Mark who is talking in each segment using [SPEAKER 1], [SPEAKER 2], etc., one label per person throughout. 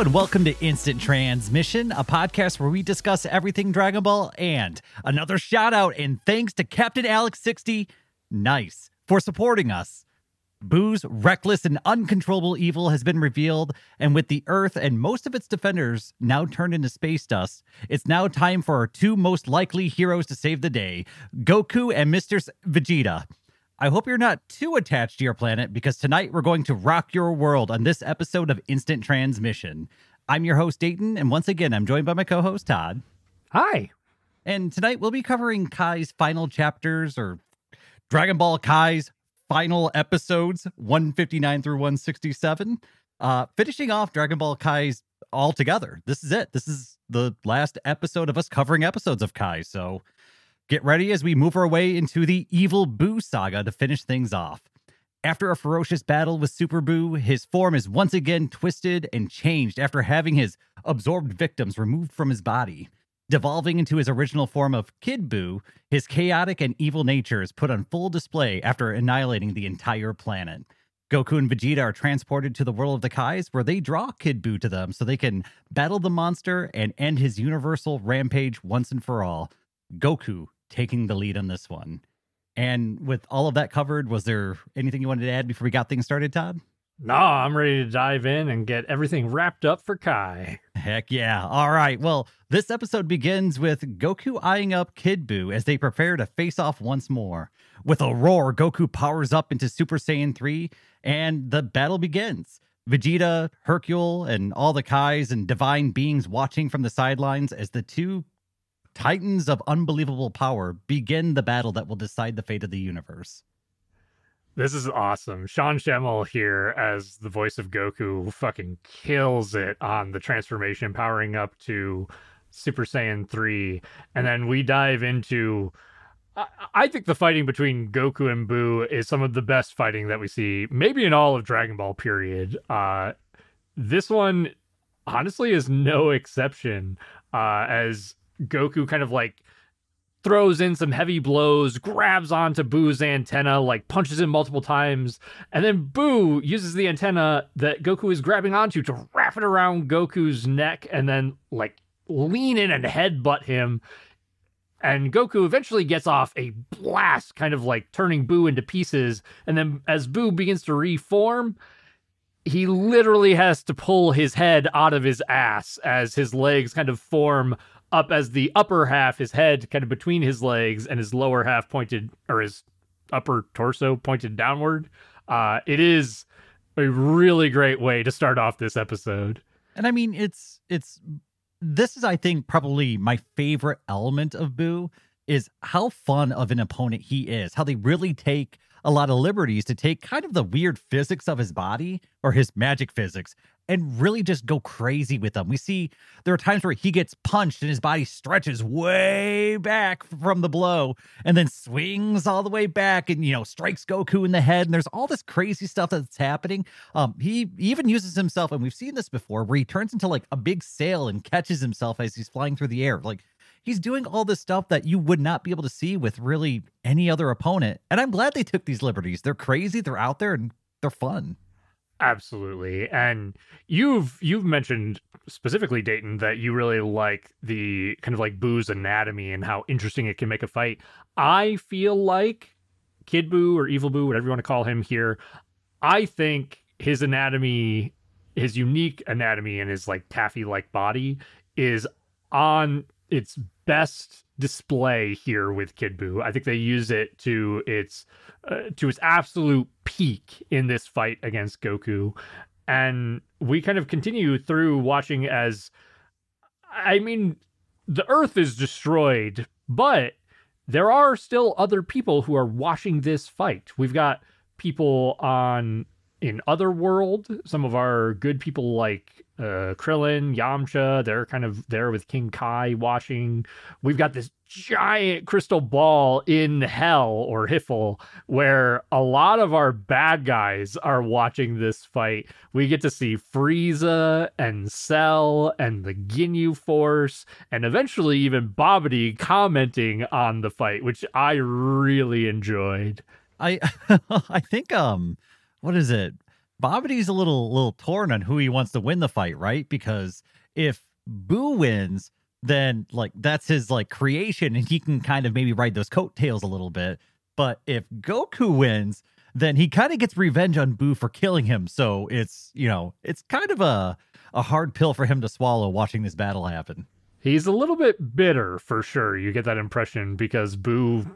[SPEAKER 1] And welcome to Instant Transmission, a podcast where we discuss everything Dragon Ball and another shout out and thanks to Captain Alex 60 nice for supporting us. Buu's reckless and uncontrollable evil has been revealed, and with the Earth and most of its defenders now turned into space dust, it's now time for our two most likely heroes to save the day Goku and Mr. Vegeta. I hope you're not too attached to your planet because tonight we're going to rock your world on this episode of Instant Transmission. I'm your host, Dayton, and once again, I'm joined by my co host, Todd.
[SPEAKER 2] Hi.
[SPEAKER 1] And tonight we'll be covering Kai's final chapters or Dragon Ball Kai's final episodes 159 through 167 uh finishing off dragon ball kai's altogether. this is it this is the last episode of us covering episodes of kai so get ready as we move our way into the evil buu saga to finish things off after a ferocious battle with super buu his form is once again twisted and changed after having his absorbed victims removed from his body Devolving into his original form of Kid Buu, his chaotic and evil nature is put on full display after annihilating the entire planet. Goku and Vegeta are transported to the world of the Kais, where they draw Kid Buu to them so they can battle the monster and end his universal rampage once and for all. Goku taking the lead on this one. And with all of that covered, was there anything you wanted to add before we got things started, Todd?
[SPEAKER 2] No, I'm ready to dive in and get everything wrapped up for Kai.
[SPEAKER 1] Heck yeah. All right. Well, this episode begins with Goku eyeing up Kid Buu as they prepare to face off once more. With a roar, Goku powers up into Super Saiyan 3 and the battle begins. Vegeta, Hercule, and all the Kais and divine beings watching from the sidelines as the two titans of unbelievable power begin the battle that will decide the fate of the universe.
[SPEAKER 2] This is awesome. Sean Schemmel here as the voice of Goku fucking kills it on the transformation, powering up to Super Saiyan 3. And then we dive into. I think the fighting between Goku and Buu is some of the best fighting that we see, maybe in all of Dragon Ball, period. Uh, this one, honestly, is no exception, uh, as Goku kind of like throws in some heavy blows, grabs onto Buu's antenna, like punches him multiple times, and then Buu uses the antenna that Goku is grabbing onto to wrap it around Goku's neck and then like lean in and headbutt him. And Goku eventually gets off a blast, kind of like turning Buu into pieces. And then as Buu begins to reform, he literally has to pull his head out of his ass as his legs kind of form up as the upper half, his head kind of between his legs, and his lower half pointed, or his upper torso pointed downward. Uh, it is a really great way to start off this episode.
[SPEAKER 1] And I mean, it's it's this is, I think, probably my favorite element of Buu is how fun of an opponent he is. How they really take a lot of liberties to take kind of the weird physics of his body or his magic physics and really just go crazy with them. We see there are times where he gets punched and his body stretches way back from the blow and then swings all the way back and you know strikes Goku in the head and there's all this crazy stuff that's happening. Um he even uses himself and we've seen this before where he turns into like a big sail and catches himself as he's flying through the air. Like he's doing all this stuff that you would not be able to see with really any other opponent. And I'm glad they took these liberties. They're crazy, they're out there and they're fun.
[SPEAKER 2] Absolutely. And you've you've mentioned specifically Dayton that you really like the kind of like Buu's anatomy and how interesting it can make a fight. I feel like Kid Buu or Evil Buu, whatever you want to call him here, I think his anatomy, his unique anatomy and his like taffy like body is on its best display here with Kid Buu. I think they use it to its uh, to its absolute peak in this fight against Goku. And we kind of continue through watching as I mean the earth is destroyed, but there are still other people who are watching this fight. We've got people on in other world some of our good people like uh, Krillin, Yamcha, they're kind of there with King Kai watching. We've got this giant crystal ball in hell or HFIL where a lot of our bad guys are watching this fight. We get to see Frieza and Cell and the Ginyu Force and eventually even Babidi commenting on the fight, which I really enjoyed.
[SPEAKER 1] I I think um what is it? Babidi's a little little torn on who he wants to win the fight, right? Because if Buu wins, then like that's his like creation and he can kind of maybe ride those coattails a little bit. But if Goku wins, then he kind of gets revenge on Buu for killing him. So it's, you know, it's kind of a a hard pill for him to swallow watching this battle happen.
[SPEAKER 2] He's a little bit bitter for sure. You get that impression because Buu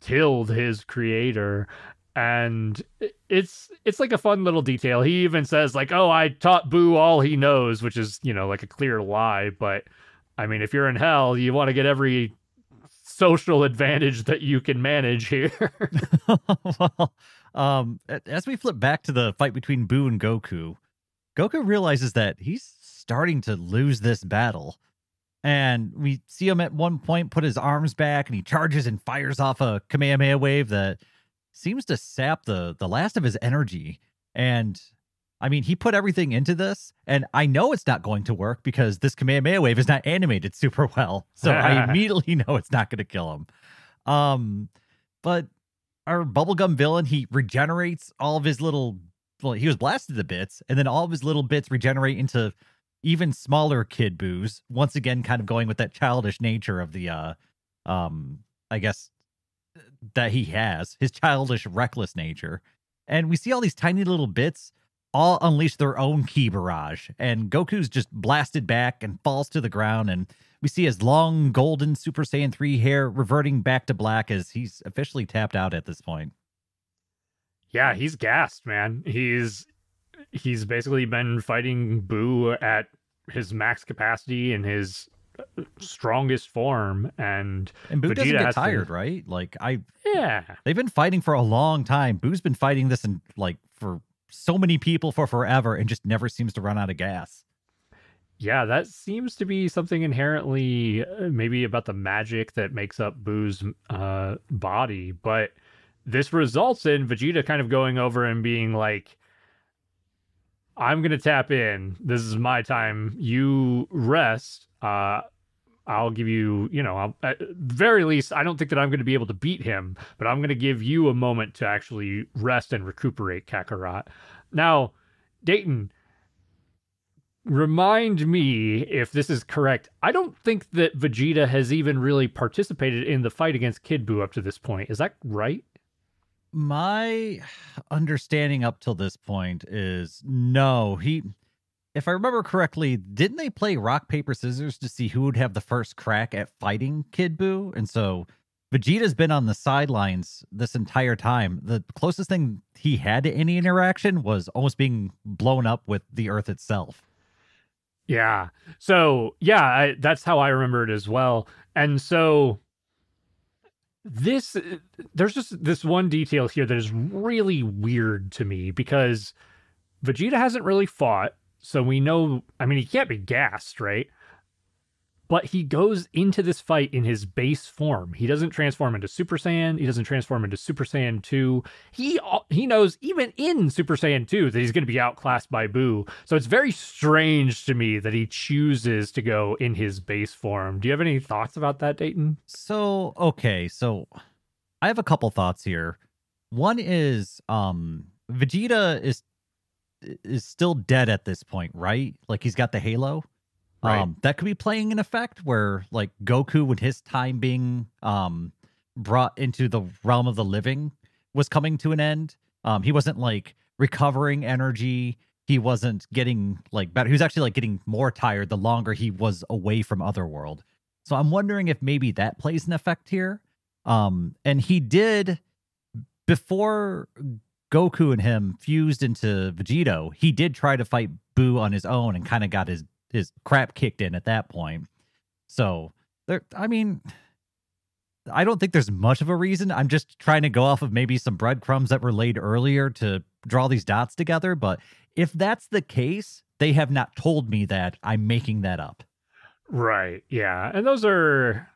[SPEAKER 2] killed his creator and it's it's like a fun little detail. He even says like, "Oh, I taught Buu all he knows," which is, you know, like a clear lie, but I mean, if you're in hell, you want to get every social advantage that you can manage here.
[SPEAKER 1] well, um, as we flip back to the fight between Buu and Goku, Goku realizes that he's starting to lose this battle. And we see him at one point put his arms back and he charges and fires off a Kamehameha wave that seems to sap the the last of his energy. And I mean, he put everything into this, and I know it's not going to work because this Kamehameha wave is not animated super well. So I immediately know it's not going to kill him. Um, but our bubblegum villain, he regenerates all of his little well, he was blasted to bits, and then all of his little bits regenerate into even smaller kid buus. Once again, kind of going with that childish nature of the uh um, I guess that he has, his childish, reckless nature. And we see all these tiny little bits all unleash their own ki barrage. And Goku's just blasted back and falls to the ground. And we see his long golden Super Saiyan 3 hair reverting back to black as he's officially tapped out at this point.
[SPEAKER 2] Yeah, he's gassed, man. He's he's basically been fighting Buu at his max capacity and his strongest form and
[SPEAKER 1] and Buu
[SPEAKER 2] Vegeta
[SPEAKER 1] doesn't get
[SPEAKER 2] has to-
[SPEAKER 1] tired, right? Like I
[SPEAKER 2] Yeah.
[SPEAKER 1] they've been fighting for a long time. Buu's been fighting this and like for so many people for forever and just never seems to run out of gas.
[SPEAKER 2] Yeah, that seems to be something inherently uh, maybe about the magic that makes up Buu's uh, body, but this results in Vegeta kind of going over and being like, I'm going to tap in. This is my time. You rest. Uh, I'll give you, you know, I'll, at very least, I don't think that I'm going to be able to beat him, but I'm going to give you a moment to actually rest and recuperate Kakarot. Now, Dayton, remind me if this is correct. I don't think that Vegeta has even really participated in the fight against Kid Buu up to this point. Is that right?
[SPEAKER 1] My understanding up till this point is no. He, if I remember correctly, didn't they play rock paper scissors to see who would have the first crack at fighting Kid Buu? And so Vegeta's been on the sidelines this entire time. The closest thing he had to any interaction was almost being blown up with the Earth itself.
[SPEAKER 2] Yeah. So, yeah, I, that's how I remember it as well. And so this there's just this one detail here that is really weird to me because Vegeta hasn't really fought, so we know I mean he can't be gassed, right? But he goes into this fight in his base form. He doesn't transform into Super Saiyan. He doesn't transform into Super Saiyan 2. He he knows even in Super Saiyan 2 that he's going to be outclassed by Buu. So it's very strange to me that he chooses to go in his base form. Do you have any thoughts about that, Dayton?
[SPEAKER 1] So, okay, so I have a couple thoughts here. One is um Vegeta is is still dead at this point, right? Like he's got the halo.
[SPEAKER 2] Right.
[SPEAKER 1] Um that could be playing an effect where like Goku with his time being um brought into the realm of the living was coming to an end. Um he wasn't like recovering energy. He wasn't getting like better. He was actually like getting more tired the longer he was away from Otherworld. So I'm wondering if maybe that plays an effect here. Um, and he did before Goku and him fused into Vegito, he did try to fight Buu on his own and kind of got his his crap kicked in at that point. So there I mean I don't think there's much of a reason. I'm just trying to go off of maybe some breadcrumbs that were laid earlier to draw these dots together. But if that's the case, they have not told me that. I'm making that up.
[SPEAKER 2] Right. Yeah. And those are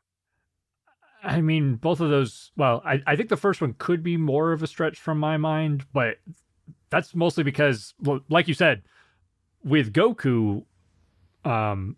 [SPEAKER 2] I mean, both of those well, I, I think the first one could be more of a stretch from my mind, but that's mostly because like you said, with Goku, um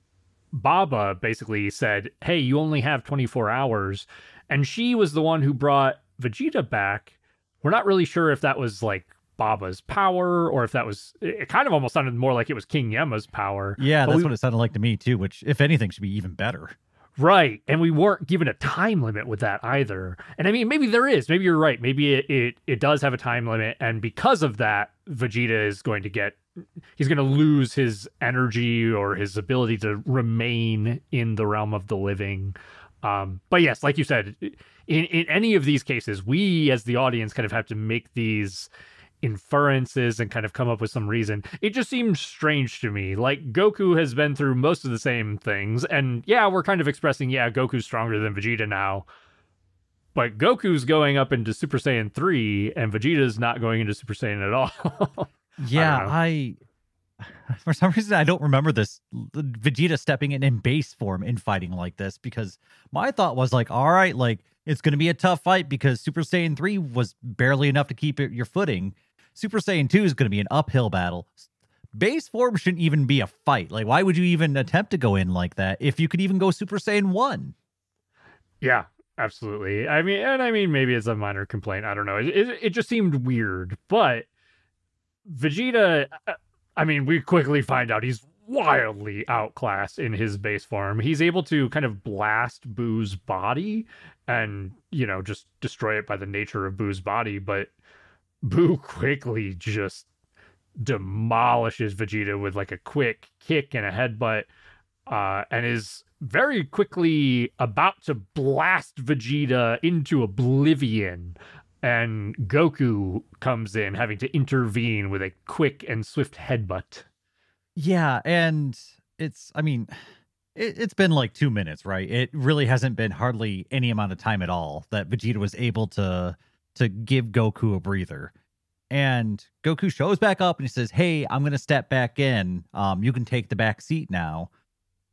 [SPEAKER 2] Baba basically said, Hey, you only have 24 hours. And she was the one who brought Vegeta back. We're not really sure if that was like Baba's power or if that was it kind of almost sounded more like it was King Yemma's power.
[SPEAKER 1] Yeah,
[SPEAKER 2] But
[SPEAKER 1] that's
[SPEAKER 2] we-
[SPEAKER 1] what it sounded like to me too, which if anything should be even better.
[SPEAKER 2] Right. And we weren't given a time limit with that either. And I mean, maybe there is. Maybe you're right. Maybe it, it, it does have a time limit. And because of that, Vegeta is going to get, he's going to lose his energy or his ability to remain in the realm of the living. Um, but yes, like you said, in, in any of these cases, we as the audience kind of have to make these inferences and kind of come up with some reason. It just seems strange to me. Like Goku has been through most of the same things, and yeah, we're kind of expressing, yeah, Goku's stronger than Vegeta now. But Goku's going up into Super Saiyan 3, and Vegeta's not going into Super Saiyan at all.
[SPEAKER 1] Yeah,
[SPEAKER 2] know.
[SPEAKER 1] I, for some reason I don't remember this Vegeta stepping in in base form in fighting like this because my thought was like, all right, like it's going to be a tough fight because Super Saiyan 3 was barely enough to keep it, your footing. Super Saiyan 2 is going to be an uphill battle. Base form shouldn't even be a fight. Like why would you even attempt to go in like that if you could even go Super Saiyan 1?
[SPEAKER 2] yeah, absolutely. I mean, and I mean, maybe it's a minor complaint. I don't know. It, it, it just seemed weird. But Vegeta, uh, I mean, we quickly find out he's wildly outclassed in his base form. He's able to kind of blast Buu's body and, you know, just destroy it by the nature of Buu's body. But Buu quickly just demolishes Vegeta with like a quick kick and a headbutt, uh, and is very quickly about to blast Vegeta into oblivion. And Goku comes in, having to intervene with a quick and swift headbutt.
[SPEAKER 1] Yeah, and it's I mean, it, it's been like two minutes, right? It really hasn't been hardly any amount of time at all that Vegeta was able to to give Goku a breather. And Goku shows back up and he says, "Hey, I'm gonna step back in. Um, you can take the back seat now."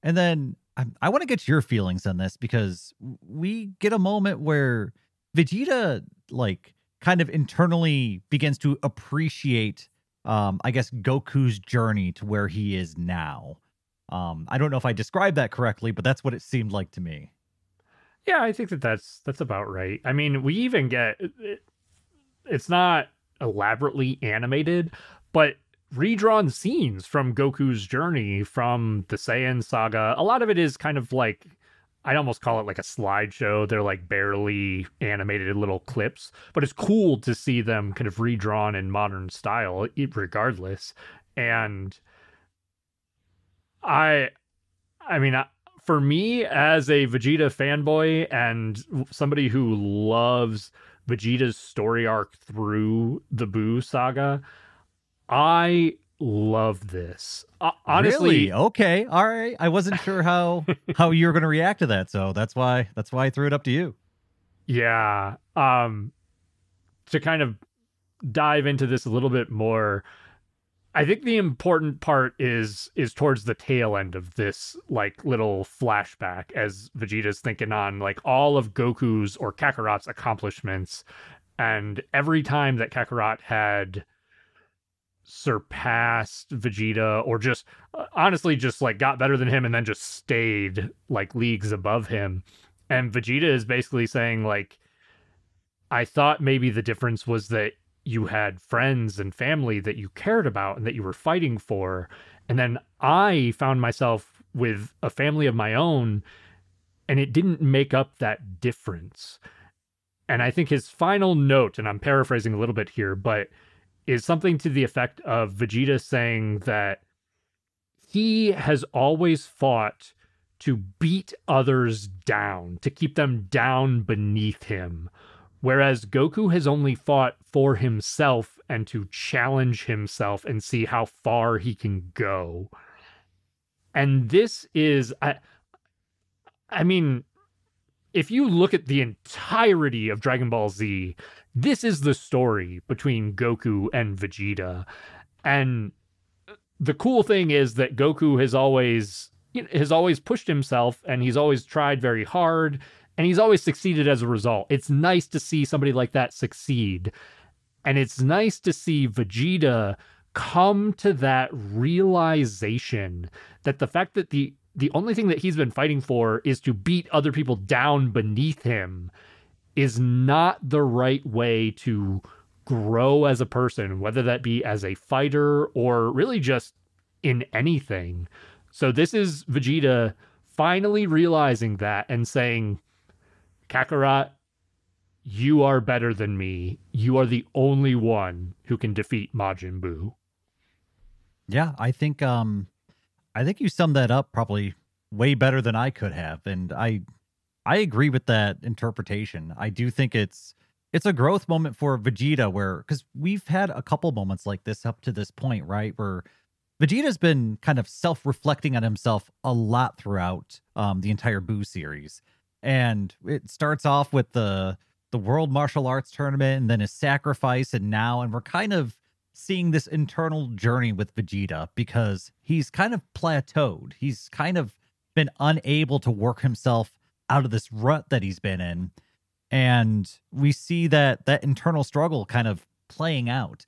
[SPEAKER 1] And then I, I want to get your feelings on this because we get a moment where Vegeta like kind of internally begins to appreciate um i guess goku's journey to where he is now um i don't know if i described that correctly but that's what it seemed like to me
[SPEAKER 2] Yeah, I think that that's that's about right. I mean, we even get it, it's not elaborately animated, but redrawn scenes from Goku's journey from the Saiyan saga. A lot of it is kind of like I'd almost call it like a slideshow. They're like barely animated little clips, but it's cool to see them kind of redrawn in modern style, regardless. And I, I mean, for me as a Vegeta fanboy and somebody who loves Vegeta's story arc through the Buu saga, I love this. Uh, honestly,
[SPEAKER 1] Really? okay all right i wasn't sure how how you were going to react to that so that's why that's why i threw it up to you
[SPEAKER 2] Yeah. Um to kind of dive into this a little bit more, I think the important part is is towards the tail end of this like little flashback as Vegeta's thinking on like all of Goku's or Kakarot's accomplishments and every time that Kakarot had surpassed Vegeta or just uh, honestly just like got better than him and then just stayed like leagues above him and Vegeta is basically saying like I thought maybe the difference was that you had friends and family that you cared about and that you were fighting for and then I found myself with a family of my own and it didn't make up that difference. And I think his final note and I'm paraphrasing a little bit here but is something to the effect of Vegeta saying that he has always fought to beat others down, to keep them down beneath him. Whereas Goku has only fought for himself and to challenge himself and see how far he can go. And this is, I, I mean, if you look at the entirety of Dragon Ball Z, this is the story between Goku and Vegeta. And uh, the cool thing is that Goku has always has always pushed himself and he's always tried very hard and he's always succeeded as a result. It's nice to see somebody like that succeed. And it's nice to see Vegeta come to that realization that the fact that the the only thing that he's been fighting for is to beat other people down beneath him is not the right way to grow as a person, whether that be as a fighter or really just in anything. So this is Vegeta finally realizing that and saying, Kakarot, you are better than me. You are the only one who can defeat Majin Buu.
[SPEAKER 1] Yeah, I think um I think you summed that up probably way better than I could have. And I I agree with that interpretation. I do think it's it's a growth moment for Vegeta where because we've had a couple moments like this up to this point, right? Where Vegeta's been kind of self-reflecting on himself a lot throughout um, the entire Buu series, and it starts off with the the World Martial Arts Tournament, and then his sacrifice, and now, and we're kind of seeing this internal journey with Vegeta because he's kind of plateaued. He's kind of been unable to work himself out of this rut that he's been in, and we see that that internal struggle kind of playing out.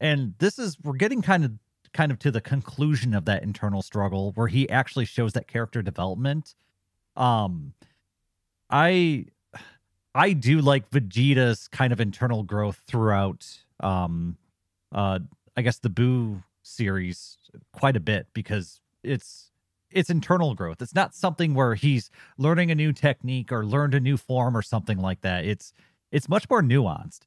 [SPEAKER 1] And this is we're getting kind of kind of to the conclusion of that internal struggle where he actually shows that character development. Um I I do like Vegeta's kind of internal growth throughout um uh I guess the Buu series quite a bit because it's it's internal growth. It's not something where he's learning a new technique or learned a new form or something like that. It's it's much more nuanced.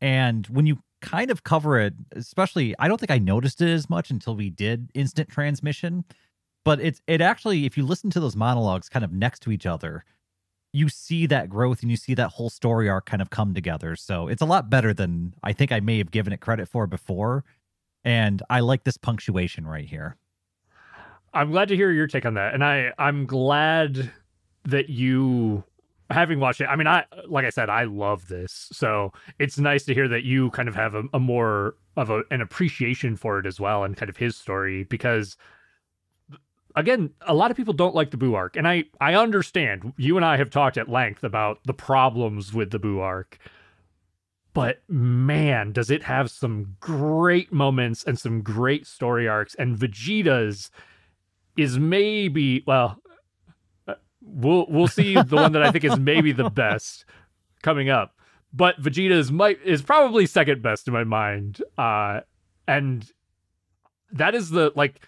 [SPEAKER 1] And when you kind of cover it, especially I don't think I noticed it as much until we did instant transmission. But it's it actually, if you listen to those monologues kind of next to each other, you see that growth and you see that whole story arc kind of come together. So it's a lot better than I think I may have given it credit for before. And I like this punctuation right here.
[SPEAKER 2] I'm glad to hear your take on that. And I, I'm glad that you having watched it, I mean, I like I said, I love this, so it's nice to hear that you kind of have a, a more of a, an appreciation for it as well, and kind of his story because again, a lot of people don't like the Buu arc, and I I understand. You and I have talked at length about the problems with the Buu arc, but man, does it have some great moments and some great story arcs, and Vegeta's is maybe well we'll we'll see the one that I think is maybe the best coming up. But Vegeta's might is probably second best in my mind. Uh and that is the like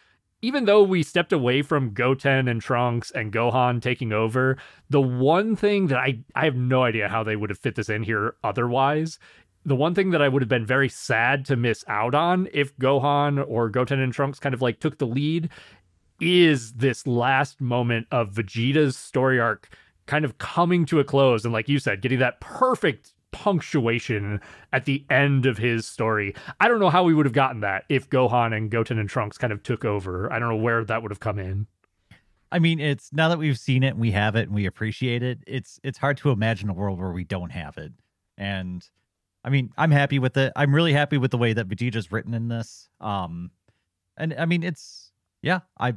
[SPEAKER 2] even though we stepped away from Goten and Trunks and Gohan taking over, the one thing that I I have no idea how they would have fit this in here otherwise. The one thing that I would have been very sad to miss out on if Gohan or Goten and Trunks kind of like took the lead is this last moment of Vegeta's story arc kind of coming to a close and like you said getting that perfect punctuation at the end of his story. I don't know how we would have gotten that if Gohan and Goten and Trunks kind of took over. I don't know where that would have come in.
[SPEAKER 1] I mean, it's now that we've seen it and we have it and we appreciate it, it's it's hard to imagine a world where we don't have it. And I mean, I'm happy with it. I'm really happy with the way that Vegeta's written in this. Um and I mean, it's yeah, I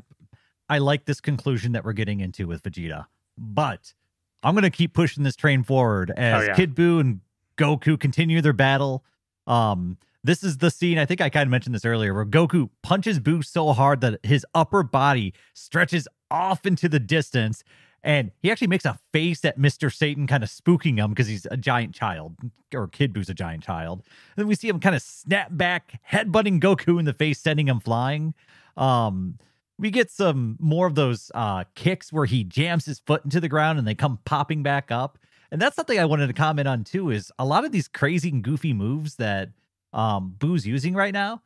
[SPEAKER 1] I like this conclusion that we're getting into with Vegeta. But I'm gonna keep pushing this train forward as oh, yeah. Kid Buu and Goku continue their battle. Um, this is the scene. I think I kind of mentioned this earlier, where Goku punches Buu so hard that his upper body stretches off into the distance, and he actually makes a face at Mister Satan, kind of spooking him because he's a giant child, or Kid Buu's a giant child. And then we see him kind of snap back, headbutting Goku in the face, sending him flying. Um, we get some more of those uh, kicks where he jams his foot into the ground and they come popping back up. And that's something I wanted to comment on too is a lot of these crazy and goofy moves that um Buu's using right now.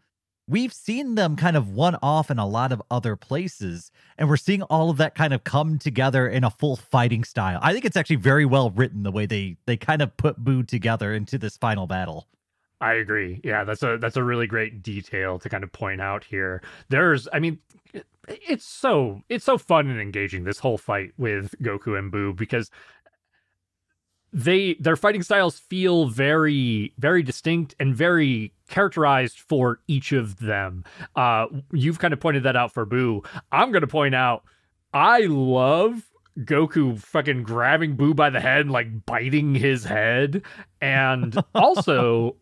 [SPEAKER 1] We've seen them kind of one off in a lot of other places, and we're seeing all of that kind of come together in a full fighting style. I think it's actually very well written the way they they kind of put Buu together into this final battle.
[SPEAKER 2] I agree. Yeah, that's a that's a really great detail to kind of point out here. There's I mean it's so it's so fun and engaging this whole fight with Goku and Buu because they their fighting styles feel very very distinct and very characterized for each of them. Uh you've kind of pointed that out for Buu. I'm going to point out I love Goku fucking grabbing Buu by the head and like biting his head and also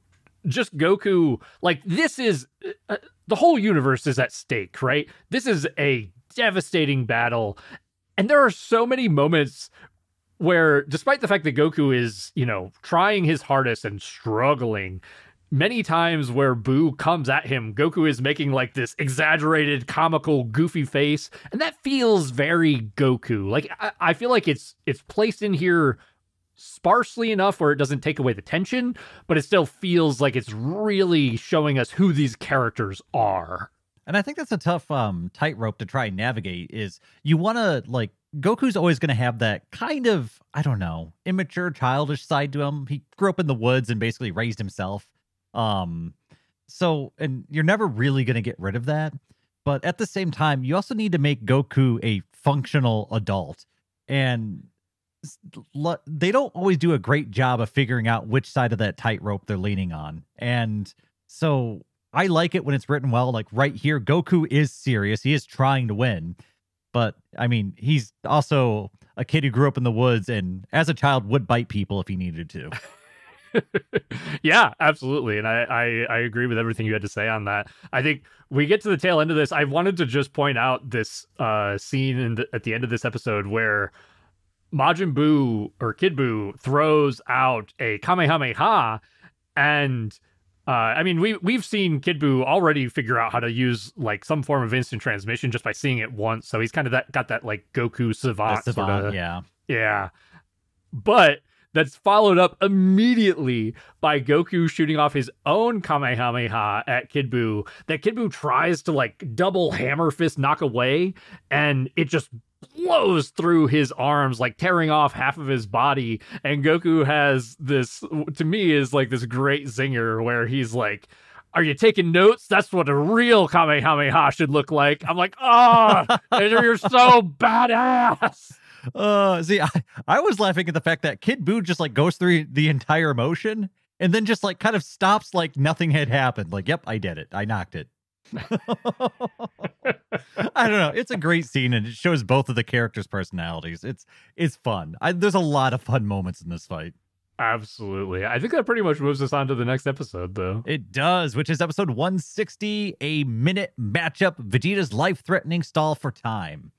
[SPEAKER 2] just Goku like this is uh, the whole universe is at stake, right? This is a devastating battle. And there are so many moments where, despite the fact that Goku is, you know, trying his hardest and struggling, many times where Buu comes at him, Goku is making like this exaggerated, comical, goofy face, and that feels very Goku. Like I, I feel like it's it's placed in here sparsely enough where it doesn't take away the tension, but it still feels like it's really showing us who these characters are.
[SPEAKER 1] And I think that's a tough um tightrope to try and navigate is you want to like Goku's always going to have that kind of I don't know, immature childish side to him. He grew up in the woods and basically raised himself. Um so and you're never really going to get rid of that. But at the same time, you also need to make Goku a functional adult. And they don't always do a great job of figuring out which side of that tightrope they're leaning on. And so I like it when it's written well. Like right here, Goku is serious. He is trying to win. But I mean, he's also a kid who grew up in the woods and as a child would bite people if he needed to.
[SPEAKER 2] yeah, absolutely. And I, I, I agree with everything you had to say on that. I think we get to the tail end of this. I wanted to just point out this uh, scene the, at the end of this episode where Majin Buu or Kid Buu throws out a Kamehameha, and uh, I mean we we've seen Kid Buu already figure out how to use like some form of instant transmission just by seeing it once. So he's kind of that got that like Goku savant,
[SPEAKER 1] savant
[SPEAKER 2] sort of,
[SPEAKER 1] yeah,
[SPEAKER 2] yeah. But that's followed up immediately by Goku shooting off his own Kamehameha at Kid Buu that Kid Buu tries to like double hammer fist knock away, and it just blows through his arms, like tearing off half of his body. And Goku has this, to me, is like this great zinger where he's like, are you taking notes? That's what a real Kamehameha should look like. I'm like, oh, you're so badass.
[SPEAKER 1] Uh, see, I, I was laughing at the fact that Kid Buu just like goes through the entire motion and then just like kind of stops like nothing had happened. Like, yep, I did it. I knocked it. I don't know. It's a great scene and it shows both of the characters' personalities. It's it's fun. I, there's a lot of fun moments in this fight.
[SPEAKER 2] Absolutely. I think that pretty much moves us on to the next episode, though.
[SPEAKER 1] It does, which is episode 160, a minute matchup, Vegeta's life threatening stall for time.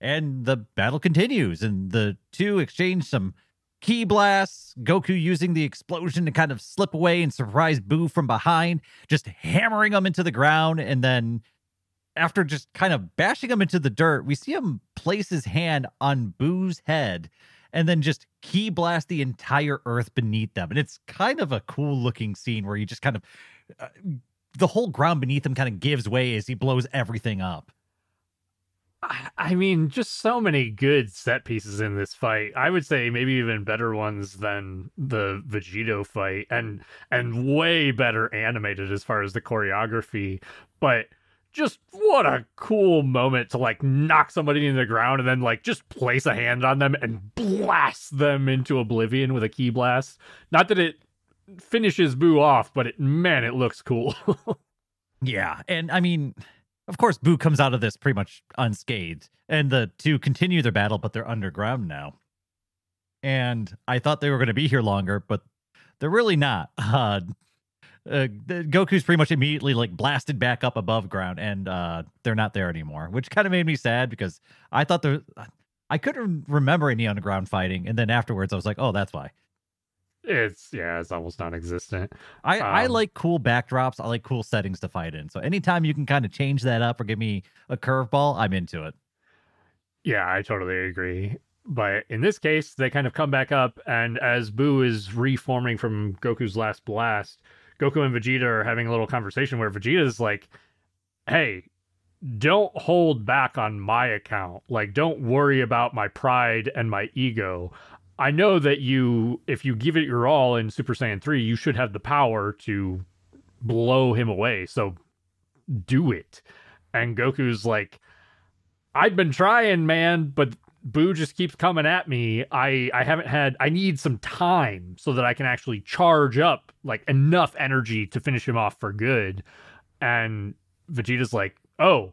[SPEAKER 1] And the battle continues, and the two exchange some Ki blasts, Goku using the explosion to kind of slip away and surprise Buu from behind, just hammering him into the ground. And then, after just kind of bashing him into the dirt, we see him place his hand on Buu's head and then just ki blast the entire earth beneath them. And it's kind of a cool looking scene where he just kind of, uh, the whole ground beneath him kind of gives way as he blows everything up.
[SPEAKER 2] I mean, just so many good set pieces in this fight. I would say maybe even better ones than the Vegito fight, and and way better animated as far as the choreography. But just what a cool moment to like knock somebody in the ground and then like just place a hand on them and blast them into oblivion with a ki blast. Not that it finishes Buu off, but it man, it looks cool.
[SPEAKER 1] yeah, and I mean of course, Buu comes out of this pretty much unscathed, and the two continue their battle, but they're underground now. And I thought they were going to be here longer, but they're really not. Uh, uh, Goku's pretty much immediately like blasted back up above ground, and uh, they're not there anymore, which kind of made me sad because I thought there, I couldn't remember any underground fighting, and then afterwards I was like, oh, that's why.
[SPEAKER 2] It's yeah, it's almost non-existent.
[SPEAKER 1] I um, I like cool backdrops. I like cool settings to fight in. So anytime you can kind of change that up or give me a curveball, I'm into it.
[SPEAKER 2] Yeah, I totally agree. But in this case, they kind of come back up, and as Buu is reforming from Goku's last blast, Goku and Vegeta are having a little conversation where Vegeta is like, "Hey, don't hold back on my account. Like, don't worry about my pride and my ego. I know that you, if you give it your all in Super Saiyan 3, you should have the power to blow him away. So do it. And Goku's like, I've been trying, man, but Buu just keeps coming at me. I I haven't had I need some time so that I can actually charge up like enough energy to finish him off for good. And Vegeta's like, "Oh,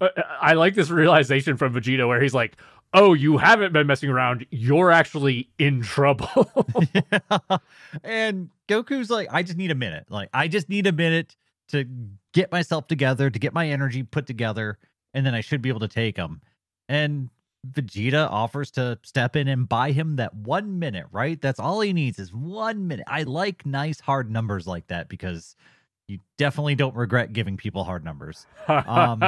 [SPEAKER 2] uh, I like this realization from Vegeta where he's like, oh, you haven't been messing around. You're actually in trouble.
[SPEAKER 1] yeah. And Goku's like, I just need a minute. Like, I just need a minute to get myself together, to get my energy put together, and then I should be able to take him. And Vegeta offers to step in and buy him that one minute, right? That's all he needs is one minute. I like nice hard numbers like that because you definitely don't regret giving people hard numbers. Um,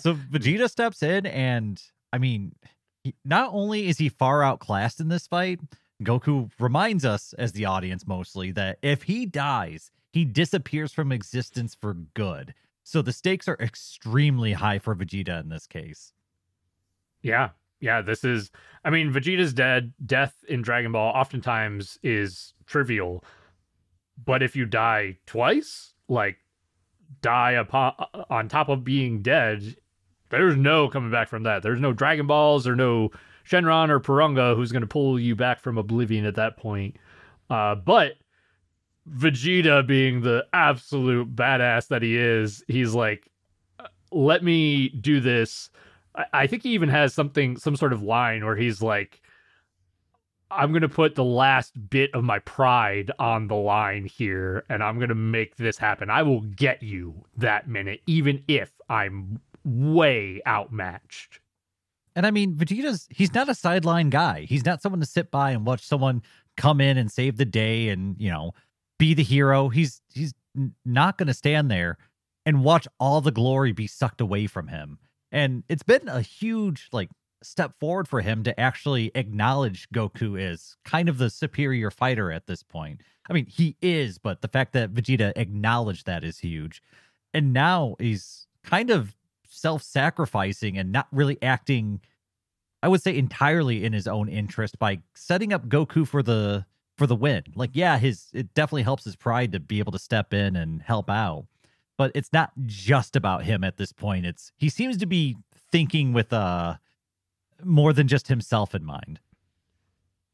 [SPEAKER 1] so Vegeta steps in, and I mean, not only is he far outclassed in this fight, Goku reminds us, as the audience mostly, that if he dies, he disappears from existence for good. So the stakes are extremely high for Vegeta in this case.
[SPEAKER 2] Yeah. Yeah, this is I mean, Vegeta's dead. Death in Dragon Ball oftentimes is trivial. But if you die twice, like die upon on top of being dead, there's no coming back from that. There's no Dragon Balls or no Shenron or Porunga who's going to pull you back from oblivion at that point. Uh, but Vegeta being the absolute badass that he is, he's like, let me do this. I, I think he even has something, some sort of line where he's like, I'm going to put the last bit of my pride on the line here and I'm going to make this happen. I will get you that minute, even if I'm way outmatched.
[SPEAKER 1] And I mean, Vegeta's, he's not a sideline guy. He's not someone to sit by and watch someone come in and save the day and, you know, be the hero. He's, he's not going to stand there and watch all the glory be sucked away from him. And it's been a huge, like, step forward for him to actually acknowledge Goku is kind of the superior fighter at this point. I mean, he is, but the fact that Vegeta acknowledged that is huge. And now he's kind of self-sacrificing and not really acting I would say entirely in his own interest by setting up Goku for the for the win. Like yeah, his it definitely helps his pride to be able to step in and help out. But it's not just about him at this point. It's he seems to be thinking with uh more than just himself in mind.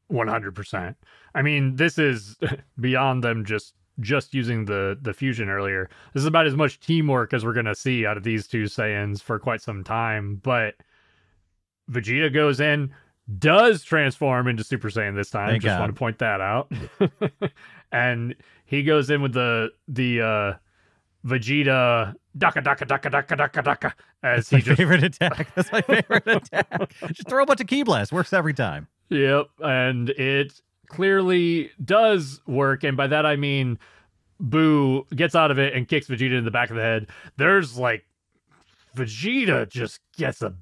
[SPEAKER 2] 100%. I mean, this is beyond them just just using the the fusion earlier. This is about as much teamwork as we're going to see out of these two Saiyans for quite some time, but Vegeta goes in, does transform into Super Saiyan this time.
[SPEAKER 1] Thank
[SPEAKER 2] just
[SPEAKER 1] God.
[SPEAKER 2] want to point that out. and he goes in with the the uh Vegeta daka daka daka daka daka daka as
[SPEAKER 1] That's my
[SPEAKER 2] he just
[SPEAKER 1] favorite attack. That's my favorite attack. Just throw a bunch of ki blasts. Works every time.
[SPEAKER 2] Yep, and it clearly does work, and by that I mean Buu gets out of it and kicks Vegeta in the back of the head. There's like Vegeta just gets a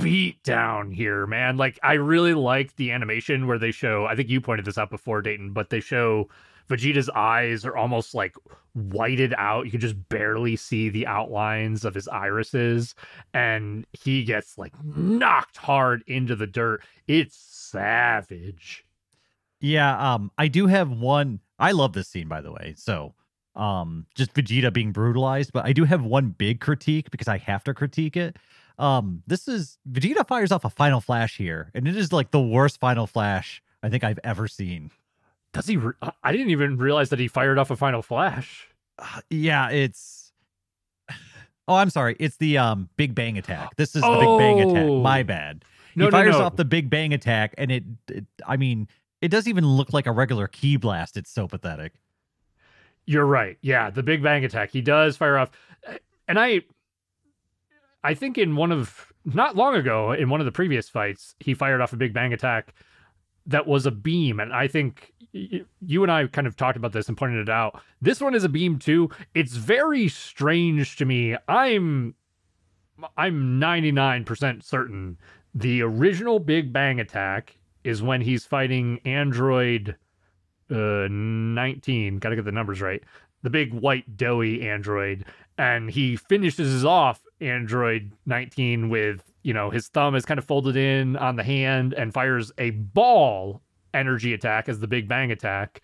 [SPEAKER 2] beat down here, man. Like I really like the animation where they show I think you pointed this out before, Dayton, but they show Vegeta's eyes are almost like whited out. You can just barely see the outlines of his irises, and he gets like knocked hard into the dirt. It's savage.
[SPEAKER 1] Yeah, um, I do have one. I love this scene, by the way. So, um, just Vegeta being brutalized, but I do have one big critique because I have to critique it. Um, this is Vegeta fires off a final flash here, and it is like the worst final flash I think I've ever seen.
[SPEAKER 2] Does he? Re- I didn't even realize that he fired off a final flash.
[SPEAKER 1] Uh, yeah, it's. Oh, I'm sorry. It's the um Big Bang attack. This is the Big Bang attack.
[SPEAKER 2] Oh.
[SPEAKER 1] My bad.
[SPEAKER 2] No,
[SPEAKER 1] he
[SPEAKER 2] no,
[SPEAKER 1] fires
[SPEAKER 2] no.
[SPEAKER 1] off the Big Bang attack, and it, it. I mean, it doesn't even look like a regular ki blast. It's so pathetic.
[SPEAKER 2] You're right. Yeah, the Big Bang attack. He does fire off, and I, I think in one of not long ago in one of the previous fights, he fired off a Big Bang attack that was a beam, and I think you and I kind of talked about this and pointed it out. This one is a beam too. It's very strange to me. I'm, I'm 99% certain the original Big Bang attack is when he's fighting Android uh 19 gotta get the numbers right the big white doughy android and he finishes off android 19 with you know his thumb is kind of folded in on the hand and fires a ball energy attack as the big bang attack.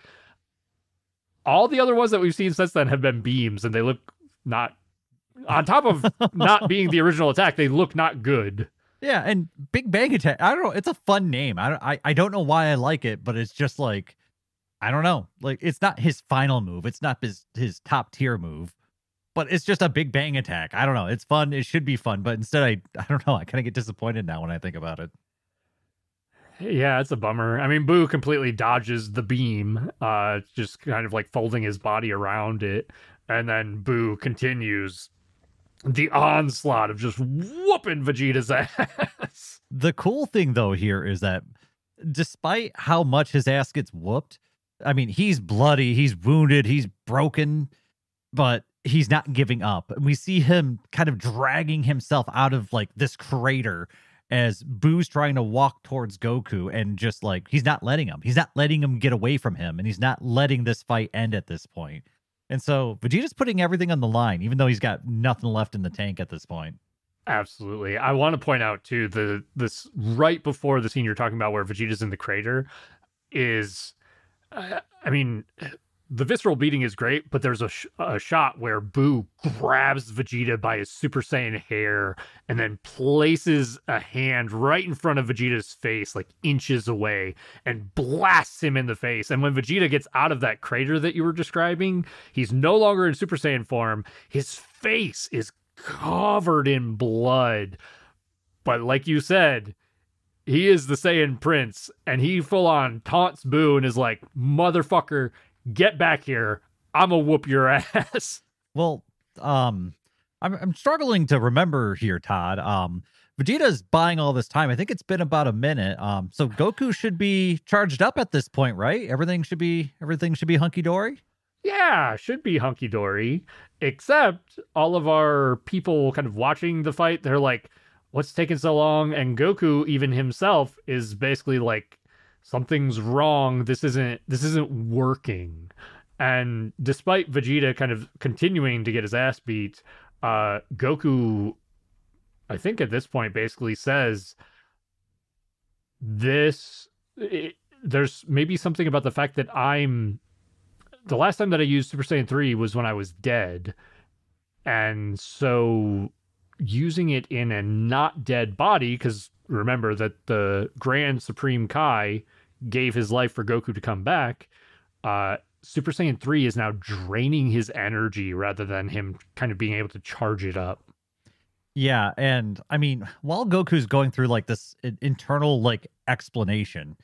[SPEAKER 2] All the other ones that we've seen since then have been beams and they look not on top of not being the original attack they look not good
[SPEAKER 1] Yeah, and Big Bang Attack. I don't know. It's a fun name. I don't. I, I don't know why I like it, but it's just like, I don't know. Like it's not his final move. It's not his his top tier move, but it's just a Big Bang Attack. I don't know. It's fun. It should be fun, but instead, I I don't know. I kind of get disappointed now when I think about it.
[SPEAKER 2] Yeah, it's a bummer. I mean, Buu completely dodges the beam, uh, just kind of like folding his body around it, and then Buu continues the onslaught of just whooping Vegeta's ass.
[SPEAKER 1] The cool thing though here is that despite how much his ass gets whooped, I mean, he's bloody, he's wounded, he's broken, but he's not giving up. And we see him kind of dragging himself out of like this crater as Buu's trying to walk towards Goku and just like he's not letting him. He's not letting him get away from him and he's not letting this fight end at this point. And so Vegeta's putting everything on the line, even though he's got nothing left in the tank at this point.
[SPEAKER 2] Absolutely. I want to point out too the this right before the scene you're talking about where Vegeta's in the crater is uh, I mean the visceral beating is great, but there's a, sh- a shot where Buu grabs Vegeta by his Super Saiyan hair and then places a hand right in front of Vegeta's face, like inches away, and blasts him in the face. And when Vegeta gets out of that crater that you were describing, he's no longer in Super Saiyan form. His face is covered in blood. But like you said, he is the Saiyan Prince, and he full on taunts Buu and is like, Motherfucker, get back here. I'm gonna whoop your ass.
[SPEAKER 1] Well, um, I'm I'm struggling to remember here, Todd. Um, Vegeta's buying all this time. I think it's been about a minute. Um, so Goku should be charged up at this point, right? Everything should be everything should be hunky dory.
[SPEAKER 2] Yeah, should be hunky dory. Except all of our people kind of watching the fight, they're like, "What's taking so long?" And Goku, even himself, is basically like, something's wrong this isn't this isn't working. And despite vegeta kind of continuing to get his ass beat uh goku i think at this point basically says this it, there's maybe something about the fact that i'm the last time that i used super saiyan 3 was when i was dead. And so using it in a not dead body because remember that the grand supreme kai gave his life for Goku to come back, uh, Super Saiyan 3 is now draining his energy rather than him kind of being able to charge it up.
[SPEAKER 1] Yeah, and I mean, while Goku's going through like this internal like explanation,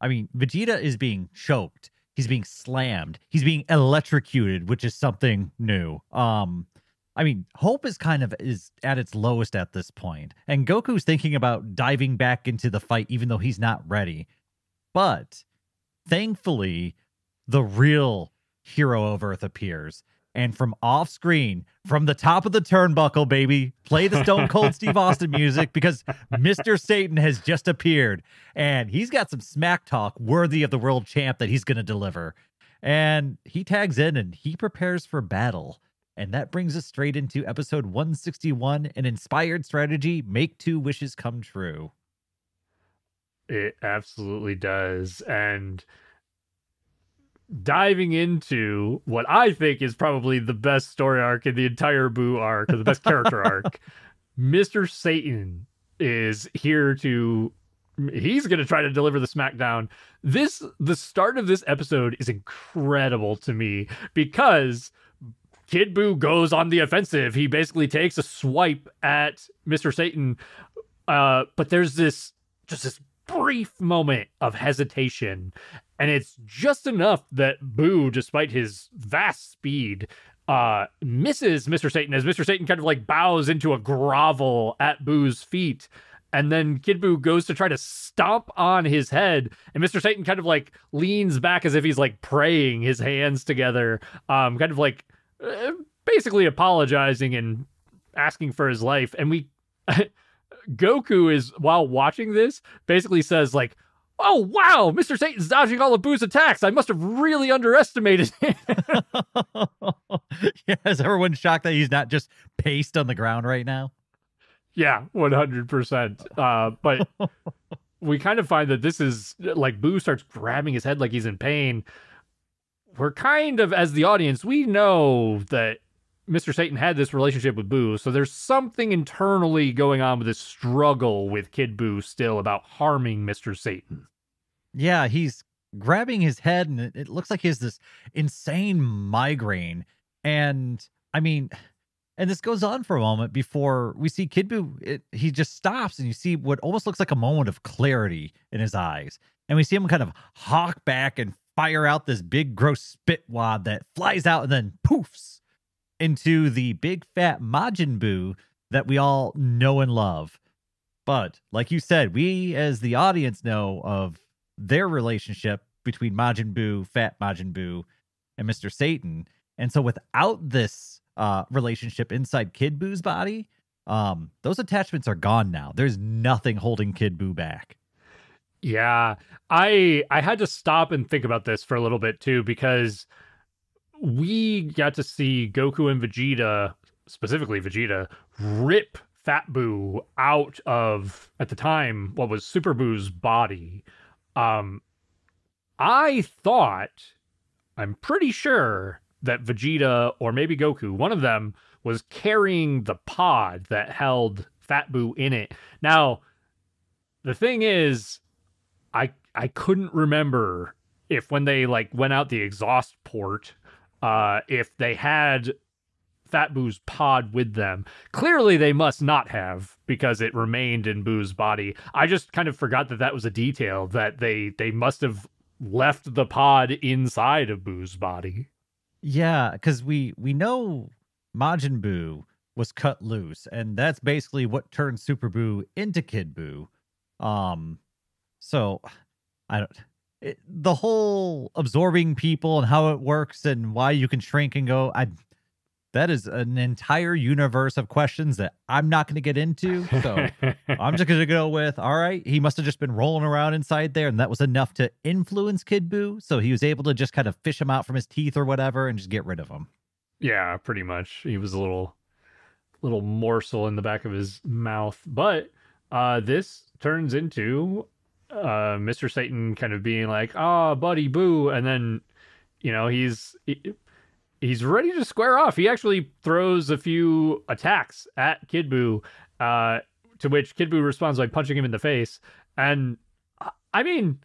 [SPEAKER 1] I mean, Vegeta is being choked, he's being slammed, he's being electrocuted, which is something new. Um I mean, hope is kind of is at its lowest at this point. And Goku's thinking about diving back into the fight even though he's not ready. But thankfully, the real hero of Earth appears. And from off screen, from the top of the turnbuckle, baby, play the Stone Cold Steve Austin music because Mr. Satan has just appeared and he's got some smack talk worthy of the world champ that he's going to deliver. And he tags in and he prepares for battle. And that brings us straight into episode 161 an inspired strategy make two wishes come true.
[SPEAKER 2] It absolutely does. And diving into what I think is probably the best story arc in the entire Buu arc, or the best character arc, Mr. Satan is here to he's going to try to deliver the smackdown. This the start of this episode is incredible to me because Kid Buu goes on the offensive. He basically takes a swipe at Mr. Satan. Uh, but there's this just this brief moment of hesitation. And it's just enough that Buu, despite his vast speed, uh, misses Mr. Satan as Mr. Satan kind of like bows into a grovel at Buu's feet. And then Kid Buu goes to try to stomp on his head, and Mr. Satan kind of like leans back as if he's like praying, his hands together, um, kind of like uh, basically apologizing and asking for his life. And we Goku is while watching this basically says like, "Oh wow, Mr. Satan's dodging all of Buu's attacks. I must have really underestimated him."
[SPEAKER 1] yeah, is everyone shocked that he's not just paced on the ground right now?
[SPEAKER 2] Yeah, one hundred percent. Uh, but we kind of find that this is like Buu starts grabbing his head like he's in pain. We're kind of, as the audience, we know that Mr. Satan had this relationship with Buu, so there's something internally going on with this struggle with Kid Buu still about harming Mr. Satan.
[SPEAKER 1] Yeah, he's grabbing his head, and it, looks like he has this insane migraine. And I mean, and this goes on for a moment before we see Kid Buu. It, he just stops, and you see what almost looks like a moment of clarity in his eyes. And we see him kind of hawk back and fire out this big, gross spit wad that flies out and then poofs into the big fat Majin Buu that we all know and love. But like you said, we as the audience know of their relationship between Majin Buu, Fat Majin Buu, and Mr. Satan. And so without this uh, relationship inside Kid Buu's body, um, those attachments are gone now. There's nothing holding Kid Buu back.
[SPEAKER 2] Yeah, I I had to stop and think about this for a little bit too because we got to see Goku and Vegeta, specifically Vegeta, rip Fat Buu out of at the time what was Super Buu's body. Um I thought I'm pretty sure that Vegeta or maybe Goku, one of them was carrying the pod that held Fat Buu in it. Now, the thing is I I couldn't remember if when they like went out the exhaust port, uh, if they had Fat Buu's pod with them. Clearly, they must not have because it remained in Buu's body. I just kind of forgot that that was a detail that they they must have left the pod inside of Buu's body.
[SPEAKER 1] Yeah, because we we know Majin Buu was cut loose, and that's basically what turned Super Buu into Kid Buu. Um, so I don't. It, the whole absorbing people and how it works and why you can shrink and go. I that is an entire universe of questions that I'm not going to get into. So I'm just going to go with all right. He must have just been rolling around inside there, and that was enough to influence Kid Buu. So he was able to just kind of fish him out from his teeth or whatever and just get rid of him.
[SPEAKER 2] Yeah, pretty much. He was a little little morsel in the back of his mouth. But uh this turns into uh Mr. Satan kind of being like, "Ah, oh, buddy buu." And then you know, he's he, he's ready to square off. He actually throws a few attacks at Kid Buu, uh to which Kid Buu responds by punching him in the face. And I mean,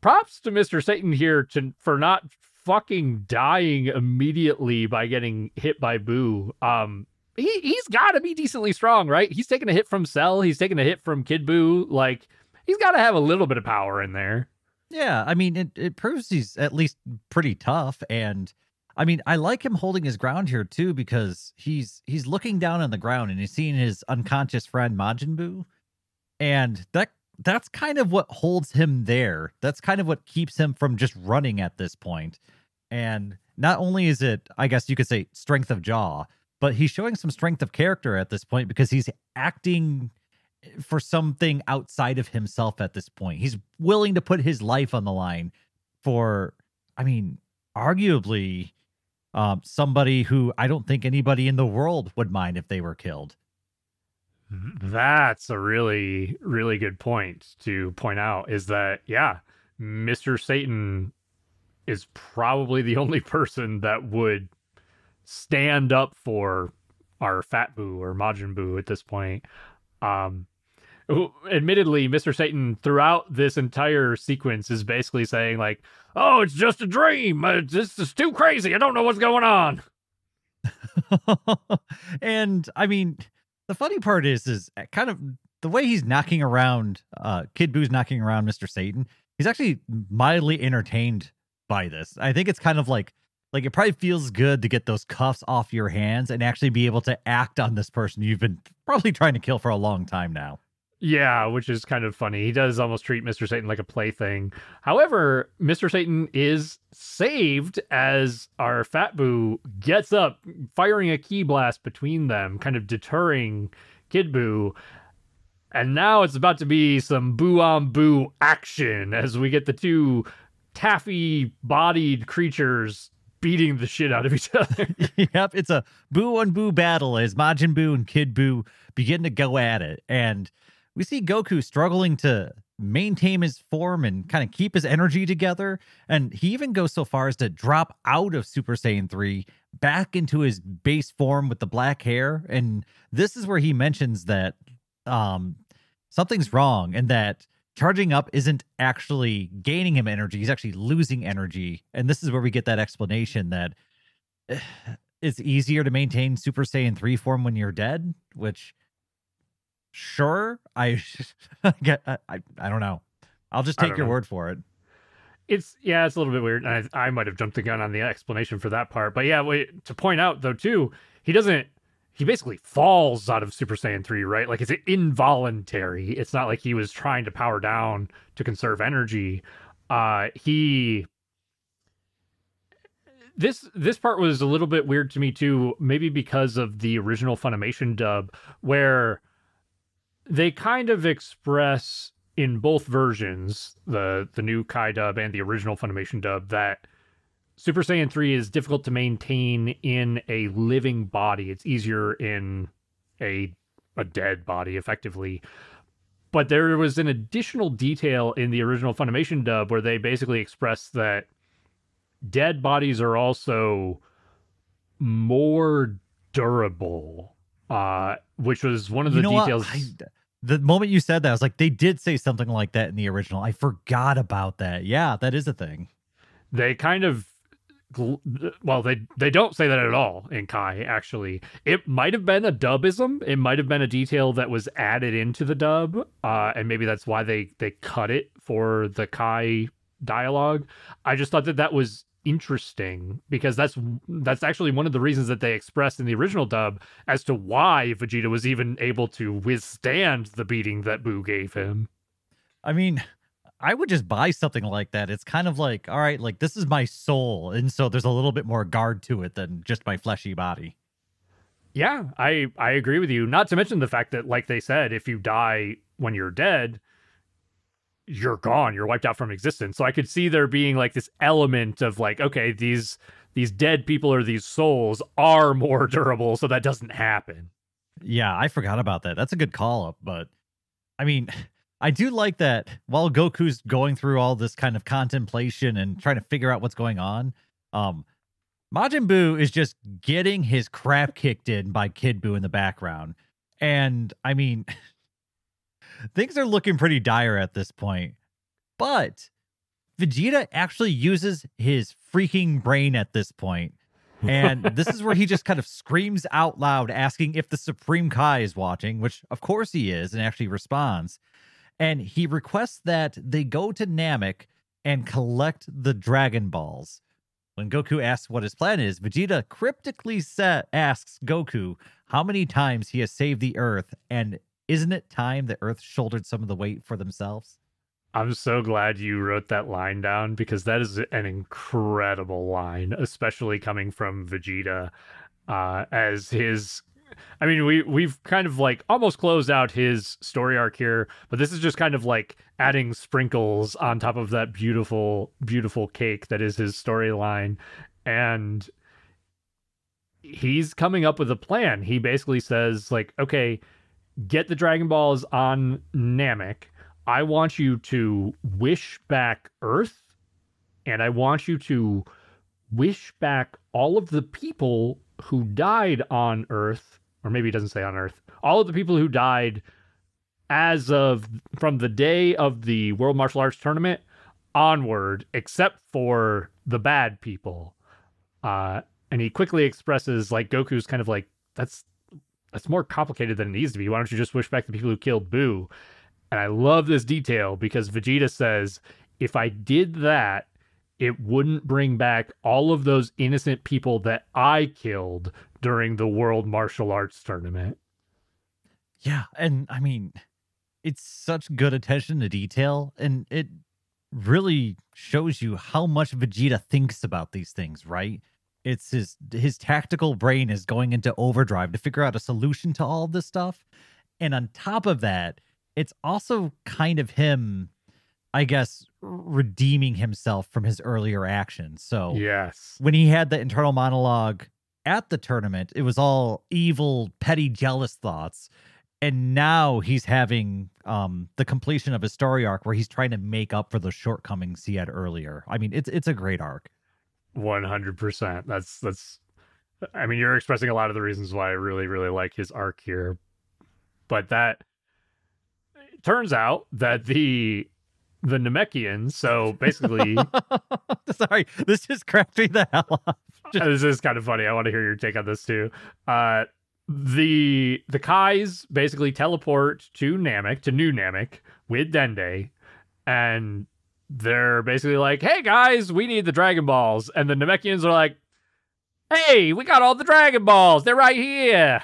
[SPEAKER 2] props to Mr. Satan here to for not fucking dying immediately by getting hit by Buu. Um, he he's got to be decently strong, right? He's taking a hit from Cell. He's taking a hit from Kid Buu. Like he's got to have a little bit of power in there.
[SPEAKER 1] Yeah, I mean, it it proves he's at least pretty tough, and I mean, I like him holding his ground here too because he's he's looking down on the ground and he's seeing his unconscious friend Majin Buu, and that that's kind of what holds him there. That's kind of what keeps him from just running at this point. And not only is it, I guess you could say, strength of jaw, but he's showing some strength of character at this point because he's acting for something outside of himself at this point. He's willing to put his life on the line for, I mean, arguably um, somebody who I don't think anybody in the world would mind if they were killed.
[SPEAKER 2] That's a really, really good point to point out is that, yeah, Mr. Satan is probably the only person that would stand up for our Fat Buu or Majin Buu at this point. Um, admittedly, Mr. Satan throughout this entire sequence is basically saying like, "Oh, it's just a dream. Uh, this is too crazy. I don't know what's going on."
[SPEAKER 1] and I mean, the funny part is, is kind of the way he's knocking around, uh, Kid Buu's knocking around Mr. Satan. He's actually mildly entertained by this. I think it's kind of like like it probably feels good to get those cuffs off your hands and actually be able to act on this person you've been probably trying to kill for a long time now.
[SPEAKER 2] Yeah, which is kind of funny. He does almost treat Mr. Satan like a plaything. However, Mr. Satan is saved as our Fat Buu gets up, firing a ki blast between them, kind of deterring Kid Buu. And now it's about to be some buu on buu action as we get the two taffy bodied creatures beating the shit out of each other.
[SPEAKER 1] yep, it's a buu on buu battle as Majin Buu and Kid Buu begin to go at it. And we see Goku struggling to maintain his form and kind of keep his energy together. And he even goes so far as to drop out of Super Saiyan 3 back into his base form with the black hair. And this is where he mentions that um something's wrong and that charging up isn't actually gaining him energy he's actually losing energy and this is where we get that explanation that it's easier to maintain super saiyan 3 form when you're dead which sure i get I, I, I don't know i'll just take your know. word for it
[SPEAKER 2] it's yeah, it's a little bit weird. And I, I might have jumped the gun on the explanation for that part, but yeah, wait, to point out though too, he doesn't. He basically falls out of Super Saiyan 3, right? Like it's involuntary. It's not like he was trying to power down to conserve energy. Uh he this this part was a little bit weird to me too, maybe because of the original Funimation dub, where they kind of express in both versions, the the new Kai dub and the original Funimation dub, that Super Saiyan 3 is difficult to maintain in a living body. It's easier in a a dead body, effectively. But there was an additional detail in the original Funimation dub where they basically expressed that dead bodies are also more durable, uh, which was one of the
[SPEAKER 1] You know
[SPEAKER 2] details.
[SPEAKER 1] I, the moment you said that, I was like, they did say something like that in the original. I forgot about that. Yeah, that is a thing.
[SPEAKER 2] they kind of well they they don't say that at all in kai actually it might have been a dubism it might have been a detail that was added into the dub uh and maybe that's why they they cut it for the kai dialogue i just thought that that was interesting because that's that's actually one of the reasons that they expressed in the original dub as to why vegeta was even able to withstand the beating that buu gave him
[SPEAKER 1] I mean, I would just buy something like that. It's kind of like, all right, like this is my soul. And so there's a little bit more guard to it than just my fleshy body.
[SPEAKER 2] Yeah, I I agree with you. Not to mention the fact that, like they said, if you die when you're dead, you're gone. You're wiped out from existence. So I could see there being like this element of like, okay, these these dead people or these souls are more durable, so that doesn't happen.
[SPEAKER 1] Yeah, I forgot about that. That's a good call up, but I mean, I do like that while Goku's going through all this kind of contemplation and trying to figure out what's going on, um Majin Buu is just getting his crap kicked in by Kid Buu in the background. And I mean, things are looking pretty dire at this point. But Vegeta actually uses his freaking brain at this point. And this is where he just kind of screams out loud, asking if the Supreme Kai is watching, which of course he is, and actually responds. And he requests that they go to Namek and collect the Dragon Balls. When Goku asks what his plan is, Vegeta cryptically sa- asks Goku how many times he has saved the Earth, and isn't it time the Earth shouldered some of the weight for themselves?
[SPEAKER 2] I'm so glad you wrote that line down because that is an incredible line, especially coming from Vegeta uh, as his I mean, we we've kind of like almost closed out his story arc here, but this is just kind of like adding sprinkles on top of that beautiful, beautiful cake that is his storyline, and he's coming up with a plan. He basically says like, okay, get the Dragon Balls on Namek. I want you to wish back Earth, and I want you to wish back all of the people who died on Earth, or maybe it doesn't say on Earth, all of the people who died as of from the day of the World Martial Arts Tournament onward, except for the bad people. Uh, and he quickly expresses like Goku's kind of like that's that's more complicated than it needs to be. Why don't you just wish back the people who killed Buu? And I love this detail because Vegeta says, if I did that, it wouldn't bring back all of those innocent people that I killed during the World Martial Arts Tournament.
[SPEAKER 1] Yeah, and I mean, it's such good attention to detail, and it really shows you how much Vegeta thinks about these things, right? It's his his tactical brain is going into overdrive to figure out a solution to all this stuff. And on top of that, it's also kind of him, I guess, redeeming himself from his earlier actions. So
[SPEAKER 2] Yes.
[SPEAKER 1] when he had the internal monologue at the tournament, it was all evil, petty, jealous thoughts. And now he's having um, the completion of his story arc where he's trying to make up for the shortcomings he had earlier. I mean, it's it's a great arc.
[SPEAKER 2] One hundred percent. That's that's. I mean, you're expressing a lot of the reasons why I really, really like his arc here, but that turns out that the the Namekians. So basically,
[SPEAKER 1] Sorry, this just cracked me the hell up.
[SPEAKER 2] this is kind of funny. I want to hear your take on this too. Uh, the the Kais basically teleport to Namek to New Namek with Dende, and they're basically like, "Hey guys, we need the Dragon Balls," and the Namekians are like, "Hey, we got all the Dragon Balls. They're right here."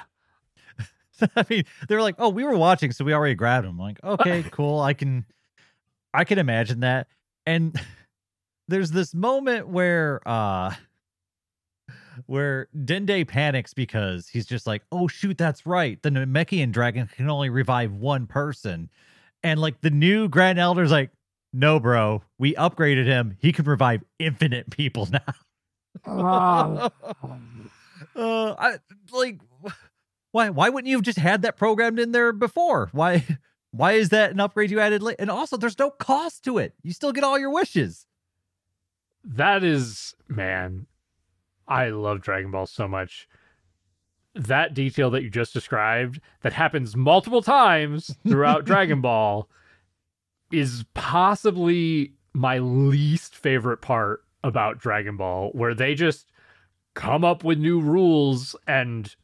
[SPEAKER 1] I mean, they're like, "Oh, we were watching, so we already grabbed them." I'm like, okay, cool. I can, I can imagine that. And there's this moment where, uh, where Dende panics because he's just like, "Oh shoot, that's right. The Namekian dragon can only revive one person," and like the new Grand Elder's like, "No, bro, we upgraded him. He can revive infinite people now." uh, I like why why wouldn't you have just had that programmed in there before? Why why is that an upgrade you added late? And also there's no cost to it. You still get all your wishes.
[SPEAKER 2] That is man, I love Dragon Ball so much. That detail that you just described that happens multiple times throughout Dragon Ball is possibly my least favorite part about Dragon Ball where they just come up with new rules and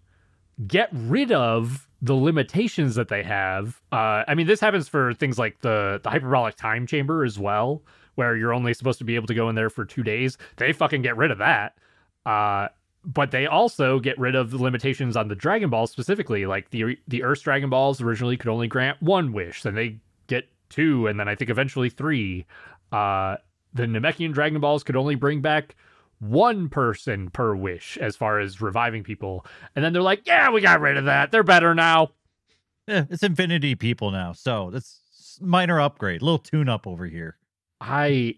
[SPEAKER 2] get rid of the limitations that they have. Uh, I mean, this happens for things like the the hyperbolic time chamber as well, where you're only supposed to be able to go in there for two days. They fucking get rid of that. Uh, but they also get rid of the limitations on the Dragon Balls specifically. Like the the Earth's Dragon Balls originally could only grant one wish, then they two, and then I think eventually three. Uh, the Namekian Dragon Balls could only bring back one person per wish as far as reviving people. And then they're like, yeah, we got rid of that. They're better now.
[SPEAKER 1] Yeah, it's infinity people now. So that's minor upgrade, little tune up over here.
[SPEAKER 2] I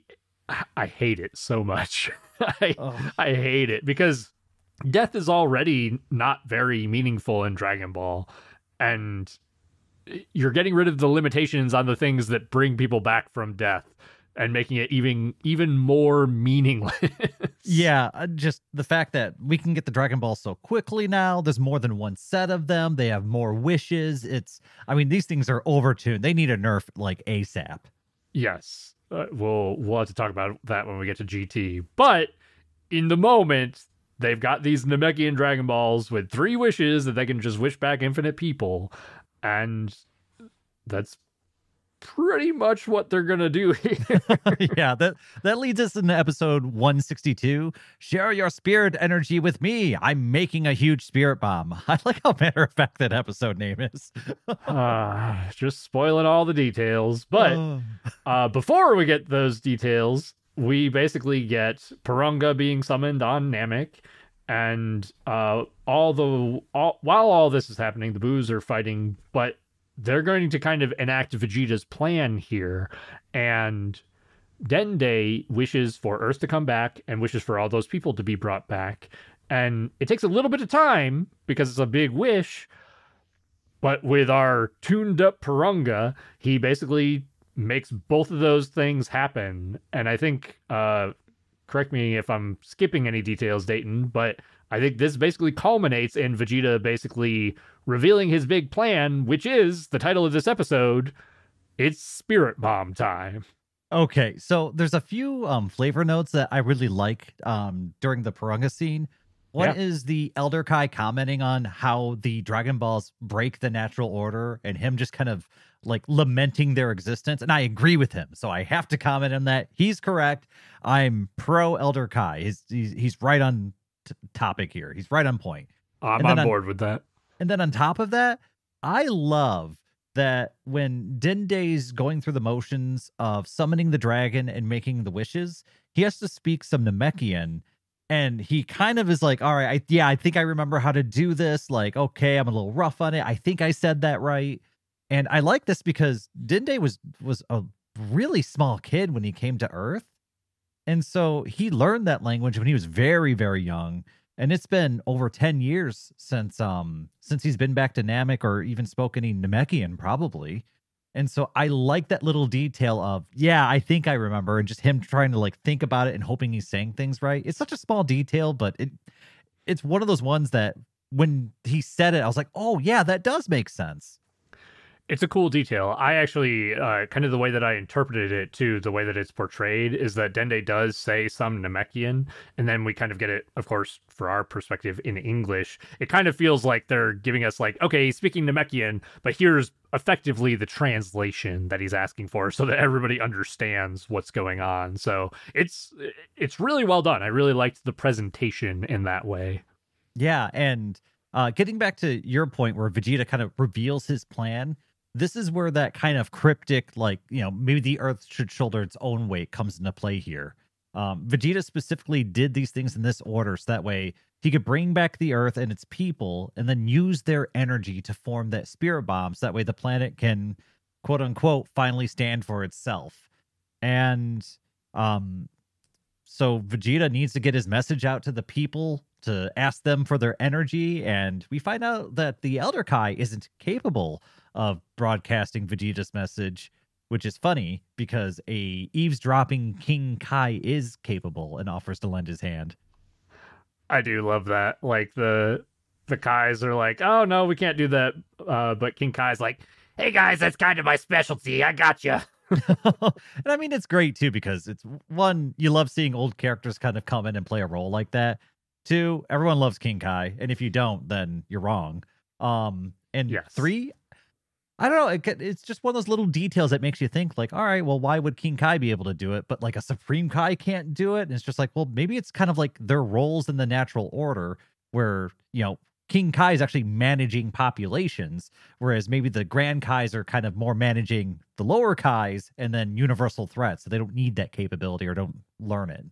[SPEAKER 2] I hate it so much. I oh. I hate it because death is already not very meaningful in Dragon Ball. And you're getting rid of the limitations on the things that bring people back from death and making it even even more meaningless.
[SPEAKER 1] yeah, uh, just the fact that we can get the Dragon Ball so quickly now. There's more than one set of them. They have more wishes. It's I mean these things are overtuned. They need a nerf like ASAP.
[SPEAKER 2] Yes. Uh, we'll we'll have to talk about that when we get to GT. But in the moment, they've got these Namekian Dragon Balls with three wishes that they can just wish back infinite people, and that's pretty much what they're gonna do here.
[SPEAKER 1] yeah, that that leads us into episode 162. Share your spirit energy with me. I'm making a huge spirit bomb. I like how matter of fact that episode name is.
[SPEAKER 2] uh, just spoiling all the details. But uh, before we get those details, we basically get Porunga being summoned on Namek. And uh, all the all, while all this is happening, the Buus are fighting, but they're going to kind of enact Vegeta's plan here. And Dende wishes for Earth to come back and wishes for all those people to be brought back. And it takes a little bit of time because it's a big wish. But with our tuned up Porunga, he basically makes both of those things happen. And I think, uh, correct me if I'm skipping any details, Dayton, but I think this basically culminates in Vegeta basically revealing his big plan, which is the title of this episode. It's Spirit Bomb time.
[SPEAKER 1] Okay, so there's a few um, flavor notes that I really like um, during the Porunga scene. One yeah. is the Elder Kai commenting on how the Dragon Balls break the natural order and him just kind of like lamenting their existence. And I agree with him. So I have to comment on that. He's correct. I'm pro Elder Kai. He's, he's, he's right on t- topic here. He's right on point.
[SPEAKER 2] I'm on board with that.
[SPEAKER 1] And then on top of that, I love that when Dende's going through the motions of summoning the dragon and making the wishes, he has to speak some Namekian. And he kind of is like, all right, I, yeah, I think I remember how to do this. Like, okay, I'm a little rough on it. I think I said that right. And I like this because Dende was was a really small kid when he came to Earth. And so he learned that language when he was very, very young and it's been over 10 years since um since he's been back to Namek or even spoke any Namekian probably. And so I like that little detail of, yeah, I think I remember, and just him trying to like think about it and hoping he's saying things right. It's such a small detail, but it it's one of those ones that when he said it, I was like, oh yeah, that does make sense.
[SPEAKER 2] It's a cool detail. I actually uh, kind of the way that I interpreted it too, the way that it's portrayed is that Dende does say some Namekian, and then we kind of get it, of course, for our perspective in English. It kind of feels like they're giving us like, okay, he's speaking Namekian, but here's effectively the translation that he's asking for, so that everybody understands what's going on. So it's it's really well done. I really liked the presentation in that way.
[SPEAKER 1] Yeah, and uh, getting back to your point where Vegeta kind of reveals his plan, this is where that kind of cryptic, like, you know, maybe the earth should shoulder its own weight comes into play here. Um, Vegeta specifically did these things in this order so that way he could bring back the earth and its people and then use their energy to form that spirit bomb so that way the planet can, quote unquote, finally stand for itself. And um, so Vegeta needs to get his message out to the people to ask them for their energy. And we find out that the Elder Kai isn't capable of broadcasting Vegeta's message, which is funny because a eavesdropping King Kai is capable and offers to lend his hand.
[SPEAKER 2] I do love that. Like the the Kais are like, oh no, we can't do that. Uh, but King Kai's like, hey guys, that's kind of my specialty. I got you.
[SPEAKER 1] and I mean, it's great too because it's one, you love seeing old characters kind of come in and play a role like that. Two, everyone loves King Kai, and if you don't, then you're wrong. Um, and
[SPEAKER 2] Yes.
[SPEAKER 1] three, I don't know. It, it's just one of those little details that makes you think, like, all right, well, why would King Kai be able to do it, but like a Supreme Kai can't do it? And it's just like, well, maybe it's kind of like their roles in the natural order, where you know King Kai is actually managing populations, whereas maybe the Grand Kais are kind of more managing the lower Kais and then universal threats, so they don't need that capability or don't learn it.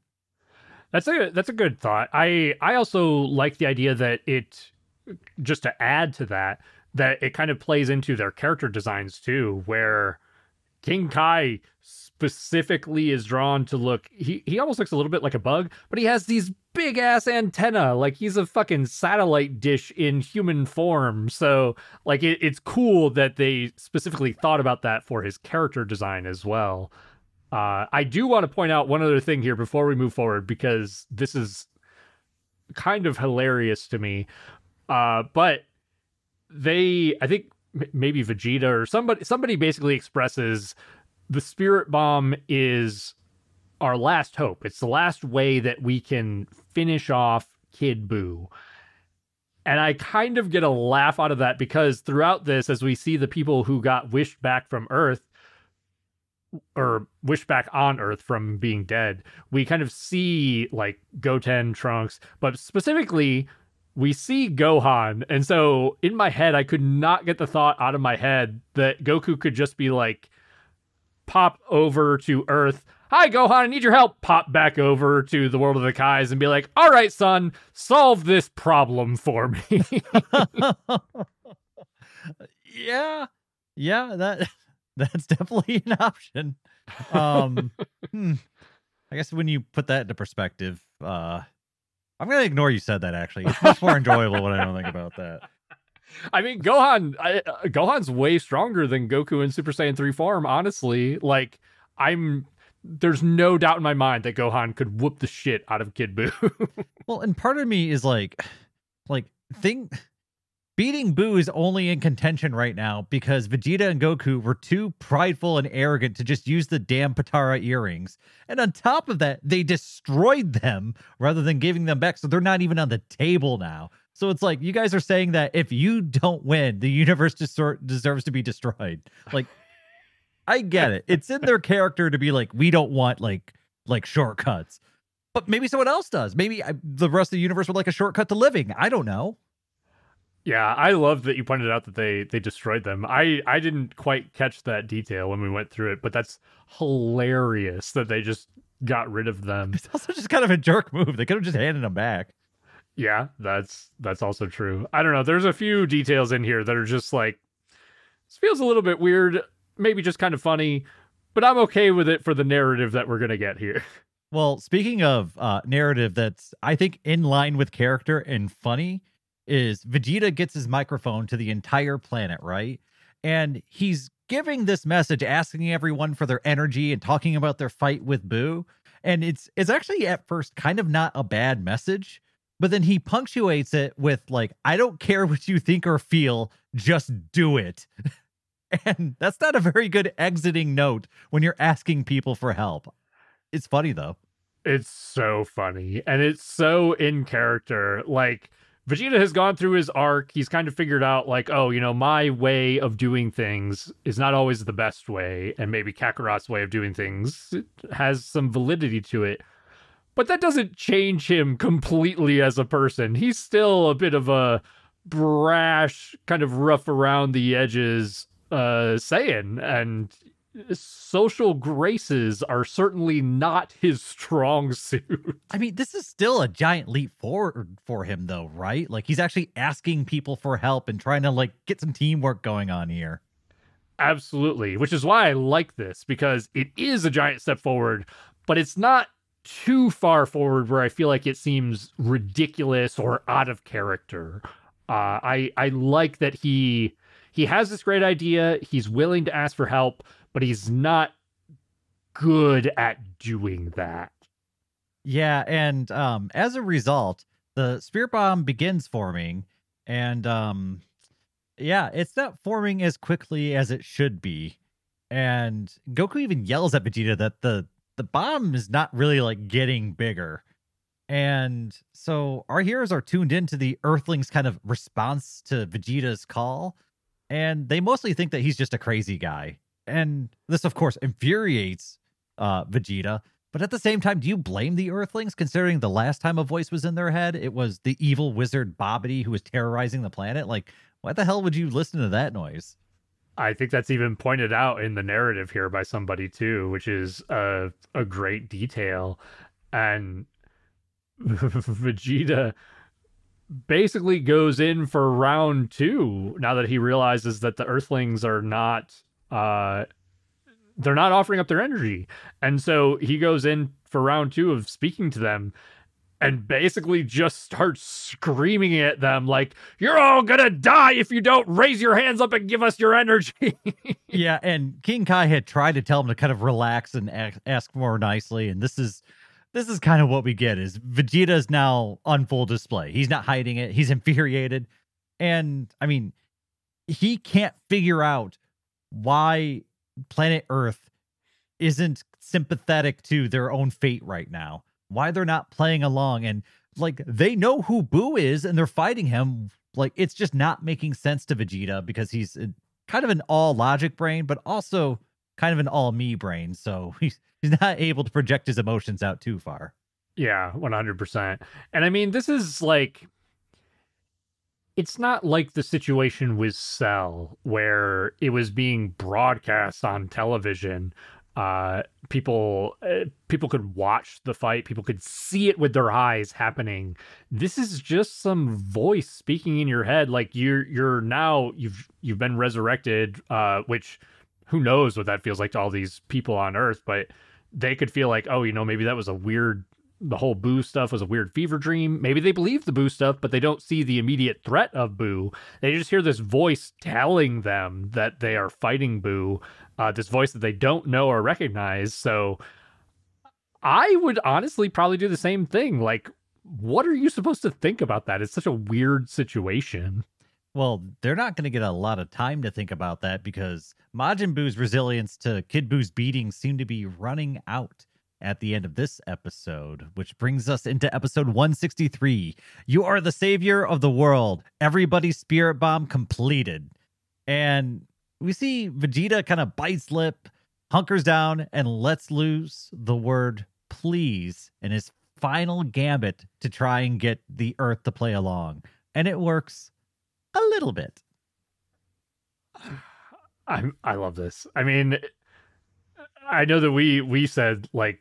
[SPEAKER 2] That's a that's a good thought. I I also like the idea that it just to add to that that it kind of plays into their character designs too, where King Kai specifically is drawn to look he he almost looks a little bit like a bug, but he has these big ass antenna like he's a fucking satellite dish in human form. So like it, it's cool that they specifically thought about that for his character design as well. Uh, I do want to point out one other thing here before we move forward because this is kind of hilarious to me. Uh, but they, I think maybe Vegeta or somebody, somebody basically expresses the spirit bomb is our last hope. It's the last way that we can finish off Kid Buu. And I kind of get a laugh out of that because throughout this, as we see the people who got wished back from Earth, or wished back on Earth from being dead, we kind of see like Goten, Trunks, but specifically we see Gohan. And so in my head, I could not get the thought out of my head that Goku could just be like, pop over to Earth. Hi, Gohan, I need your help. Pop back over to the world of the Kais and be like, all right, son, solve this problem for me.
[SPEAKER 1] yeah, yeah, that that's definitely an option. Um, hmm. I guess when you put that into perspective, uh, I'm gonna ignore you said that. Actually, it's much more enjoyable when I don't think about that.
[SPEAKER 2] I mean, Gohan, I, uh, Gohan's way stronger than Goku in Super Saiyan 3 form, honestly. Like, I'm. There's no doubt in my mind that Gohan could whoop the shit out of Kid Buu.
[SPEAKER 1] Well, and part of me is like, like think beating Buu is only in contention right now because Vegeta and Goku were too prideful and arrogant to just use the damn Potara earrings. And on top of that, they destroyed them rather than giving them back. So they're not even on the table now. So it's like you guys are saying that if you don't win, the universe desor- deserves to be destroyed. Like, I get it. It's in their character to be like, we don't want like like shortcuts. But maybe someone else does. Maybe I, the rest of the universe would like a shortcut to living. I don't know.
[SPEAKER 2] yeah, I love that you pointed out that they they destroyed them. I I didn't quite catch that detail when we went through it, but that's hilarious that they just got rid of them.
[SPEAKER 1] It's also just kind of a jerk move. They could have just handed them back.
[SPEAKER 2] Yeah, that's that's also true. I don't know. There's a few details in here that are just like this feels a little bit weird, maybe just kind of funny, but I'm okay with it for the narrative that we're gonna get here.
[SPEAKER 1] Well, speaking of uh, narrative that's, I think, in line with character and funny, is Vegeta gets his microphone to the entire planet, right? And he's giving this message, asking everyone for their energy and talking about their fight with Buu. And it's it's actually at first kind of not a bad message, but then he punctuates it with like, "I don't care what you think or feel, just do it." And that's not a very good exiting note when you're asking people for help. It's funny though.
[SPEAKER 2] It's so funny and it's so in character. Like Vegeta has gone through his arc. He's kind of figured out like, oh, you know, my way of doing things is not always the best way and maybe Kakarot's way of doing things has some validity to it. But that doesn't change him completely as a person. He's still a bit of a brash, kind of rough around the edges uh Saiyan and social graces are certainly not his strong suit.
[SPEAKER 1] I mean, this is still a giant leap forward for him though, right? Like he's actually asking people for help and trying to like get some teamwork going on here.
[SPEAKER 2] Absolutely, which is why I like this because it is a giant step forward, but it's not too far forward where I feel like it seems ridiculous or out of character. Uh, I I like that he he has this great idea. He's willing to ask for help, but he's not good at doing that.
[SPEAKER 1] Yeah, and um, as a result, the spirit bomb begins forming, and um, yeah, it's not forming as quickly as it should be. And Goku even yells at Vegeta that the the bomb is not really like getting bigger. And so our heroes are tuned into the Earthlings' kind of response to Vegeta's call and they mostly think that he's just a crazy guy. And this, of course, infuriates uh, Vegeta. But at the same time, do you blame the Earthlings, considering the last time a voice was in their head, it was the evil wizard Babidi who was terrorizing the planet? Like, why the hell would you listen to that noise?
[SPEAKER 2] I think that's even pointed out in the narrative here by somebody too, which is a a great detail. And Vegeta basically goes in for round two now that he realizes that the earthlings are not uh they're not offering up their energy and so he goes in for round two of speaking to them and basically just starts screaming at them like you're all gonna die if you don't raise your hands up and give us your energy
[SPEAKER 1] yeah and king kai had tried to tell him to kind of relax and ask more nicely and this is this is kind of what we get is Vegeta is now on full display. He's not hiding it. He's infuriated. And I mean, he can't figure out why planet Earth isn't sympathetic to their own fate right now. Why they're not playing along and like they know who Buu is and they're fighting him. Like it's just not making sense to Vegeta because he's kind of an all logic brain, but also kind of an all me brain. So he's he's not able to project his emotions out too far.
[SPEAKER 2] Yeah, 100%. And I mean, this is like it's not like the situation with Cell where it was being broadcast on television. Uh, people uh, people could watch the fight, people could see it with their eyes happening. This is just some voice speaking in your head like you're you're now you've you've been resurrected uh, which who knows what that feels like to all these people on earth, but they could feel like, oh, you know, maybe that was a weird the whole Buu stuff was a weird fever dream. Maybe they believe the Buu stuff, but they don't see the immediate threat of Buu. They just hear this voice telling them that they are fighting Buu, uh, this voice that they don't know or recognize. So I would honestly probably do the same thing. Like, what are you supposed to think about that? It's such a weird situation.
[SPEAKER 1] Well, they're not going to get a lot of time to think about that because Majin Buu's resilience to Kid Buu's beating seem to be running out at the end of this episode, which brings us into episode 163. You are the savior of the world. Everybody's spirit bomb completed. And we see Vegeta kind of bites lip, hunkers down, and lets loose the word please in his final gambit to try and get the Earth to play along. And it works a little bit.
[SPEAKER 2] I I love this. I mean, I know that we we said like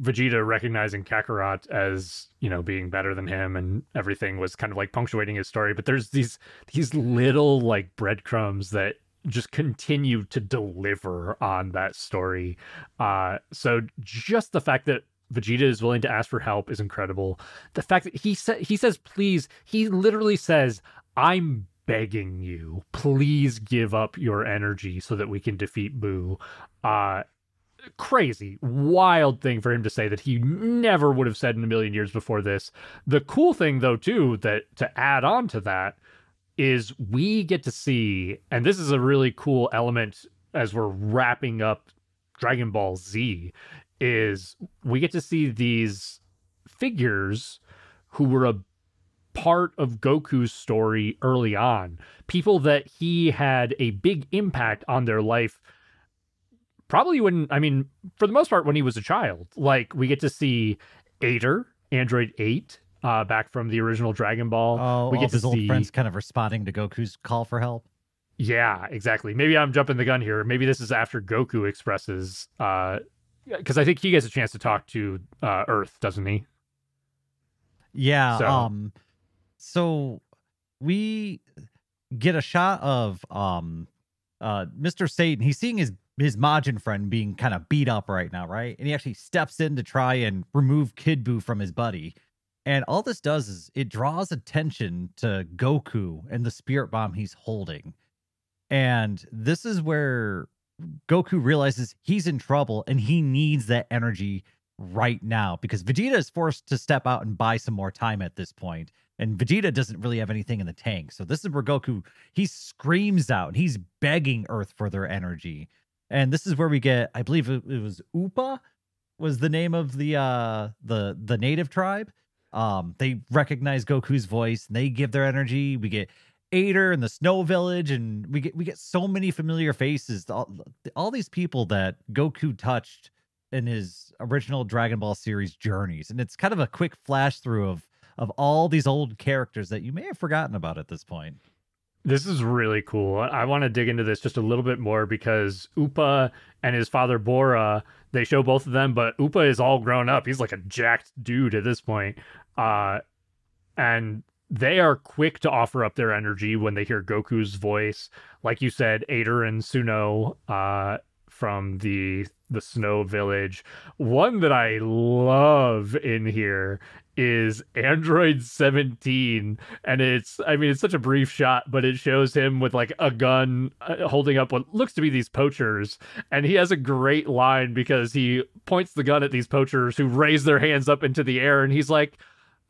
[SPEAKER 2] Vegeta recognizing Kakarot as you know being better than him and everything was kind of like punctuating his story, but there's these these little like breadcrumbs that just continue to deliver on that story. Uh, so just the fact that Vegeta is willing to ask for help is incredible. The fact that he said he says please, he literally says I'm begging you, please give up your energy so that we can defeat Buu. Uh, crazy, wild thing for him to say that he never would have said in a million years before this. The cool thing, though, too, that to add on to that, is we get to see, and this is a really cool element as we're wrapping up Dragon Ball Z, is we get to see these figures who were a part of Goku's story early on, people that he had a big impact on their life. Probably when, I mean, for the most part, when he was a child. Like, we get to see Eighter, Android 8, uh, back from the original Dragon Ball.
[SPEAKER 1] Oh,
[SPEAKER 2] we get to
[SPEAKER 1] his old friends kind of responding to Goku's call for help.
[SPEAKER 2] Yeah, exactly. Maybe I'm jumping the gun here. Maybe this is after Goku expresses, uh, because I think he gets a chance to talk to uh, Earth, doesn't he?
[SPEAKER 1] Yeah.
[SPEAKER 2] So-
[SPEAKER 1] Um. So we get a shot of um, uh, Mr. Satan. He's seeing his his Majin friend being kind of beat up right now, right? And he actually steps in to try and remove Kid Buu from his buddy. And all this does is it draws attention to Goku and the spirit bomb he's holding. And this is where Goku realizes he's in trouble and he needs that energy right now because Vegeta is forced to step out and buy some more time at this point. And Vegeta doesn't really have anything in the tank. So this is where Goku he screams out and he's begging Earth for their energy. And this is where we get, I believe it, it was Upa was the name of the uh the the native tribe. Um they recognize Goku's voice and they give their energy. We get Eighter and the Snow Village, and we get we get so many familiar faces. All, all these people that Goku touched in his original Dragon Ball series journeys, and it's kind of a quick flash through of of all these old characters that you may have forgotten about at this point.
[SPEAKER 2] This is really cool. I want to dig into this just a little bit more because Upa and his father Bora, they show both of them, but Upa is all grown up. He's like a jacked dude at this point. Uh and they are quick to offer up their energy when they hear Goku's voice. Like you said, Eighter and Suno uh from the the snow village. One that I love in here is Android 17 and it's I mean it's such a brief shot but it shows him with like a gun uh, holding up what looks to be these poachers and he has a great line because he points the gun at these poachers who raise their hands up into the air and he's like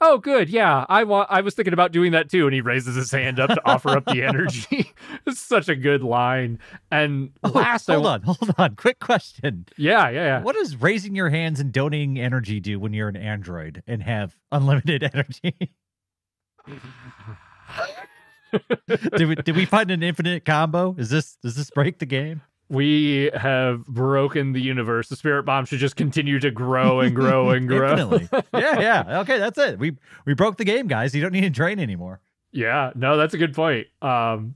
[SPEAKER 2] Oh good, yeah. I want I was thinking about doing that too and he raises his hand up to offer up the energy. it's such a good line. And
[SPEAKER 1] Oh,
[SPEAKER 2] last I
[SPEAKER 1] hold
[SPEAKER 2] wa-
[SPEAKER 1] on, hold on. Quick question:
[SPEAKER 2] Yeah, yeah, yeah.
[SPEAKER 1] What does raising your hands and donating energy do when you're an android and have unlimited energy? did we did we find an infinite combo? Is this does this break the game?
[SPEAKER 2] We have broken the universe. The spirit bomb should just continue to grow and grow and grow.
[SPEAKER 1] Yeah, yeah. Okay, that's it. We we broke the game, guys. You don't need to drain anymore.
[SPEAKER 2] yeah, no, that's a good point. Um,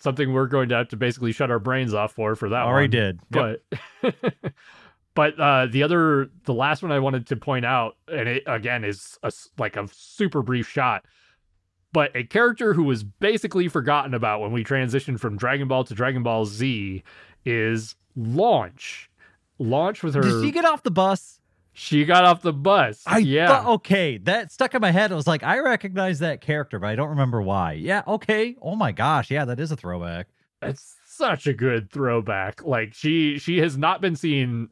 [SPEAKER 2] something we're going to have to basically shut our brains off for for that
[SPEAKER 1] Already
[SPEAKER 2] one.
[SPEAKER 1] did. Yep.
[SPEAKER 2] But but uh, the other, the last one I wanted to point out, and it again is a like a super brief shot. But a character who was basically forgotten about when we transitioned from Dragon Ball to Dragon Ball Z is Launch. Launch with her.
[SPEAKER 1] Did she get off the bus?
[SPEAKER 2] She got off the bus.
[SPEAKER 1] I
[SPEAKER 2] yeah.
[SPEAKER 1] thought, okay, that stuck in my head. I was like, I recognize that character, but I don't remember why. Yeah, okay. Oh my gosh, yeah, that is a throwback.
[SPEAKER 2] That's such a good throwback. Like she she has not been seen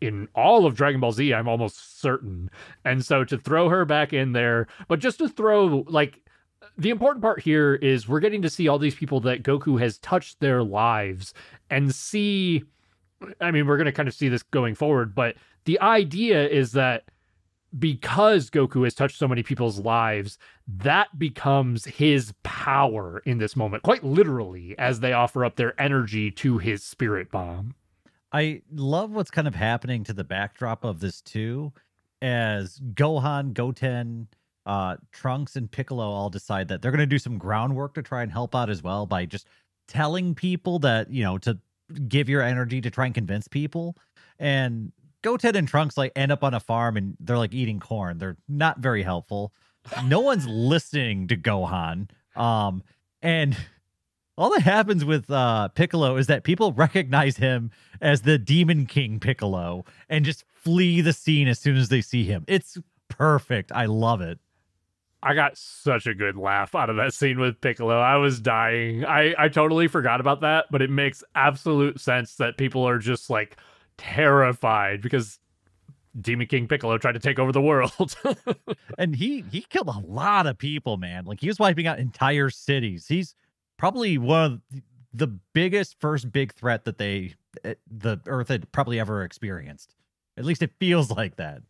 [SPEAKER 2] in all of Dragon Ball Z, I'm almost certain. And so to throw her back in there, but just to throw like the important part here is we're getting to see all these people that Goku has touched their lives and see I mean, we're going to kind of see this going forward, but the idea is that because Goku has touched so many people's lives, that becomes his power in this moment, quite literally, as they offer up their energy to his spirit bomb.
[SPEAKER 1] I love what's kind of happening to the backdrop of this too, as Gohan, Goten, uh, Trunks, and Piccolo all decide that they're going to do some groundwork to try and help out as well by just telling people that you know to give your energy to try and convince people. And Goten and Trunks like end up on a farm and they're like eating corn. They're not very helpful. No one's listening to Gohan. Um, and all that happens with uh Piccolo is that people recognize him as the Demon King Piccolo and just flee the scene as soon as they see him. It's perfect. I love it.
[SPEAKER 2] I got such a good laugh out of that scene with Piccolo. I was dying. I, I totally forgot about that, but it makes absolute sense that people are just like terrified because Demon King Piccolo tried to take over the world.
[SPEAKER 1] and he he killed a lot of people, man. Like he was wiping out entire cities. He's probably one of the biggest first big threat that they eh, the Earth had probably ever experienced. At least it feels like that.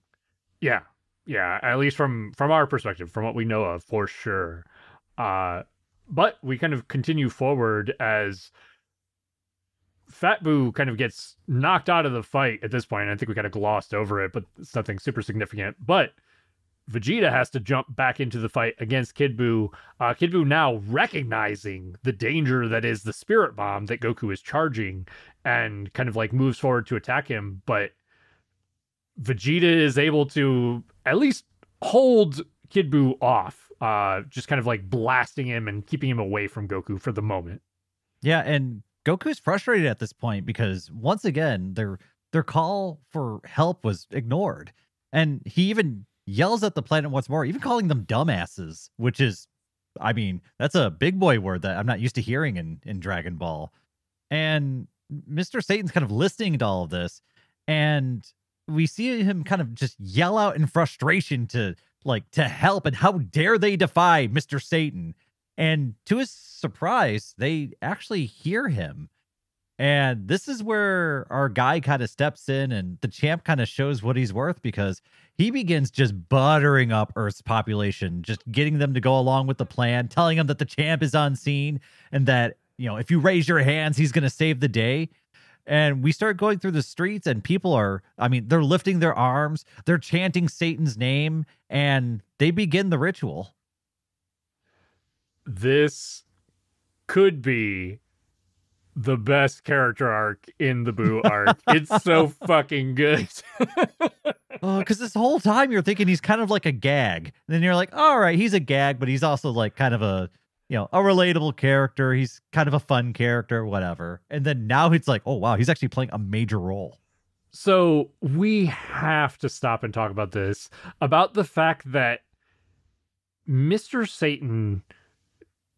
[SPEAKER 2] Yeah, yeah. At least from from our perspective, from what we know of, for sure. Uh, but we kind of continue forward as Fat Buu kind of gets knocked out of the fight at this point. I think we kind of glossed over it, but it's nothing super significant. But Vegeta has to jump back into the fight against Kid Buu. Uh, Kid Buu now recognizing the danger that is the Spirit Bomb that Goku is charging and kind of like moves forward to attack him. But Vegeta is able to at least hold Kid Buu off, uh, just kind of like blasting him and keeping him away from Goku for the moment.
[SPEAKER 1] Yeah, and Goku's frustrated at this point because once again their their call for help was ignored. And he even yells at the planet once more, even calling them dumbasses, which is I mean, that's a big boy word that I'm not used to hearing in in Dragon Ball. And Mr. Satan's kind of listening to all of this and we see him kind of just yell out in frustration to like to help and how dare they defy Mr. Satan. And to his surprise, they actually hear him. And this is where our guy kind of steps in and the champ kind of shows what he's worth because he begins just buttering up Earth's population, just getting them to go along with the plan, telling them that the champ is on scene and that, you know, if you raise your hands, he's going to save the day. And we start going through the streets and people are, I mean, they're lifting their arms, they're chanting Satan's name, and they begin the ritual.
[SPEAKER 2] This could be the best character arc in the Buu arc. it's so fucking good.
[SPEAKER 1] oh, because this whole time you're thinking he's kind of like a gag. And then you're like, all right, he's a gag, but he's also like kind of a you know, a relatable character. He's kind of a fun character, whatever. And then now it's like, oh wow, he's actually playing a major role.
[SPEAKER 2] So we have to stop and talk about this about the fact that Mr. Satan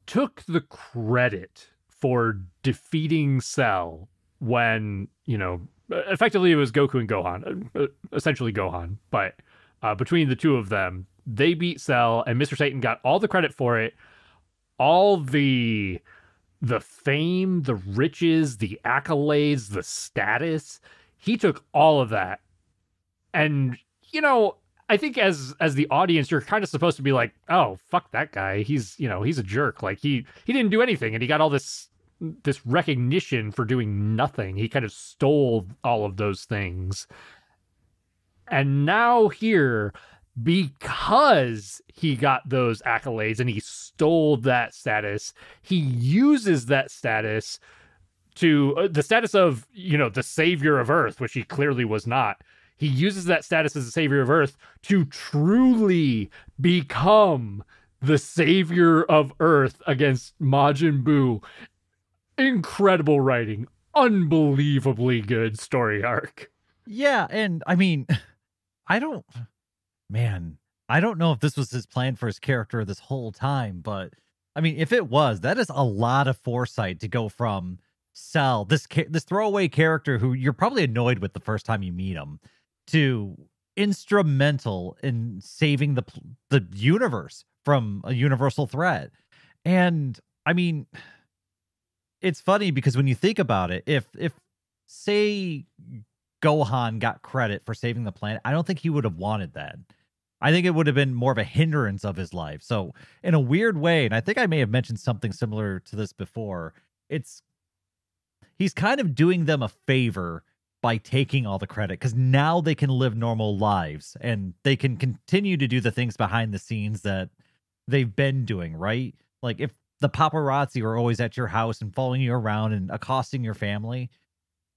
[SPEAKER 2] took the credit for defeating Cell when, you know, effectively it was Goku and Gohan, uh, essentially Gohan, but uh, between the two of them, they beat Cell and Mr. Satan got all the credit for it. All the the fame, the riches, the accolades, the status, he took all of that. And you know, I think as as the audience, you're kind of supposed to be like, "Oh, fuck that guy. He's you know he's a jerk. Like he he didn't do anything, and he got all this this recognition for doing nothing. He kind of stole all of those things, and now here." Because he got those accolades and he stole that status, he uses that status to uh, the status of you know the savior of earth which he clearly was not he uses that status as the savior of Earth to truly become the savior of Earth against Majin Buu. Incredible writing, unbelievably good story arc.
[SPEAKER 1] Yeah, and I mean, I don't, man, I don't know if this was his plan for his character this whole time, but I mean, if it was, that is a lot of foresight to go from Cell, this this throwaway character who you're probably annoyed with the first time you meet him, to instrumental in saving the the universe from a universal threat. And I mean it's funny because when you think about it, if if say Gohan got credit for saving the planet, I don't think he would have wanted that. I think it would have been more of a hindrance of his life. So, in a weird way, and I think I may have mentioned something similar to this before, it's he's kind of doing them a favor by taking all the credit because now they can live normal lives and they can continue to do the things behind the scenes that they've been doing, right? Like if the paparazzi were always at your house and following you around and accosting your family,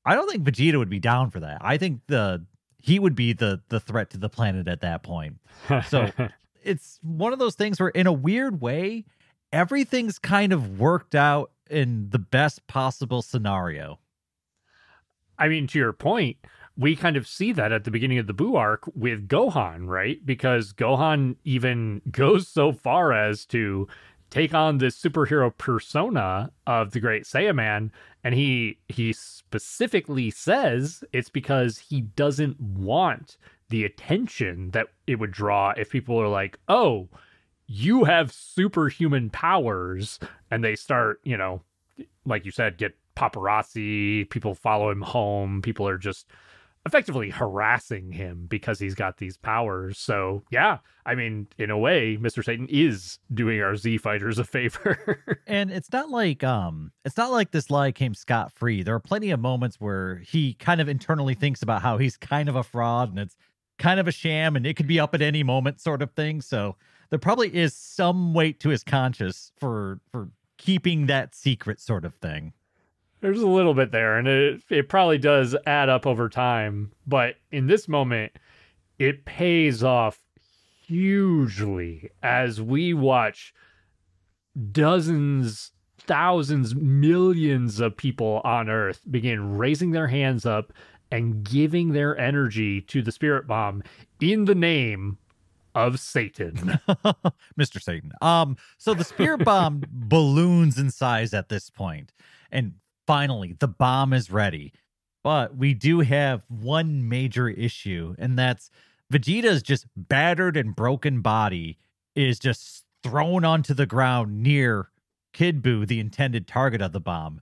[SPEAKER 1] I don't think Vegeta would be down for that. I think the he would be the the threat to the planet at that point. So it's one of those things where in a weird way, everything's kind of worked out in the best possible scenario.
[SPEAKER 2] I mean, to your point, we kind of see that at the beginning of the Buu arc with Gohan, right? Because Gohan even goes so far as to take on this superhero persona of the Great Saiyaman, and he he specifically says it's because he doesn't want the attention that it would draw if people are like, "Oh, you have superhuman powers," and they start, you know, like you said, get paparazzi, people follow him home, people are just effectively harassing him because he's got these powers. So, yeah, I mean, in a way, Mr. Satan is doing our Z fighters a favor.
[SPEAKER 1] and it's not like um it's not like this lie came scot free. There are plenty of moments where he kind of internally thinks about how he's kind of a fraud and it's kind of a sham and it could be up at any moment sort of thing. So, there probably is some weight to his conscience for for keeping that secret sort of thing.
[SPEAKER 2] There's a little bit there, and it it probably does add up over time. But in this moment, it pays off hugely as we watch dozens, thousands, millions of people on Earth begin raising their hands up and giving their energy to the spirit bomb in the name of Satan.
[SPEAKER 1] Mr. Satan. Um, so the spirit bomb balloons in size at this point, and finally the bomb is ready. But we do have one major issue, and that's Vegeta's just battered and broken body is just thrown onto the ground near Kid Buu, the intended target of the bomb.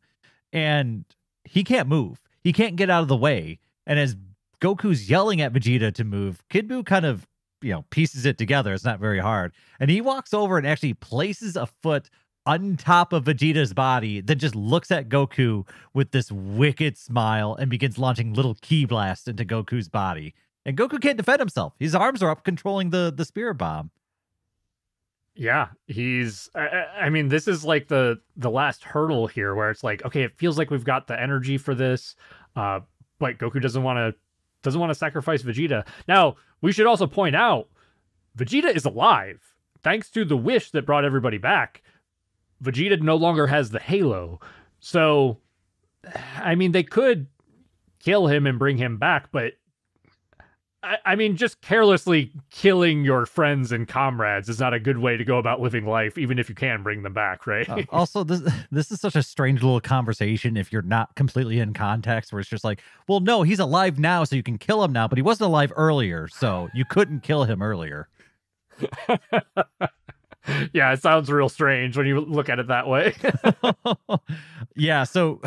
[SPEAKER 1] And he can't move. He can't get out of the way. And as Goku's yelling at Vegeta to move, Kid Buu kind of, you know, pieces it together. It's not very hard. And he walks over and actually places a foot on top of Vegeta's body, then just looks at Goku with this wicked smile and begins launching little ki blasts into Goku's body. And Goku can't defend himself. His arms are up controlling the the spirit bomb.
[SPEAKER 2] Yeah, he's. I, I, mean, this is like the the last hurdle here, where it's like, okay, it feels like we've got the energy for this, uh, but Goku doesn't want to doesn't want to sacrifice Vegeta. Now, we should also point out, Vegeta is alive thanks to the wish that brought everybody back. Vegeta no longer has the halo. So, I mean, they could kill him and bring him back, but I, I, mean, just carelessly killing your friends and comrades is not a good way to go about living life, even if you can bring them back, right?
[SPEAKER 1] uh, also, this this is such a strange little conversation if you're not completely in context, where it's just like, well, no, he's alive now, so you can kill him now, but he wasn't alive earlier, so you couldn't kill him earlier.
[SPEAKER 2] yeah, it sounds real strange when you look at it that way.
[SPEAKER 1] yeah, so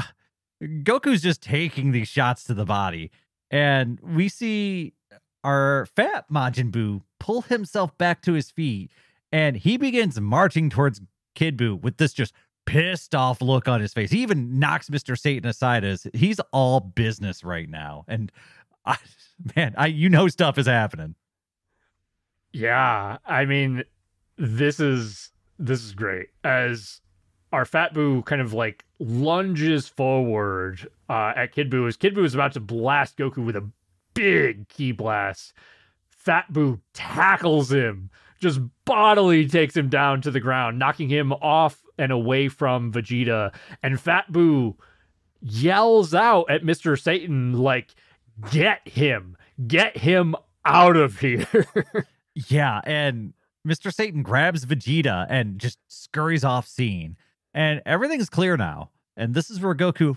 [SPEAKER 1] Goku's just taking these shots to the body, and we see our fat Majin Buu pull himself back to his feet, and he begins marching towards Kid Buu with this just pissed off look on his face. He even knocks Mr. Satan aside as he's all business right now. And I, man, I you know stuff is happening.
[SPEAKER 2] Yeah, I mean, this is this is great as our Fat Buu kind of like lunges forward uh, at Kid Buu as Kid Buu is about to blast Goku with a big ki blast. Fat Buu tackles him, just bodily takes him down to the ground, knocking him off and away from Vegeta. And Fat Buu yells out at Mr. Satan, like, get him, get him out of here.
[SPEAKER 1] yeah. And Mr. Satan grabs Vegeta and just scurries off scene. And everything's clear now. And this is where Goku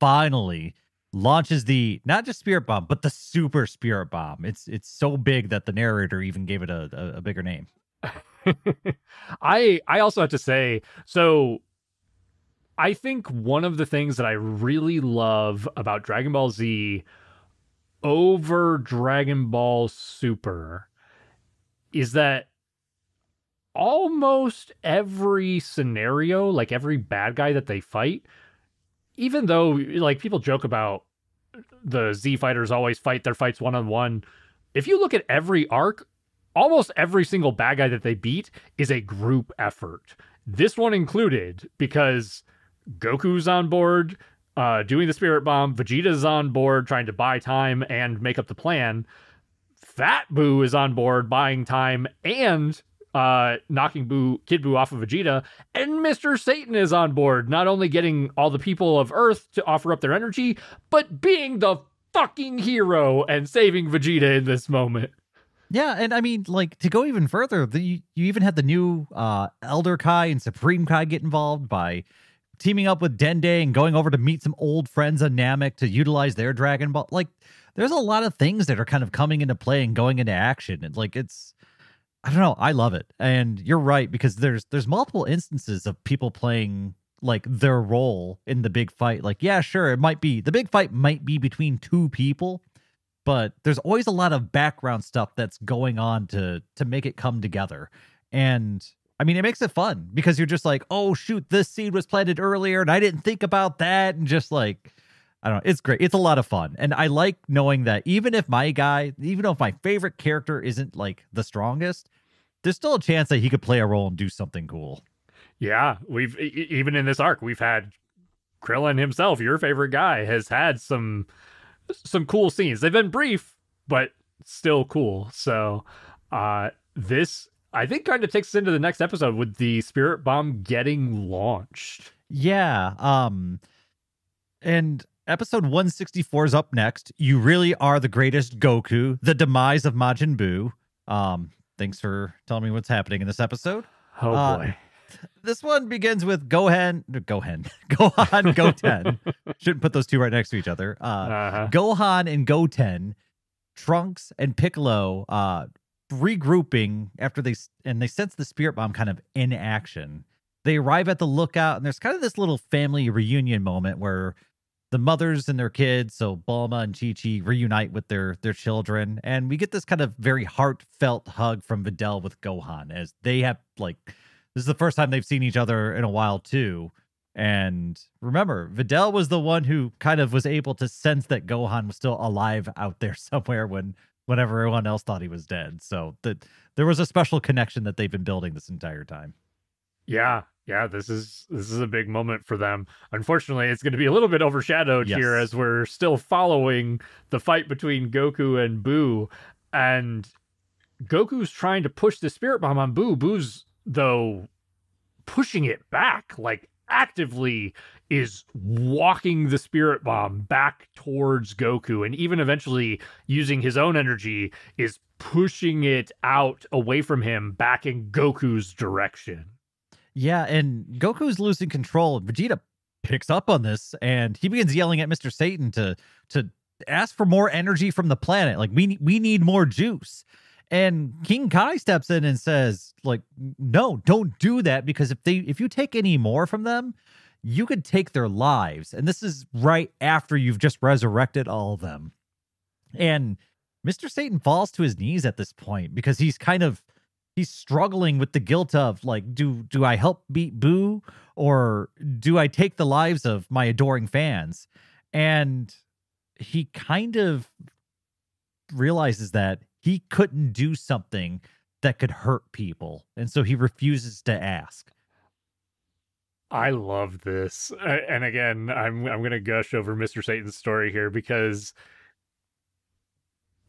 [SPEAKER 1] finally launches the not just spirit bomb, but the super spirit bomb. It's it's so big that the narrator even gave it a, a, a bigger name.
[SPEAKER 2] I I also have to say, so I think one of the things that I really love about Dragon Ball Z over Dragon Ball Super is that almost every scenario, like every bad guy that they fight, even though like people joke about the Z fighters always fight their fights one on one, if you look at every arc, almost every single bad guy that they beat is a group effort. This one included because Goku's on board uh, doing the spirit bomb, Vegeta's on board trying to buy time and make up the plan. Fat Buu is on board buying time and uh, knocking Buu, Kid Buu off of Vegeta, and Mr. Satan is on board, not only getting all the people of Earth to offer up their energy, but being the fucking hero and saving Vegeta in this moment.
[SPEAKER 1] Yeah, and I mean, like to go even further, the, you even had the new uh, Elder Kai and Supreme Kai get involved by teaming up with Dende and going over to meet some old friends on Namek to utilize their Dragon Ball. Like, there's a lot of things that are kind of coming into play and going into action. And like it's I don't know, I love it. And you're right because there's there's multiple instances of people playing like their role in the big fight. Like, yeah, sure, it might be the big fight might be between two people, but there's always a lot of background stuff that's going on to to make it come together. And I mean, it makes it fun because you're just like, oh shoot, this seed was planted earlier, and I didn't think about that, and just like, I don't know, it's great. It's a lot of fun, and I like knowing that even if my guy, even if my favorite character isn't like the strongest, there's still a chance that he could play a role and do something cool.
[SPEAKER 2] Yeah, we've even in this arc, we've had Krillin himself, your favorite guy, has had some some cool scenes. They've been brief, but still cool. So, uh this I think kind of takes us into the next episode with the spirit bomb getting launched.
[SPEAKER 1] Yeah. Um and episode 164 is up next. You really are the greatest Goku, the demise of Majin Buu. Um, thanks for telling me what's happening in this episode.
[SPEAKER 2] Oh uh, boy.
[SPEAKER 1] This one begins with Gohan, Gohan, Gohan, Goten. Shouldn't put those two right next to each other. Uh, uh-huh. Gohan and Goten, Trunks and Piccolo uh, regrouping after they and they sense the spirit bomb kind of in action. They arrive at the lookout and there's kind of this little family reunion moment where the mothers and their kids, so Bulma and Chi Chi, reunite with their their children, and we get this kind of very heartfelt hug from Videl with Gohan as they have like this is the first time they've seen each other in a while too. And remember, Videl was the one who kind of was able to sense that Gohan was still alive out there somewhere when when everyone else thought he was dead. So that there was a special connection that they've been building this entire time.
[SPEAKER 2] Yeah, yeah, this is this is a big moment for them. Unfortunately, it's going to be a little bit overshadowed yes. here as we're still following the fight between Goku and Buu, and Goku's trying to push the spirit bomb on Buu. Buu's though pushing it back, like actively is walking the spirit bomb back towards Goku and even eventually using his own energy is pushing it out away from him back in Goku's direction.
[SPEAKER 1] Yeah, and Goku's losing control. Vegeta picks up on this and he begins yelling at Mr. Satan to to ask for more energy from the planet. Like we we need more juice. And King Kai steps in and says, like, no, don't do that because if they if you take any more from them, you could take their lives. And this is right after you've just resurrected all of them. And Mr. Satan falls to his knees at this point because he's kind of he's struggling with the guilt of like do do I help beat Buu or do I take the lives of my adoring fans? And he kind of realizes that he couldn't do something that could hurt people. And so he refuses to ask.
[SPEAKER 2] I love this. And again, I'm I'm going to gush over Mr. Satan's story here because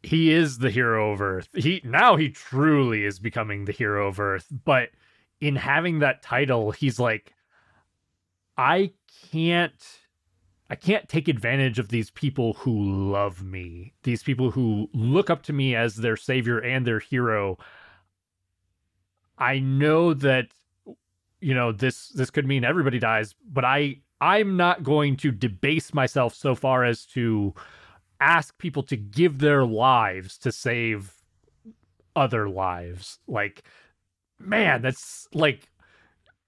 [SPEAKER 2] he is the hero of Earth. He now he truly is becoming the hero of Earth, but in having that title, he's like I can't I can't take advantage of these people who love me, these people who look up to me as their savior and their hero. I know that you know this this could mean everybody dies, but I I'm not going to debase myself so far as to ask people to give their lives to save other lives. Like man, that's like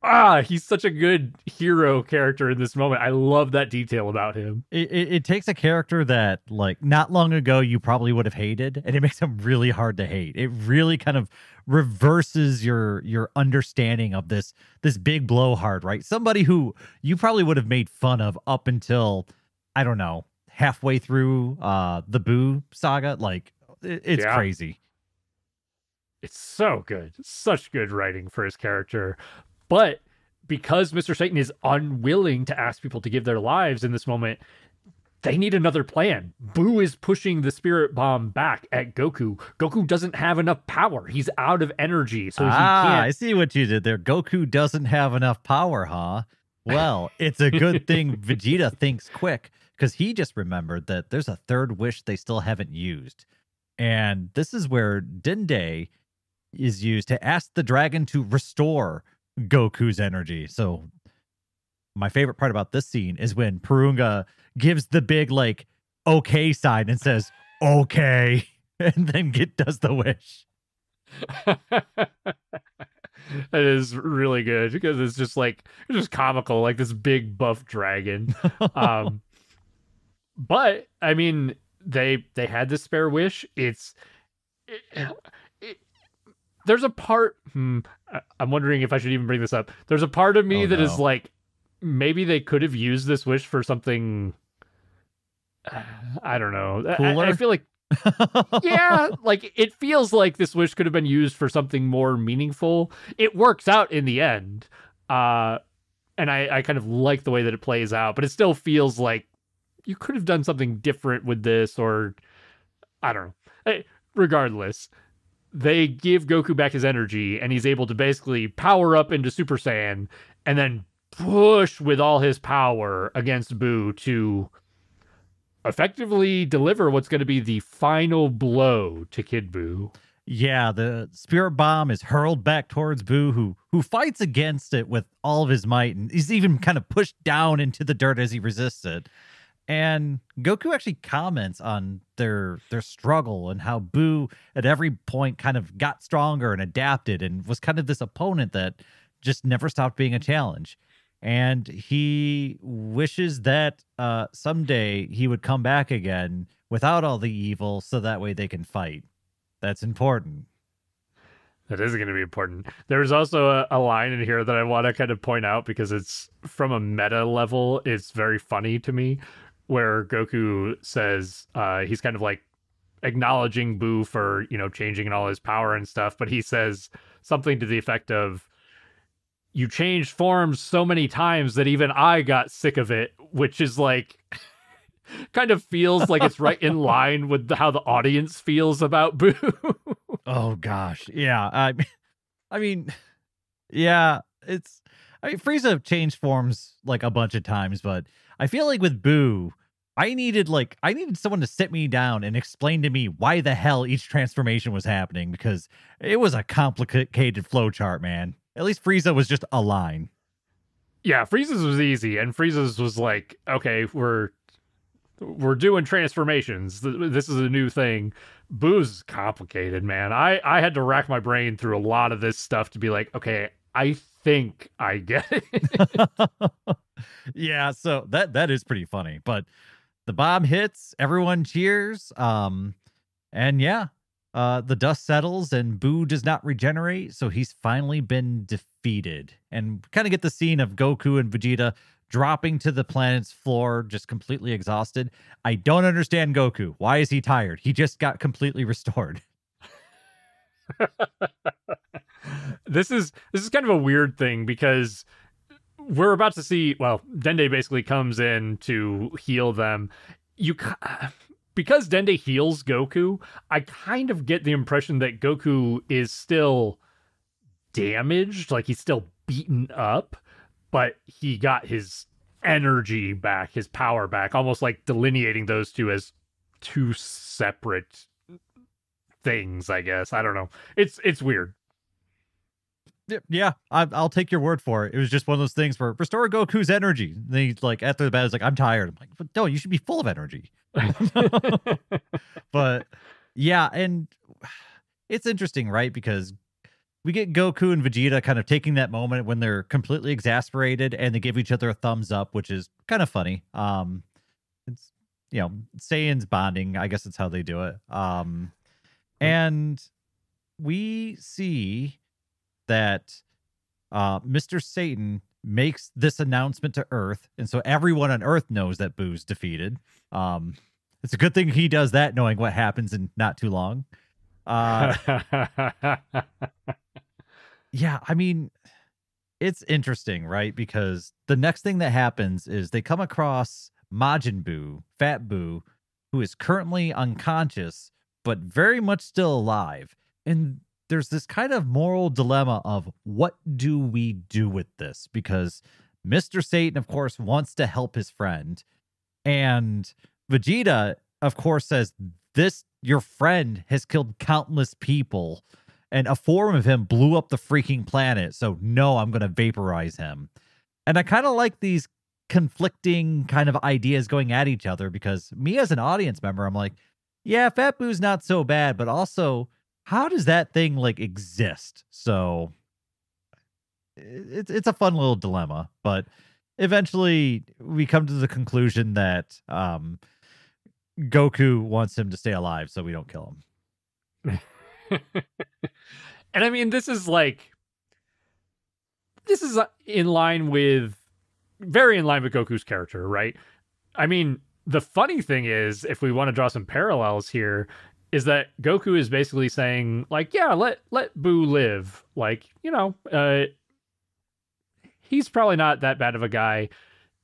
[SPEAKER 2] ah, he's such a good hero character in this moment. I love that detail about him.
[SPEAKER 1] It, it, it, takes a character that, like, not long ago you probably would have hated, and it makes him really hard to hate. It really kind of reverses your your understanding of this this big blowhard, right? Somebody who you probably would have made fun of up until I don't know halfway through uh the Buu saga. Like, it, it's yeah. crazy.
[SPEAKER 2] It's so good. Such good writing for his character. But because Mr. Satan is unwilling to ask people to give their lives in this moment, they need another plan. Buu is pushing the spirit bomb back at Goku. Goku doesn't have enough power. He's out of energy. So ah,
[SPEAKER 1] I see what you did there. Goku doesn't have enough power, huh? Well, it's a good thing Vegeta thinks quick because he just remembered that there's a third wish they still haven't used. And this is where Dende is used to ask the dragon to restore Goku's energy. So my favorite part about this scene is when Porunga gives the big like okay sign and says, okay, and then get does the wish.
[SPEAKER 2] that is really good because it's just like it's just comical, like this big buff dragon. Um, but I mean, they they had the spare wish. It's it, it, there's a part. Hmm, I'm wondering if I should even bring this up. There's a part of me
[SPEAKER 1] Oh,
[SPEAKER 2] that is
[SPEAKER 1] no.
[SPEAKER 2] like, maybe they could have used this wish for something. I don't know. I- I, I feel like yeah, like it feels like this wish could have been used for something more meaningful. It works out in the end. Uh and I, I kind of like the way that it plays out, but it still feels like you could have done something different with this or I don't know. Regardless, they give Goku back his energy and he's able to basically power up into Super Saiyan and then push with all his power against Buu to effectively deliver what's going to be the final blow to Kid Buu.
[SPEAKER 1] Yeah, the spirit bomb is hurled back towards Buu, who who fights against it with all of his might, and he's even kind of pushed down into the dirt as he resists it. And Goku actually comments on their their struggle and how Buu at every point kind of got stronger and adapted and was kind of this opponent that just never stopped being a challenge. And he wishes that uh, someday he would come back again without all the evil, so that way they can fight. That's important.
[SPEAKER 2] That is going to be important. There's also a, a line in here that I want to kind of point out because it's from a meta level. It's very funny to me where Goku says uh, he's kind of like acknowledging Buu for, you know, changing and all his power and stuff. But he says something to the effect of, you changed forms so many times that even I got sick of it, which is like kind of feels like it's right in line with the, how the audience feels about Buu.
[SPEAKER 1] Oh gosh, yeah. I, I mean, yeah. It's. I mean, Frieza changed forms like a bunch of times, but I feel like with Buu, I needed like I needed someone to sit me down and explain to me why the hell each transformation was happening because it was a complicated flowchart, man. At least Frieza was just a line.
[SPEAKER 2] Yeah, Frieza's was easy, and Frieza's was like, okay, we're we're doing transformations. This is a new thing. Buu's complicated, man. I I had to rack my brain through a lot of this stuff to be like, okay, I think I get it.
[SPEAKER 1] yeah, so that that is pretty funny. But the bomb hits, everyone cheers. Um, and yeah, uh, the dust settles and Buu does not regenerate, so he's finally been defeated. And kind of get the scene of Goku and Vegeta dropping to the planet's floor, just completely exhausted. I don't understand Goku. Why is he tired? He just got completely restored.
[SPEAKER 2] this is this is kind of a weird thing because we're about to see well dende basically comes in to heal them. You because dende heals goku i kind of get the impression that goku is still damaged like he's still beaten up but he got his energy back his power back almost like delineating those two as two separate things i guess. I don't know. It's it's weird
[SPEAKER 1] Yeah, I, I'll take your word for it. It was just one of those things where restore Goku's energy. And then he's like, after the battle, he's like, I'm tired. I'm like, but no, you should be full of energy. but yeah, and it's interesting, right? Because we get Goku and Vegeta kind of taking that moment when they're completely exasperated and they give each other a thumbs up, which is kind of funny. Um, it's you know, Saiyans bonding. I guess it's how they do it. Um, and we see that uh, Mr. Satan makes this announcement to Earth, and so everyone on Earth knows that Buu's defeated. Um, it's a good thing he does that, knowing what happens in not too long. Uh, yeah, I mean, it's interesting, right? Because the next thing that happens is they come across Majin Buu, Fat Buu, who is currently unconscious, but very much still alive. And there's this kind of moral dilemma of what do we do with this? Because Mr. Satan, of course, wants to help his friend. And Vegeta, of course, says, This, your friend, has killed countless people and a form of him blew up the freaking planet. So no, I'm going to vaporize him. And I kind of like these conflicting kind of ideas going at each other because me as an audience member, I'm like, yeah, Fat Buu's not so bad, but also, how does that thing like exist? So it's it's a fun little dilemma, but eventually we come to the conclusion that um Goku wants him to stay alive so we don't kill him.
[SPEAKER 2] and I mean, this is like this is uh, in line with very in line with Goku's character, right? I mean, the funny thing is, if we want to draw some parallels here, is that Goku is basically saying, like, yeah, let let Buu live. Like, you know, uh, he's probably not that bad of a guy.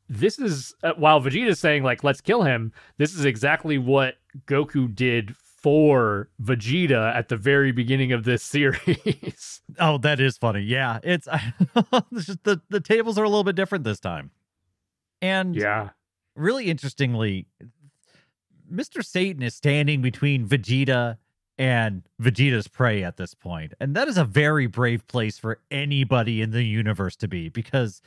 [SPEAKER 2] This is uh, while Vegeta's saying, like, let's kill him. This is exactly what Goku did for Vegeta at the very beginning of this series.
[SPEAKER 1] oh, that is funny. Yeah, it's, it's just the the tables are a little bit different this time. And
[SPEAKER 2] yeah,
[SPEAKER 1] really interestingly, Mr. Satan is standing between Vegeta and Vegeta's prey at this point. And that is a very brave place for anybody in the universe to be because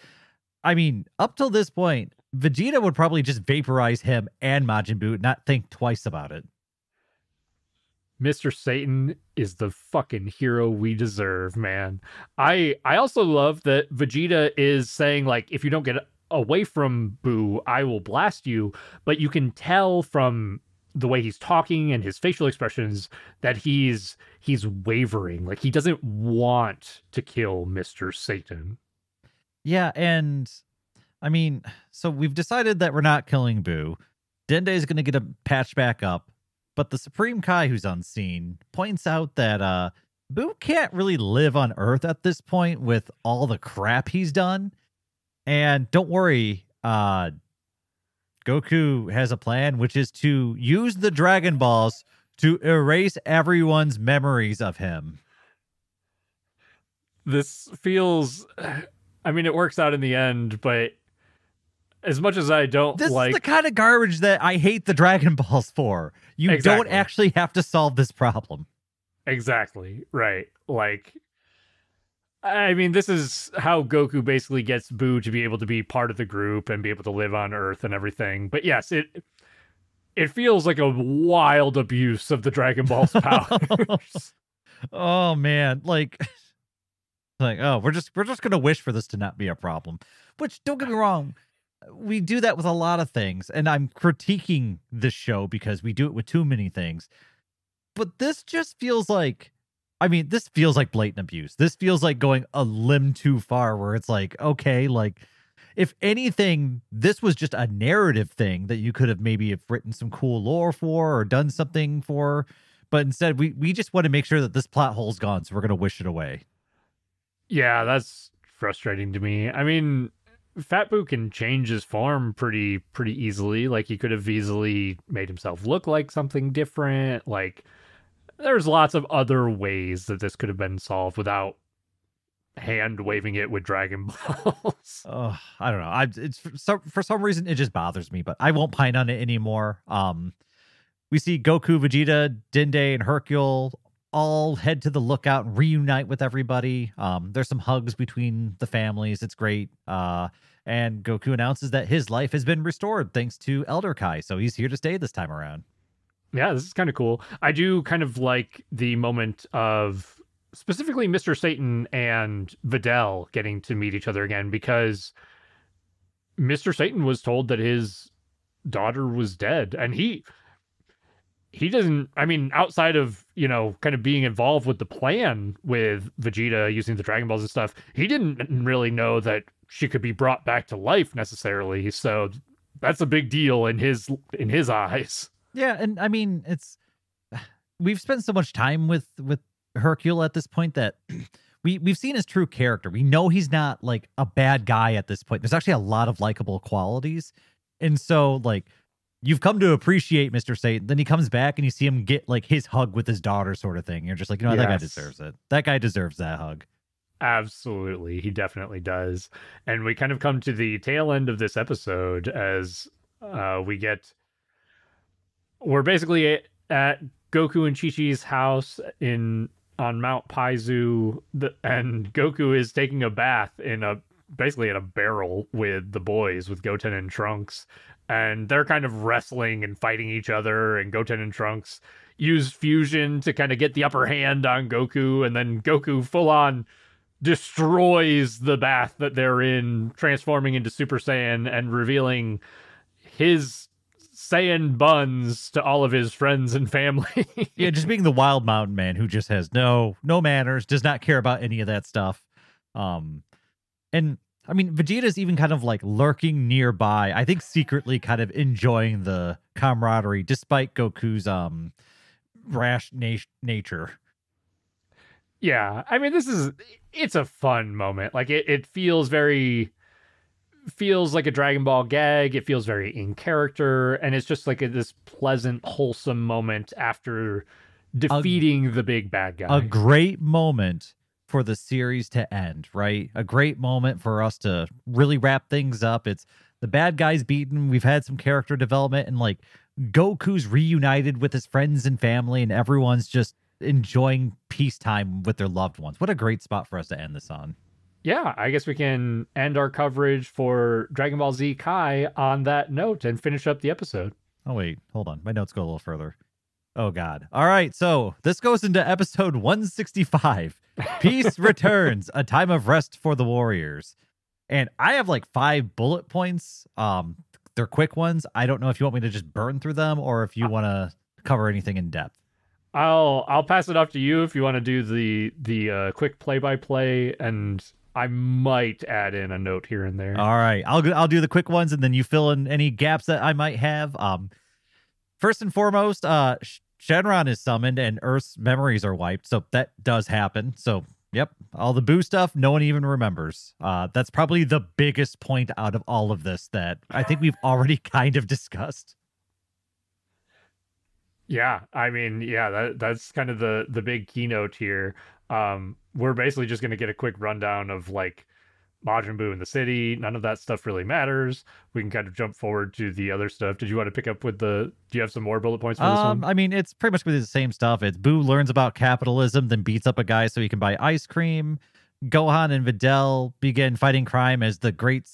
[SPEAKER 1] I mean, up till this point, Vegeta would probably just vaporize him and Majin Buu, not think twice about it.
[SPEAKER 2] Mr. Satan is the fucking hero we deserve, man. I I also love that Vegeta is saying like if you don't get away from Buu, I will blast you. But you can tell from the way he's talking and his facial expressions that he's he's wavering. Like he doesn't want to kill Mr. Satan.
[SPEAKER 1] Yeah, and I mean, so we've decided that we're not killing Buu. Dende is going to get a patch back up, but the Supreme Kai, who's unseen, points out that uh, Buu can't really live on Earth at this point with all the crap he's done. And don't worry, uh Goku has a plan, which is to use the Dragon Balls to erase everyone's memories of him.
[SPEAKER 2] This feels I mean it works out in the end, but as much as I don't
[SPEAKER 1] this
[SPEAKER 2] like
[SPEAKER 1] is the kind of garbage that I hate the Dragon Balls for. You exactly. don't actually have to solve this problem.
[SPEAKER 2] Exactly. Right. Like I mean, this is how Goku basically gets Buu to be able to be part of the group and be able to live on Earth and everything. But yes, it it feels like a wild abuse of the Dragon Ball's powers.
[SPEAKER 1] oh man, like like oh, we're just we're just going to wish for this to not be a problem. Which don't get me wrong, we do that with a lot of things and I'm critiquing this show because we do it with too many things. But this just feels like I mean, this feels like blatant abuse. This feels like going a limb too far where it's like, okay, like if anything, this was just a narrative thing that you could have maybe have written some cool lore for or done something for. But instead, we, we just want to make sure that this plot hole's gone, so we're gonna wish it away.
[SPEAKER 2] Yeah, that's frustrating to me. I mean, Fat Buu can change his form pretty pretty easily. Like he could have easily made himself look like something different. Like there's lots of other ways that this could have been solved without hand waving it with Dragon Balls.
[SPEAKER 1] oh, I don't know. I it's for some, for some reason it just bothers me, but I won't pine on it anymore. Um, we see Goku, Vegeta, Dende, and Hercule all head to the lookout and reunite with everybody. Um, there's some hugs between the families. It's great. Uh, and Goku announces that his life has been restored thanks to Elder Kai, so he's here to stay this time around
[SPEAKER 2] yeah, this is kind of cool. I do kind of like the moment of specifically Mr. Satan and Videl getting to meet each other again because Mr. Satan was told that his daughter was dead and he he doesn't I mean outside of, you know, kind of being involved with the plan with Vegeta using the Dragon Balls and stuff, he didn't really know that she could be brought back to life necessarily. So that's a big deal in his in his eyes.
[SPEAKER 1] Yeah, and I mean it's we've spent so much time with with Hercule at this point that we we've seen his true character. We know he's not like a bad guy at this point. There's actually a lot of likable qualities. And so like you've come to appreciate Mr. Satan. Then he comes back and you see him get like his hug with his daughter sort of thing. You're just like, you know, yes. that guy deserves it. That guy deserves that hug.
[SPEAKER 2] Absolutely. He definitely does. And we kind of come to the tail end of this episode as uh, we get we're basically at Goku and Chi Chi's house in on Mount Paizu, the, and Goku is taking a bath in a basically in a barrel with the boys with Goten and Trunks, and they're kind of wrestling and fighting each other. And Goten and Trunks use fusion to kind of get the upper hand on Goku, and then Goku full on destroys the bath that they're in, transforming into Super Saiyan and revealing his Saiyan buns to all of his friends and family.
[SPEAKER 1] yeah, just being the wild mountain man who just has no no manners, does not care about any of that stuff. Um and I mean Vegeta's even kind of like lurking nearby. I think secretly kind of enjoying the camaraderie despite Goku's um rash na- nature.
[SPEAKER 2] Yeah, I mean this is it's a fun moment. Like it it feels very feels like a Dragon Ball gag. It feels very in character, and it's just like a, this pleasant, wholesome moment after defeating a, the big bad guy.
[SPEAKER 1] A great moment for the series to end, right? A great moment for us to really wrap things up. It's the bad guys beaten. We've had some character development, and like Goku's reunited with his friends and family, and everyone's just enjoying peacetime with their loved ones. What a great spot for us to end this on
[SPEAKER 2] yeah, I guess we can end our coverage for Dragon Ball Z Kai on that note and finish up the episode.
[SPEAKER 1] Oh, wait, hold on. My notes go a little further. Oh, God. All right. So this goes into episode 165 Peace Returns, a time of rest for the Warriors. And I have like five bullet points. Um, They're quick ones. I don't know if you want me to just burn through them or if you want to cover anything in depth.
[SPEAKER 2] I'll I'll pass it off to you if you want to do the the uh, quick play by play and I might add in a note here and there.
[SPEAKER 1] All right, I'll I'll do the quick ones, and then you fill in any gaps that I might have. Um, first and foremost, uh, Shenron is summoned, and Earth's memories are wiped. So that does happen. So yep, all the buu stuff, no one even remembers. Uh, that's probably the biggest point out of all of this that I think we've already kind of discussed.
[SPEAKER 2] Yeah, I mean, yeah, that that's kind of the the big keynote here. Um, we're basically just going to get a quick rundown of like Majin Buu in the city. None of that stuff really matters. We can kind of jump forward to the other stuff. Did you want to pick up with the? Do you have some more bullet points for this um,
[SPEAKER 1] one? I mean, it's pretty much the same stuff. It's Buu learns about capitalism, then beats up a guy so he can buy ice cream. Gohan and Videl begin fighting crime as the Great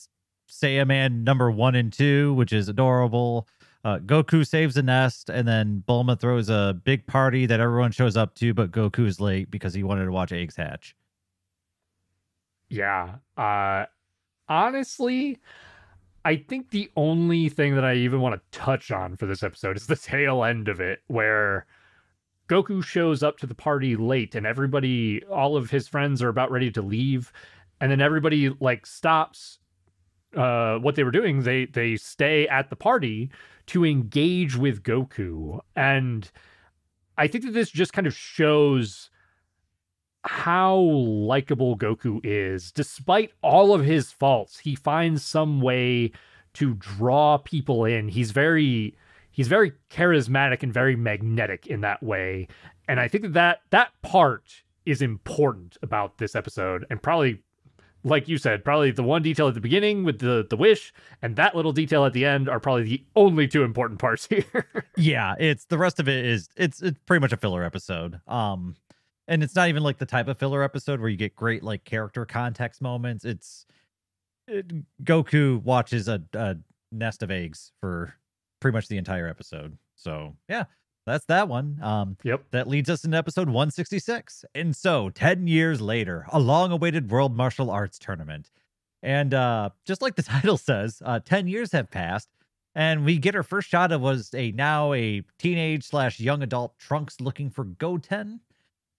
[SPEAKER 1] Saiyaman number one and two, which is adorable. Uh, Goku saves the nest, and then Bulma throws a big party that everyone shows up to, but Goku's late because he wanted to watch eggs hatch.
[SPEAKER 2] Yeah. Uh, honestly, I think the only thing that I even want to touch on for this episode is the tail end of it, where Goku shows up to the party late, and everybody, all of his friends are about ready to leave, and then everybody like stops uh, what they were doing. They they stay at the party to engage with Goku. And I think that this just kind of shows how likable Goku is. Despite all of his faults, he finds some way to draw people in. He's very he's very charismatic and very magnetic in that way. And I think that that, that part is important about this episode and probably like you said, probably the one detail at the beginning with the the wish and that little detail at the end are probably the only two important parts here.
[SPEAKER 1] yeah, it's the rest of it is it's it's pretty much a filler episode. Um and it's not even like the type of filler episode where you get great like character context moments. It's it, Goku watches a, a nest of eggs for pretty much the entire episode. So, yeah, that's that one. Um,
[SPEAKER 2] yep.
[SPEAKER 1] That leads us into episode 166. And so, 10 years later, a long awaited World Martial Arts Tournament. And uh, just like the title says, uh, 10 years have passed. And we get our first shot of was a now a teenage slash young adult Trunks looking for Goten.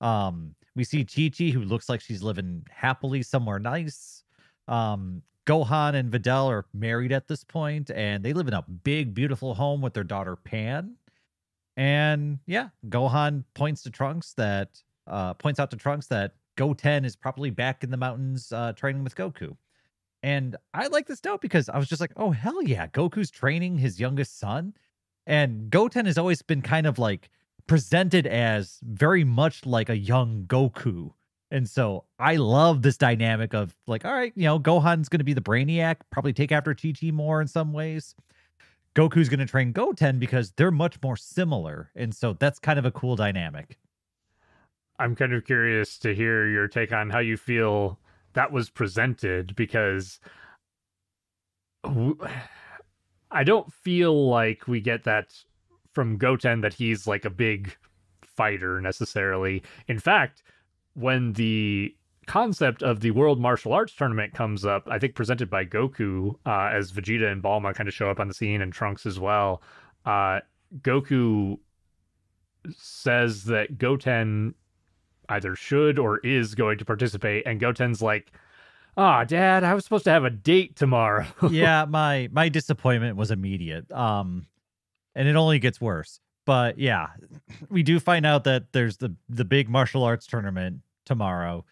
[SPEAKER 1] Um, we see Chi Chi, who looks like she's living happily somewhere nice. Um, Gohan and Videl are married at this point, and they live in a big, beautiful home with their daughter Pan. And yeah, Gohan points to Trunks that uh, points out to Trunks that Goten is probably back in the mountains uh, training with Goku. And I like this note because I was just like, oh hell yeah, Goku's training his youngest son. And Goten has always been kind of like presented as very much like a young Goku. And so I love this dynamic of like, all right, you know, Gohan's going to be the brainiac, probably take after Chi Chi more in some ways. Goku's going to train Goten because they're much more similar. And so that's kind of a cool dynamic.
[SPEAKER 2] I'm kind of curious to hear your take on how you feel that was presented because I don't feel like we get that from Goten that he's like a big fighter necessarily. In fact, when the concept of the World Martial Arts Tournament comes up, I think presented by Goku, uh, as Vegeta and Bulma kind of show up on the scene and Trunks as well. Uh, Goku says that Goten either should or is going to participate, and Goten's like, "Ah, oh, Dad, I was supposed to have a date tomorrow."
[SPEAKER 1] yeah, my my disappointment was immediate. Um, and it only gets worse. But yeah, we do find out that there's the the big martial arts tournament tomorrow,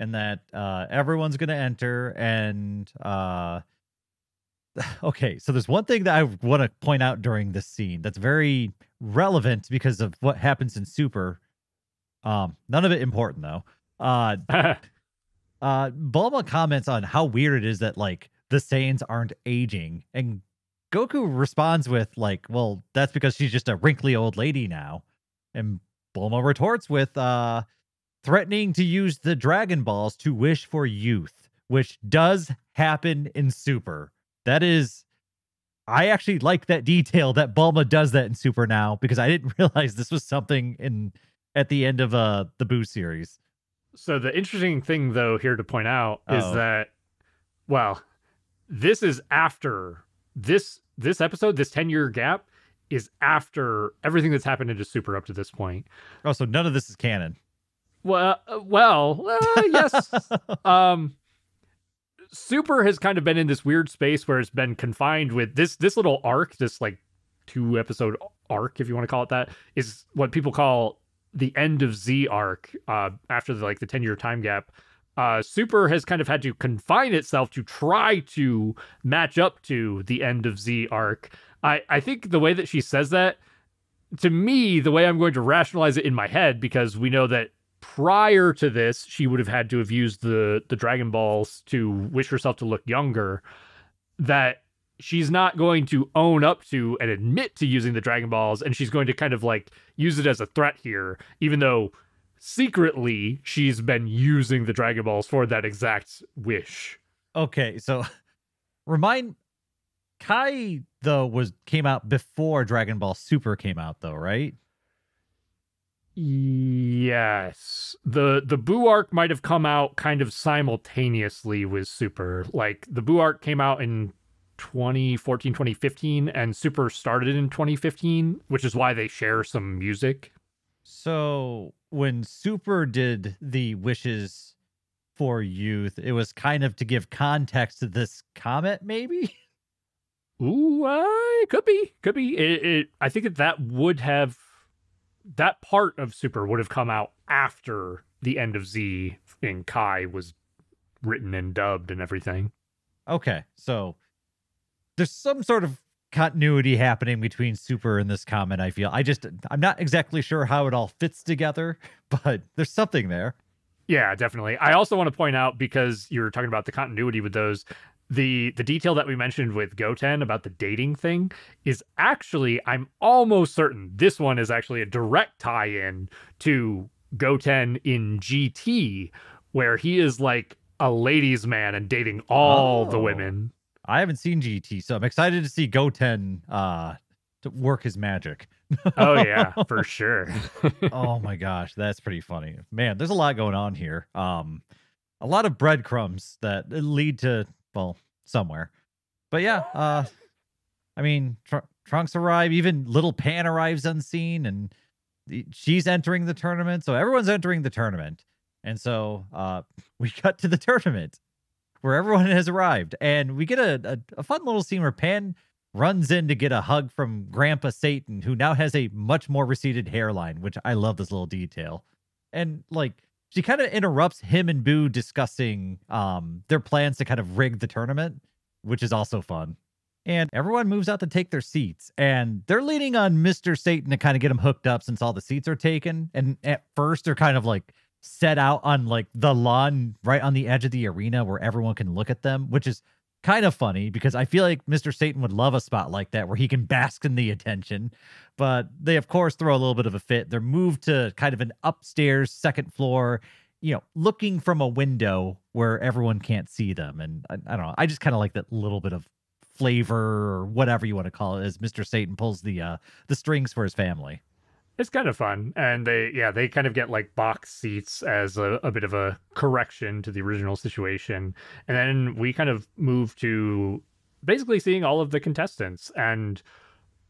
[SPEAKER 1] and that uh, everyone's going to enter. And uh, okay, so there's one thing that I want to point out during this scene that's very relevant because of what happens in Super. Um, none of it important though. Uh, uh, Bulma comments on how weird it is that like the Saiyans aren't aging, and Goku responds with like, "Well, that's because she's just a wrinkly old lady now," and Bulma retorts with, "Uh, threatening to use the Dragon Balls to wish for youth, which does happen in Super. That is I actually like that detail that Bulma does that in Super now because I didn't realize this was something in at the end of uh the Buu series.
[SPEAKER 2] So the interesting thing though here to point out is oh. that well, this is after this this episode, this 10 year gap is after everything that's happened into Super up to this point.
[SPEAKER 1] Oh, so none of this is canon.
[SPEAKER 2] Well, uh, well, uh, yes. um, Super has kind of been in this weird space where it's been confined with this this little arc, this like two episode arc, if you want to call it that, is what people call the end of Z arc. Uh, after the, like the ten year time gap, uh, Super has kind of had to confine itself to try to match up to the end of Z arc. I I think the way that she says that to me, the way I'm going to rationalize it in my head, because we know that prior to this, she would have had to have used the the Dragon Balls to wish herself to look younger. That she's not going to own up to and admit to using the Dragon Balls, and she's going to kind of like use it as a threat here, even though secretly she's been using the Dragon Balls for that exact wish.
[SPEAKER 1] Okay, so remind Kai though was came out before Dragon Ball Super came out though, right?
[SPEAKER 2] Yes. The the Buu arc might have come out kind of simultaneously with Super. Like the Buu arc came out in 2014, 2015 and Super started in 2015, which is why they share some music.
[SPEAKER 1] So when Super did the wishes for youth, it was kind of to give context to this comet, maybe?
[SPEAKER 2] Ooh, it could be. Could be. It, it I think that that would have that part of Super would have come out after the end of Z in Kai was written and dubbed and everything.
[SPEAKER 1] Okay, so there's some sort of continuity happening between Super and this comment. I feel I just I'm not exactly sure how it all fits together, but there's something there.
[SPEAKER 2] Yeah, definitely. I also want to point out because you're talking about the continuity with those the the detail that we mentioned with Goten about the dating thing is actually I'm almost certain this one is actually a direct tie-in to Goten in GT where he is like a ladies man and dating all oh, the women.
[SPEAKER 1] I haven't seen GT, so I'm excited to see Goten uh to work his magic.
[SPEAKER 2] oh yeah, for sure.
[SPEAKER 1] oh my gosh, that's pretty funny. Man, there's a lot going on here. Um a lot of breadcrumbs that lead to well, somewhere. But yeah, uh, I mean, tr- Trunks arrive, even Little Pan arrives unseen, and she's entering the tournament. So everyone's entering the tournament. And so uh, we cut to the tournament where everyone has arrived. And we get a, a, a fun little scene where Pan runs in to get a hug from Grandpa Satan, who now has a much more receded hairline, which I love this little detail. And like, she kind of interrupts him and Buu discussing um their plans to kind of rig the tournament, which is also fun. And everyone moves out to take their seats, and they're leaning on Mr. Satan to kind of get them hooked up since all the seats are taken. And at first, they're kind of like set out on like the lawn right on the edge of the arena where everyone can look at them, which is kind of funny because I feel like Mr. Satan would love a spot like that where he can bask in the attention. But they, of course, throw a little bit of a fit. They're moved to kind of an upstairs second floor, you know, looking from a window where everyone can't see them. And I, I don't know. I just kind of like that little bit of flavor or whatever you want to call it as Mr. Satan pulls the uh the strings for his family.
[SPEAKER 2] It's kind of fun. And they, yeah, they kind of get like box seats as a, a bit of a correction to the original situation. And then we kind of move to basically seeing all of the contestants. And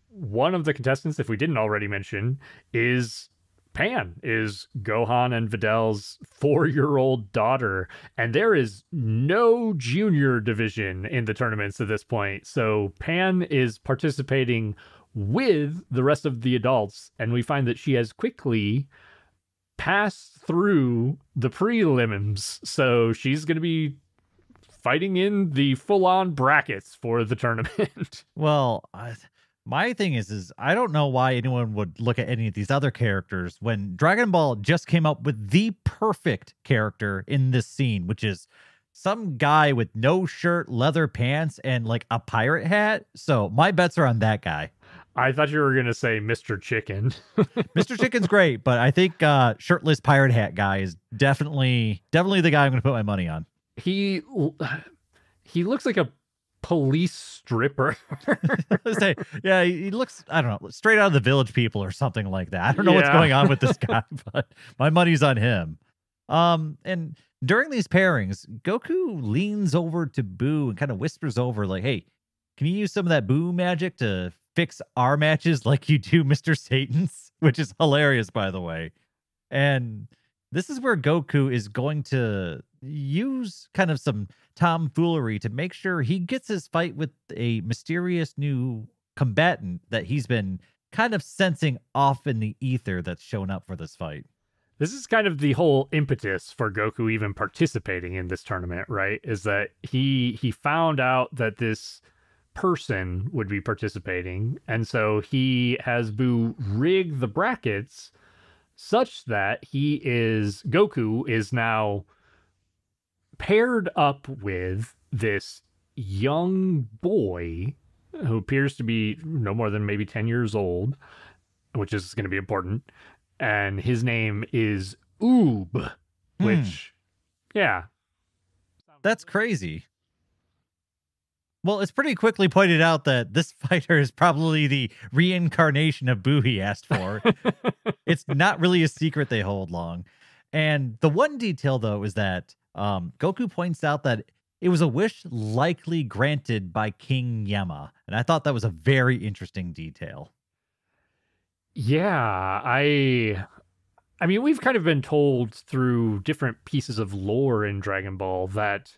[SPEAKER 2] one of the contestants, if we didn't already mention, is Pan, is Gohan and Videl's four year old daughter. And there is no junior division in the tournaments at this point. So Pan is participating with the rest of the adults, and we find that she has quickly passed through the prelims. So she's going to be fighting in the full on brackets for the tournament.
[SPEAKER 1] Well, my thing is, is I don't know why anyone would look at any of these other characters when Dragon Ball just came up with the perfect character in this scene, which is some guy with no shirt, leather pants, and like a pirate hat. So my bets are on that guy.
[SPEAKER 2] I thought you were going to say Mr. Chicken.
[SPEAKER 1] Mr. Chicken's great, but I think uh, shirtless pirate hat guy is definitely definitely the guy I'm going to put my money on.
[SPEAKER 2] he he looks like a police stripper.
[SPEAKER 1] Say, yeah, he he looks I don't know, straight out of the Village People or something like that. I don't know what's going on with this guy, but my money's on him. Um, and during these pairings, Goku leans over to Buu and kind of whispers over, like, "Hey, can you use some of that Buu magic to fix our matches like you do, Mister Satan's?" Which is hilarious, by the way. And this is where Goku is going to use kind of some tomfoolery to make sure he gets his fight with a mysterious new combatant that he's been kind of sensing off in the ether that's shown up for this fight.
[SPEAKER 2] This is kind of the whole impetus for Goku even participating in this tournament, right? Is that he he found out that this person would be participating, and so he has Buu rig the brackets such that he is Goku is now paired up with this young boy who appears to be no more than maybe 10 years old, which is going to be important. And his name is Oob, hmm. which, yeah.
[SPEAKER 1] That's crazy. Well, it's pretty quickly pointed out that this fighter is probably the reincarnation of Buu he asked for. it's not really a secret they hold long. And the one detail, though, is that um, Goku points out that it was a wish likely granted by King Yama. And I thought that was a very interesting detail.
[SPEAKER 2] Yeah, I I mean, we've kind of been told through different pieces of lore in Dragon Ball that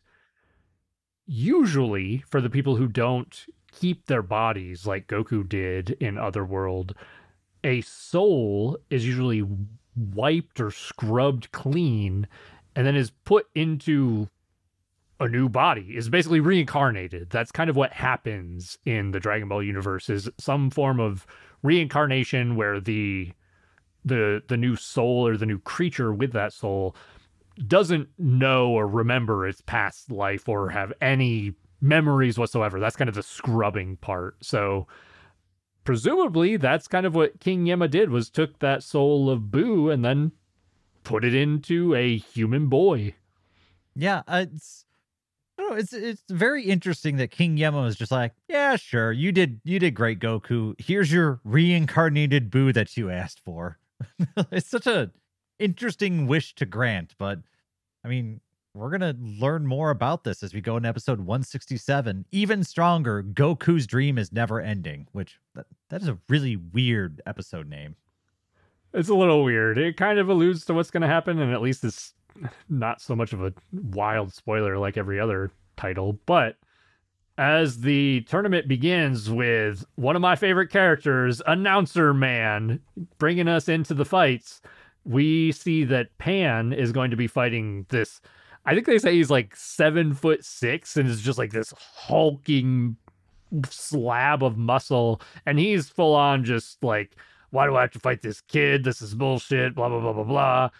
[SPEAKER 2] usually for the people who don't keep their bodies like Goku did in Otherworld, a soul is usually wiped or scrubbed clean and then is put into a new body is basically reincarnated. That's kind of what happens in the dragon ball universe is some form of reincarnation where the the the new soul or the new creature with that soul doesn't know or remember its past life or have any memories whatsoever that's kind of the scrubbing part so presumably that's kind of what king yemma did was took that soul of buu and then put it into a human boy
[SPEAKER 1] Yeah, uh, it's I don't know, it's it's very interesting that King Yemma was just like, yeah, sure, you did you did great, Goku. Here's your reincarnated Buu that you asked for. it's such a interesting wish to grant, but I mean, we're gonna learn more about this as we go in episode 167. Even stronger, Goku's dream is never ending, which that, that is a really weird episode name.
[SPEAKER 2] It's a little weird. It kind of alludes to what's going to happen, and at least it's not so much of a wild spoiler like every other title. But as the tournament begins with one of my favorite characters, Announcer Man, bringing us into the fights, we see that Pan is going to be fighting this. I think they say he's like seven foot six and is just like this hulking slab of muscle. And he's full on just like why do I have to fight this kid? This is bullshit, blah, blah, blah, blah, blah.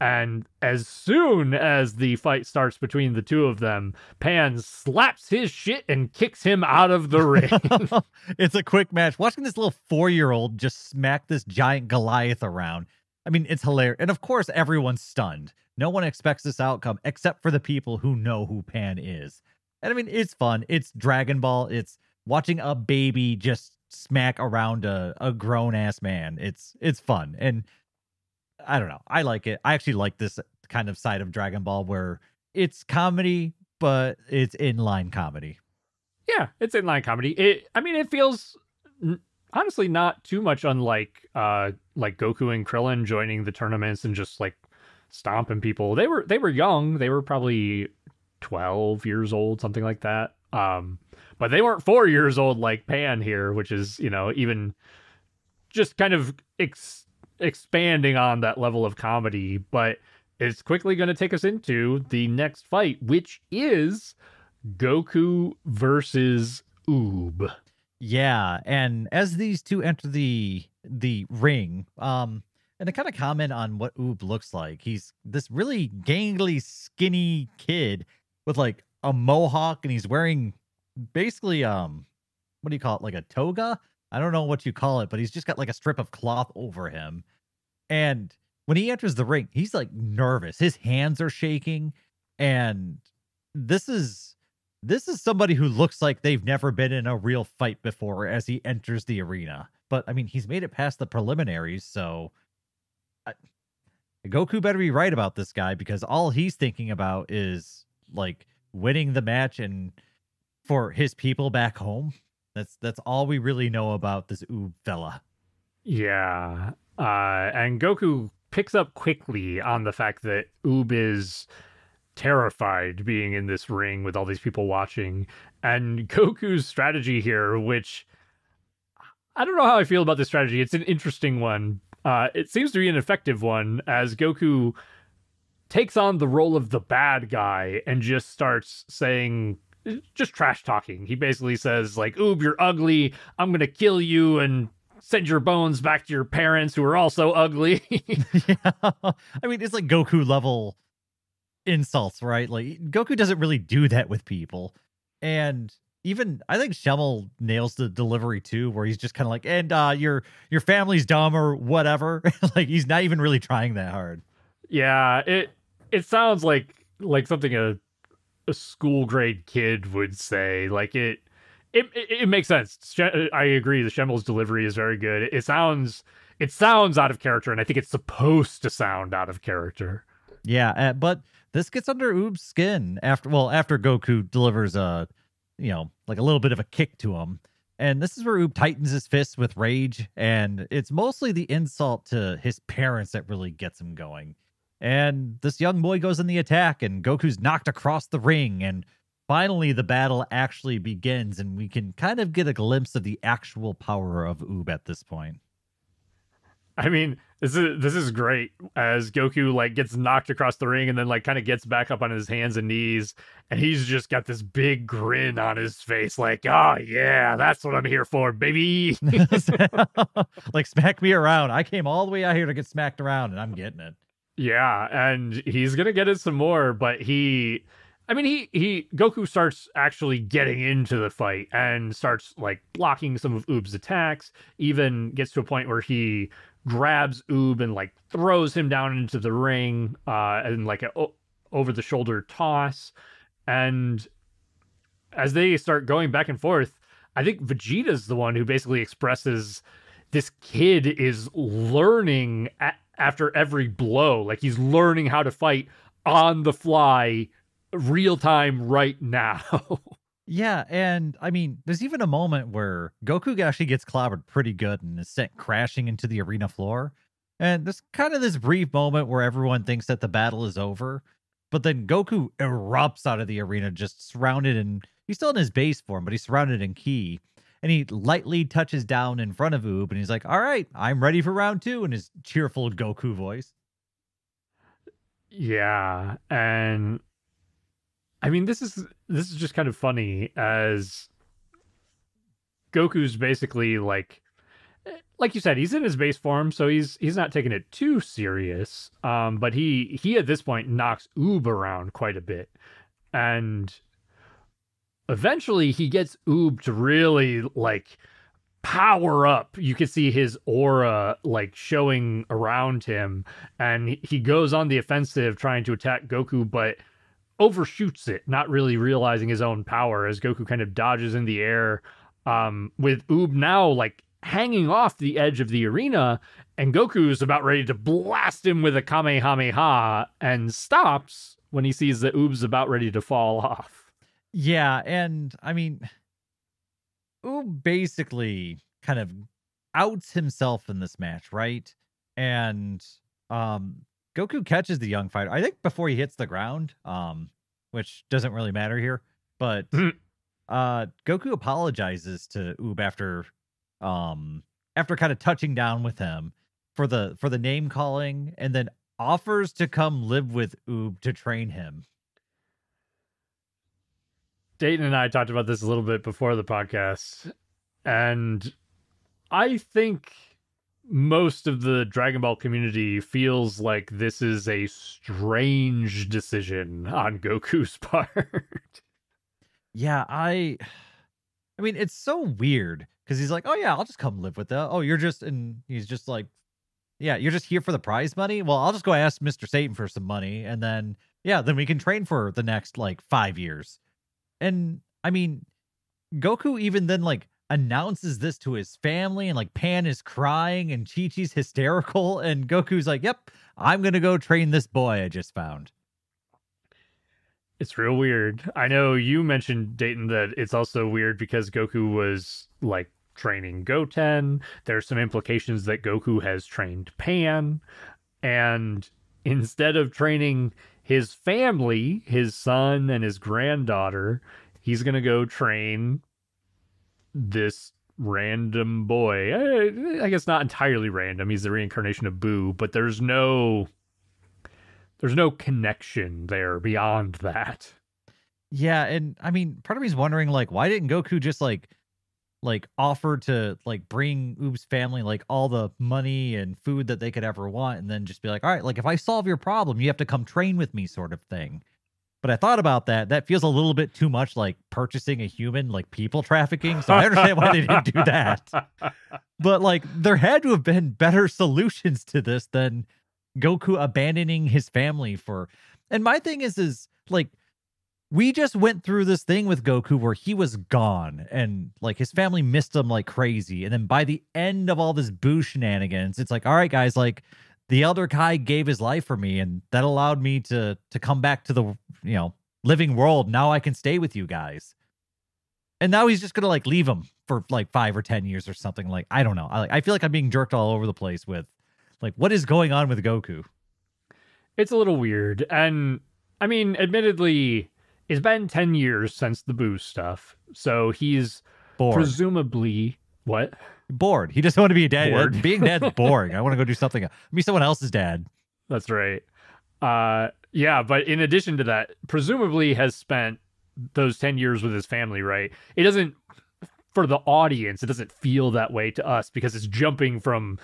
[SPEAKER 2] And as soon as the fight starts between the two of them, Pan slaps his shit and kicks him out of the ring.
[SPEAKER 1] it's a quick match. Watching this little four year old just smack this giant Goliath around. I mean, it's hilarious. And of course, everyone's stunned. No one expects this outcome except for the people who know who Pan is. And I mean, it's fun. It's Dragon Ball. It's watching a baby just smack around a, a grown ass man. It's it's fun. And I don't know. I like it. I actually like this kind of side of Dragon Ball where it's comedy, but it's inline comedy.
[SPEAKER 2] Yeah, it's inline comedy. It I mean it feels honestly not too much unlike uh like Goku and Krillin joining the tournaments and just like stomping people. They were they were young. They were probably 12 years old, something like that. Um but they weren't 4 years old like Pan here, which is, you know, even just kind of ex- expanding on that level of comedy, but it's quickly going to take us into the next fight, which is Goku versus Oob.
[SPEAKER 1] Yeah, and as these two enter the the ring, um, and they kind of comment on what Oob looks like. He's this really gangly, skinny kid with like a mohawk, and he's wearing basically um, what do you call it? Like a toga? I don't know what you call it, but he's just got like a strip of cloth over him. And when he enters the ring, he's like nervous. His hands are shaking, and this is this is somebody who looks like they've never been in a real fight before as he enters the arena. But I mean, he's made it past the preliminaries, so I, Goku better be right about this guy because all he's thinking about is like winning the match and for his people back home. That's that's all we really know about this Oob fella.
[SPEAKER 2] Yeah. Uh and Goku picks up quickly on the fact that Oob is terrified being in this ring with all these people watching. And Goku's strategy here, which I don't know how I feel about this strategy. It's an interesting one. Uh, it seems to be an effective one as Goku takes on the role of the bad guy and just starts saying just trash talking. He basically says like, "Oob, you're ugly. I'm going to kill you and send your bones back to your parents who are also ugly."
[SPEAKER 1] yeah. I mean, it's like Goku level insults, right? Like Goku doesn't really do that with people. And even I think Schemmel nails the delivery too, where he's just kind of like, and uh your your family's dumb or whatever. like he's not even really trying that hard.
[SPEAKER 2] Yeah, it it sounds like like something a a school grade kid would say. Like it it it, it makes sense. I agree. The Schemmel's delivery is very good. It, it sounds it sounds out of character, and I think it's supposed to sound out of character.
[SPEAKER 1] Yeah, uh, but this gets under Oob's skin after well after Goku delivers a you know like a little bit of a kick to him. And this is where Oob tightens his fist with rage, and it's mostly the insult to his parents that really gets him going. And this young boy goes in the attack, and Goku's knocked across the ring, and finally the battle actually begins, and we can kind of get a glimpse of the actual power of Oob at this point.
[SPEAKER 2] I mean, this is this is great as Goku like gets knocked across the ring and then like kind of gets back up on his hands and knees and he's just got this big grin on his face like, "Oh yeah, that's what I'm here for, baby."
[SPEAKER 1] like smack me around. I came all the way out here to get smacked around and I'm getting it.
[SPEAKER 2] Yeah, and he's going to get it some more, but he I mean, he he Goku starts actually getting into the fight and starts like blocking some of Oob's attacks. Even gets to a point where he grabs Oob and like throws him down into the ring uh, and like a over the shoulder toss. And as they start going back and forth, I think Vegeta's the one who basically expresses this kid is learning a- after every blow. Like he's learning how to fight on the fly, real time, right now.
[SPEAKER 1] Yeah, and I mean, there's even a moment where Goku actually gets clobbered pretty good and is sent crashing into the arena floor. And there's kind of this brief moment where everyone thinks that the battle is over, but then Goku erupts out of the arena, just surrounded in he's still in his base form, but he's surrounded in ki. And he lightly touches down in front of Oob and he's like, All right, I'm ready for round two in his cheerful Goku voice.
[SPEAKER 2] Yeah. And I mean, this is this is just kind of funny as Goku's basically like like you said, he's in his base form, so he's he's not taking it too serious. Um, but he he at this point knocks Oob around quite a bit, and eventually he gets Oob to really like power up. You can see his aura like showing around him, and he goes on the offensive trying to attack Goku, but overshoots it, not really realizing his own power as Goku kind of dodges in the air um, with Oob now like hanging off the edge of the arena, and Goku's about ready to blast him with a Kamehameha and stops when he sees that Oob's about ready to fall off.
[SPEAKER 1] Yeah, and I mean, Oob basically kind of outs himself in this match, right? And um Goku catches the young fighter. I think before he hits the ground, um, which doesn't really matter here, but uh Goku apologizes to Oob after um after kind of touching down with him for the for the name calling and then offers to come live with Oob to train him.
[SPEAKER 2] Dayton and I talked about this a little bit before the podcast, and I think most of the Dragon Ball community feels like this is a strange decision on Goku's part.
[SPEAKER 1] Yeah, I I mean, it's so weird because he's like, "Oh yeah, I'll just come live with them." Oh, you're just and he's just like, "Yeah, you're just here for the prize money." Well, I'll just go ask Mister Satan for some money, and then yeah, then we can train for the next like five years. And I mean, Goku even then like announces this to his family, and like Pan is crying, and Chi Chi's hysterical, and Goku's like, "Yep, I'm gonna go train this boy I just found."
[SPEAKER 2] It's real weird. I know you mentioned Dayton that it's also weird because Goku was like training Goten. There's some implications that Goku has trained Pan. And instead of training his family, his son and his granddaughter, he's going to go train this random boy. I, I guess not entirely random. He's the reincarnation of Buu, but there's no there's no connection there beyond that.
[SPEAKER 1] Yeah, and I mean, part of me is wondering like why didn't Goku just like like offer to like bring Oob's family like all the money and food that they could ever want and then just be like, "All right, like if I solve your problem, you have to come train with me" sort of thing. But I thought about that. That feels a little bit too much like purchasing a human, like people trafficking. So I understand why they didn't do that. But like there had to have been better solutions to this than Goku abandoning his family for. And my thing is, is like we just went through this thing with Goku where he was gone and like his family missed him like crazy. And then by the end of all this buu shenanigans, it's like, all right, guys, like the elder Kai gave his life for me, and that allowed me to to come back to the you know living world. Now I can stay with you guys. And now he's just gonna like leave him for like five or ten years or something. Like I don't know. I like I feel like I'm being jerked all over the place with like, what is going on with Goku?
[SPEAKER 2] It's a little weird. And I mean, admittedly, it's been 10 years since the Buu stuff. So he's bored. presumably what?
[SPEAKER 1] Bored. He doesn't want to be a dad. Bored. Being dad's boring. I want to go do something. Be someone else's dad.
[SPEAKER 2] That's right. Uh yeah, but in addition to that, presumably has spent those 10 years with his family, right? It doesn't for the audience, it doesn't feel that way to us because it's jumping from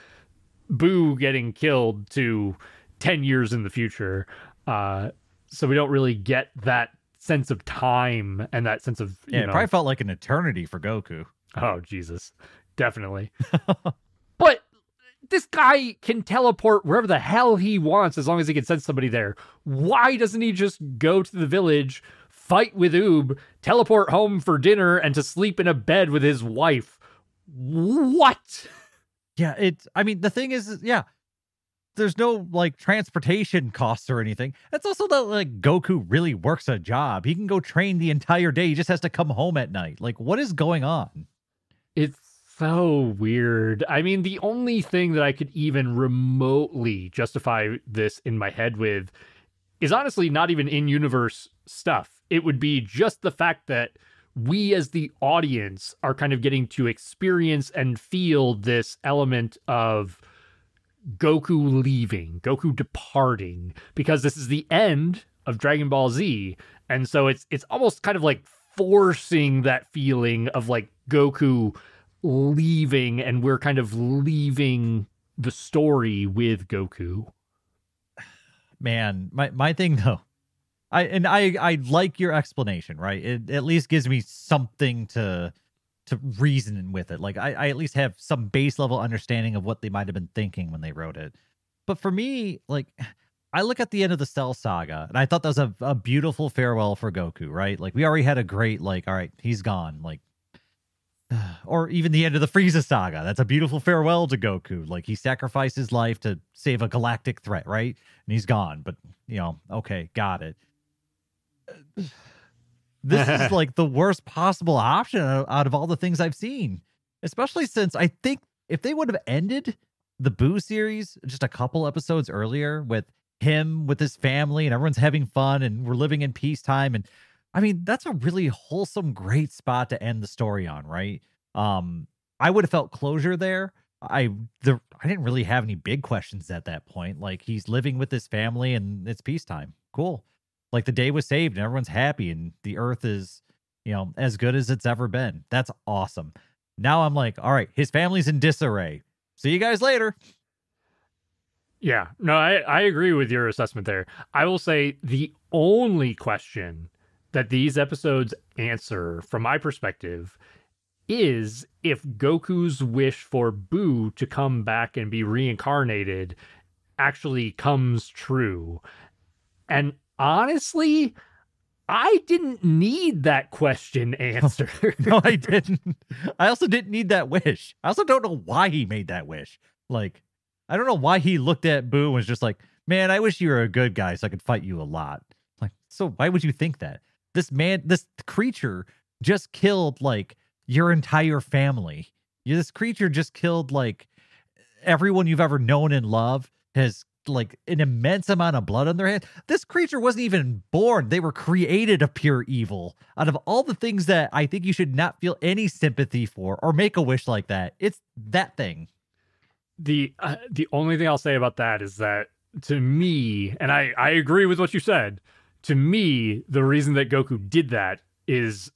[SPEAKER 2] Buu getting killed to 10 years in the future. Uh, so we don't really get that sense of time and that sense of.
[SPEAKER 1] yeah,
[SPEAKER 2] know,
[SPEAKER 1] it probably felt like an eternity for Goku.
[SPEAKER 2] Oh, Jesus. Definitely. but this guy can teleport wherever the hell he wants as long as he can send somebody there. Why doesn't he just go to the village, fight with Oob, teleport home for dinner, and to sleep in a bed with his wife? What?
[SPEAKER 1] Yeah, it's. I mean, the thing is, yeah, there's no like transportation costs or anything. It's also that like Goku really works a job. He can go train the entire day. He just has to come home at night. Like, what is going on?
[SPEAKER 2] It's so weird. I mean, the only thing that I could even remotely justify this in my head with is honestly not even in universe stuff. It would be just the fact that we as the audience are kind of getting to experience and feel this element of Goku leaving, Goku departing, because this is the end of Dragon Ball Z. And so it's it's almost kind of like forcing that feeling of like Goku leaving and we're kind of leaving the story with Goku.
[SPEAKER 1] Man, my my thing though I and I I like your explanation, right? It at least gives me something to to reason with it. Like I, I at least have some base level understanding of what they might have been thinking when they wrote it. But for me, like I look at the end of the Cell Saga, and I thought that was a, a beautiful farewell for Goku, right? Like we already had a great like, all right, he's gone. Like or even the end of the Frieza saga. That's a beautiful farewell to Goku. Like he sacrificed his life to save a galactic threat, right? And he's gone. But you know, okay, got it. This is like the worst possible option out of all the things I've seen, especially since I think if they would have ended the Buu series just a couple episodes earlier with him with his family and everyone's having fun and we're living in peacetime and I mean that's a really wholesome great spot to end the story on, right? Um I would have felt closure there. I the I didn't really have any big questions at that point. Like he's living with his family and it's peacetime. Cool. Like the day was saved and everyone's happy and the earth is, you know, as good as it's ever been. That's awesome. Now I'm like, all right, his family's in disarray. See you guys later.
[SPEAKER 2] Yeah, no, I, I agree with your assessment there. I will say the only question that these episodes answer, from my perspective, is if Goku's wish for Buu to come back and be reincarnated actually comes true. And honestly, I didn't need that question answered.
[SPEAKER 1] no, I didn't. I also didn't need that wish. I also don't know why he made that wish. Like, I don't know why he looked at Buu and was just like, man, I wish you were a good guy so I could fight you a lot. Like, so why would you think that? This man, this creature just killed like your entire family. This creature just killed like everyone you've ever known and loved, has like an immense amount of blood on their hands. This creature wasn't even born. They were created of pure evil. Out of all the things that I think you should not feel any sympathy for or make a wish like that, it's that thing.
[SPEAKER 2] The uh, the only thing I'll say about that is that to me, and I I agree with what you said. To me, the reason that Goku did that is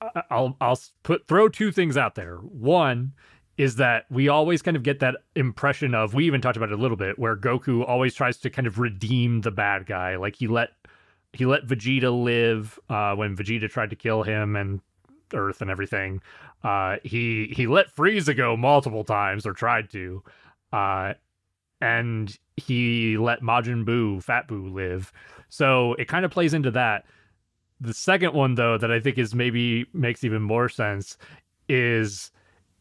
[SPEAKER 2] uh, I'll I'll put throw two things out there. One is that we always kind of get that impression of we even talked about it a little bit where Goku always tries to kind of redeem the bad guy. Like he let he let Vegeta live uh, when Vegeta tried to kill him and Earth and everything. Uh, he he let Frieza go multiple times or tried to. Uh, and he let Majin Buu Fat Buu live so it kind of plays into that the second one though that I think is maybe makes even more sense is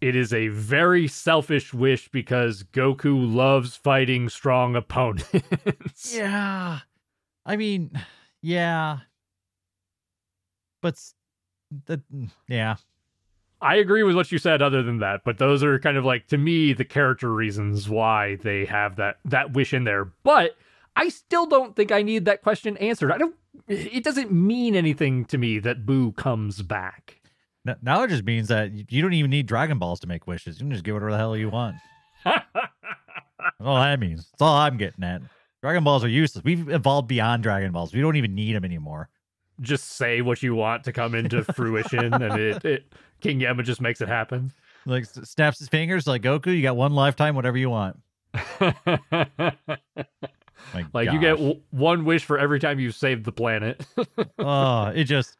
[SPEAKER 2] it is a very selfish wish because Goku loves fighting strong opponents.
[SPEAKER 1] yeah. I mean, yeah. But the yeah.
[SPEAKER 2] I agree with what you said other than that, but those are kind of like to me the character reasons why they have that that wish in there. But I still don't think I need that question answered. I don't it doesn't mean anything to me that Buu comes back.
[SPEAKER 1] Now it just means that you don't even need Dragon Balls to make wishes. You can just get whatever the hell you want. That's all that means. That's all I'm getting at. Dragon Balls are useless. We've evolved beyond Dragon Balls. We don't even need them anymore.
[SPEAKER 2] Just say what you want to come into fruition, and it, it King Yemma just makes it happen.
[SPEAKER 1] Like snaps his fingers, like Goku. You got one lifetime, whatever you want.
[SPEAKER 2] like gosh. you get w- one wish for every time you saved the planet.
[SPEAKER 1] oh, it just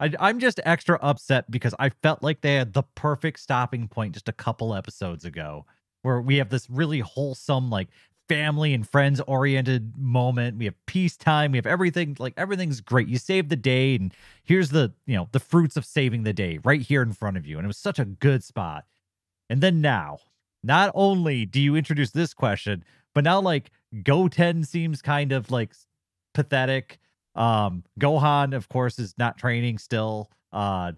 [SPEAKER 1] I, I, am just extra upset because I felt like they had the perfect stopping point just a couple episodes ago, where we have this really wholesome, like family and friends oriented moment. We have peacetime. We have everything. Like everything's great. You save the day, and here's the you know the fruits of saving the day right here in front of you. And it was such a good spot. And then now, not only do you introduce this question, but now like Goten seems kind of like pathetic um, Gohan, of course, is not training still. Uh,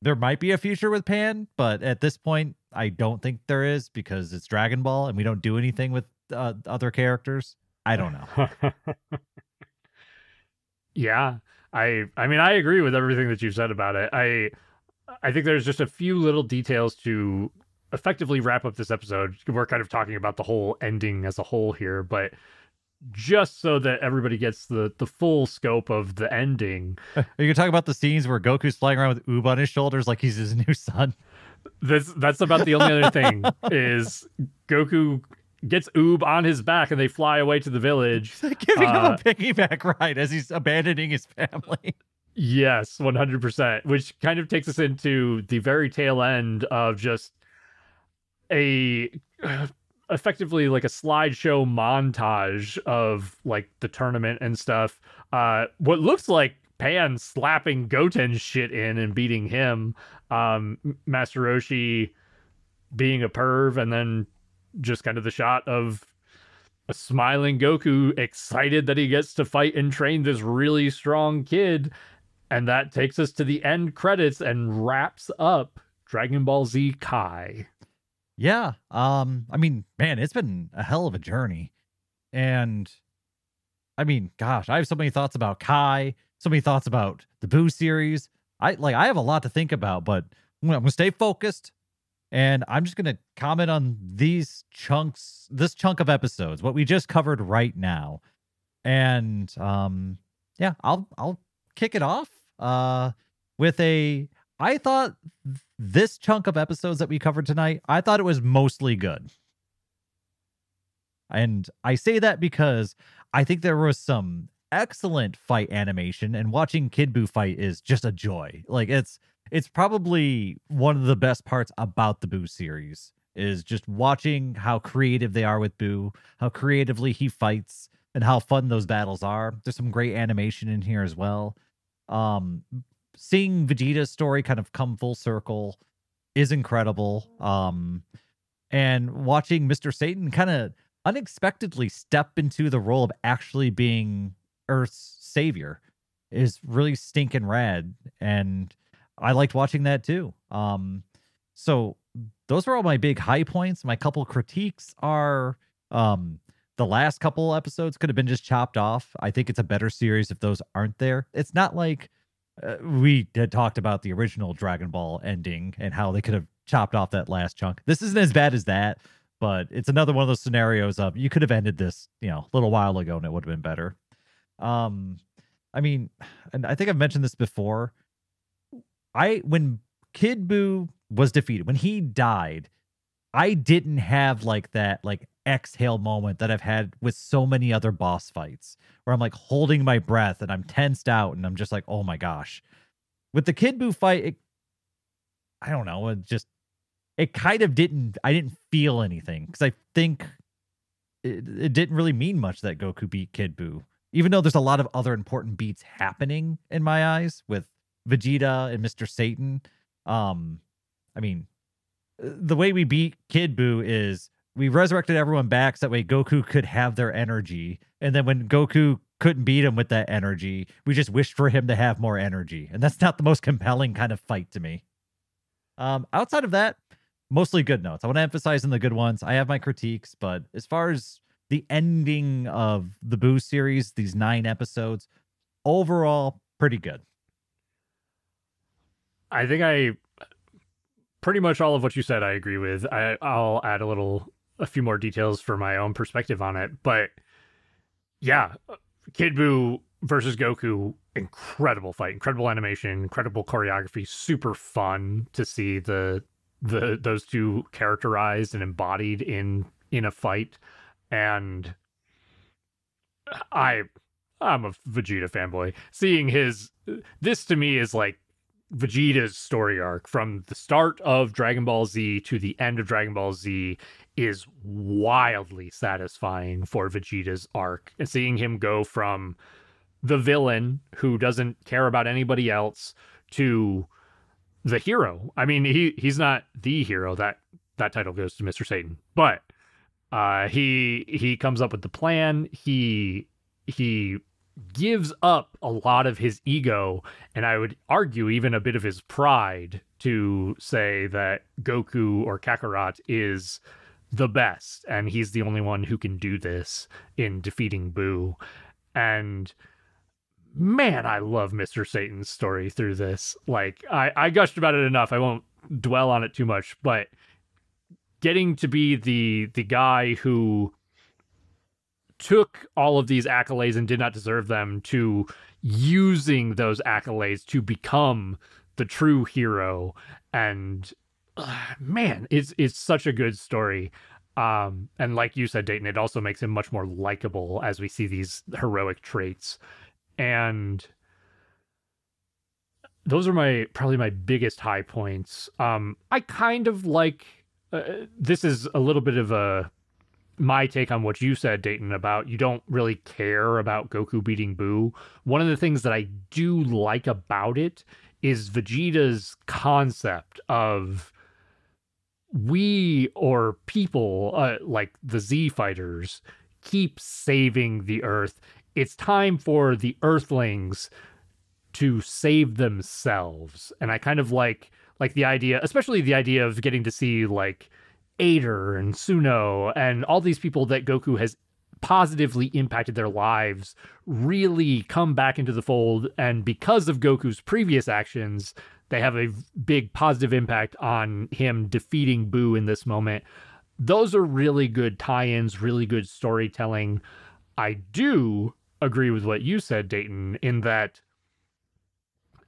[SPEAKER 1] there might be a future with Pan, but at this point, I don't think there is because it's Dragon Ball and we don't do anything with uh, other characters. I don't know.
[SPEAKER 2] yeah, I I mean I agree with everything that you've said about it. I I think there's just a few little details to effectively wrap up this episode. We're kind of talking about the whole ending as a whole here, but just so that everybody gets the the full scope of the ending.
[SPEAKER 1] Are you gonna talk about the scenes where Goku's flying around with Oob on his shoulders like he's his new son?
[SPEAKER 2] This that's about the only other thing is Goku gets Oob on his back and they fly away to the village.
[SPEAKER 1] giving uh, him a uh, piggyback ride as he's abandoning his family.
[SPEAKER 2] Yes, 100%, which kind of takes us into the very tail end of just a effectively like a slideshow montage of like the tournament and stuff. Uh, what looks like Pan slapping Goten's shit in and beating him. Um, Master Roshi being a perv, and then just kind of the shot of a smiling Goku excited that he gets to fight and train this really strong kid. And that takes us to the end credits and wraps up Dragon Ball Z Kai.
[SPEAKER 1] Yeah. Um, I mean, man, it's been a hell of a journey. And I mean, gosh, I have so many thoughts about Kai, so many thoughts about the Buu series. I like I have a lot to think about, but I'm gonna, I'm gonna stay focused and I'm just gonna comment on these chunks, this chunk of episodes, what we just covered right now. And um yeah, I'll I'll kick it off uh with a I thought this chunk of episodes that we covered tonight, I thought it was mostly good. And I say that because I think there was some excellent fight animation and watching Kid Buu fight is just a joy. Like it's it's probably one of the best parts about the Buu series is just watching how creative they are with Buu, how creatively he fights and how fun those battles are. There's some great animation in here as well. Um seeing Vegeta's story kind of come full circle is incredible. Um and watching Mr. Satan kind of unexpectedly step into the role of actually being Earth's savior is really stinking rad. And I liked watching that too. Um, so those were all my big high points. My couple critiques are um the last couple episodes could have been just chopped off. I think it's a better series if those aren't there. It's not like uh, we had talked about the original Dragon Ball ending and how they could have chopped off that last chunk. This isn't as bad as that, but it's another one of those scenarios of you could have ended this, you know, a little while ago and it would have been better. Um, I mean, and I think I've mentioned this before. I when Kid Buu was defeated, when he died, I didn't have like that like exhale moment that I've had with so many other boss fights where I'm like holding my breath and I'm tensed out and I'm just like, oh my gosh. With the Kid Buu fight, it, I don't know, it just it kind of didn't I didn't feel anything because I think it, it didn't really mean much that Goku beat Kid Buu. Even though there's a lot of other important beats happening in my eyes with Vegeta and Mr. Satan. Um, I mean, the way we beat Kid Buu is we resurrected everyone back so that way Goku could have their energy. And then when Goku couldn't beat him with that energy, we just wished for him to have more energy. And that's not the most compelling kind of fight to me. Um, outside of that, mostly good notes. I want to emphasize in the good ones. I have my critiques, but as far as the ending of the Buu series, these nine episodes, overall, pretty good.
[SPEAKER 2] I think I pretty much all of what you said I agree with. I, I'll add a little, a few more details for my own perspective on it. But yeah, Kid Buu versus Goku, incredible fight, incredible animation, incredible choreography, super fun to see the the those two characterized and embodied in in a fight and i i'm a vegeta fanboy seeing his this to me is like vegeta's story arc from the start of dragon ball z to the end of dragon ball z is wildly satisfying for vegeta's arc and seeing him go from the villain who doesn't care about anybody else to the hero. I mean, he he's not the hero. That that title goes to Mr. Satan. But uh he he comes up with the plan. He he gives up a lot of his ego and I would argue even a bit of his pride to say that Goku or Kakarot is the best and he's the only one who can do this in defeating Buu. And man, I love Mr. Satan's story through this. Like, I, I gushed about it enough. I won't dwell on it too much, but getting to be the the guy who took all of these accolades and did not deserve them to using those accolades to become the true hero. And uh, man it's it's such a good story. Um and like you said Dayton it also makes him much more likable as we see these heroic traits. And those are my probably my biggest high points. Um, I kind of like uh, this is a little bit of a my take on what you said, Dayton, about you don't really care about Goku beating Buu. One of the things that I do like about it is Vegeta's concept of we or people uh, like the Z fighters keep saving the Earth. It's time for the Earthlings to save themselves, and I kind of like like the idea, especially the idea of getting to see like Eighter and Suno and all these people that Goku has positively impacted their lives really come back into the fold. And because of Goku's previous actions, they have a big positive impact on him defeating Buu in this moment. Those are really good tie ins, really good storytelling. I do agree with what you said, Dayton, in that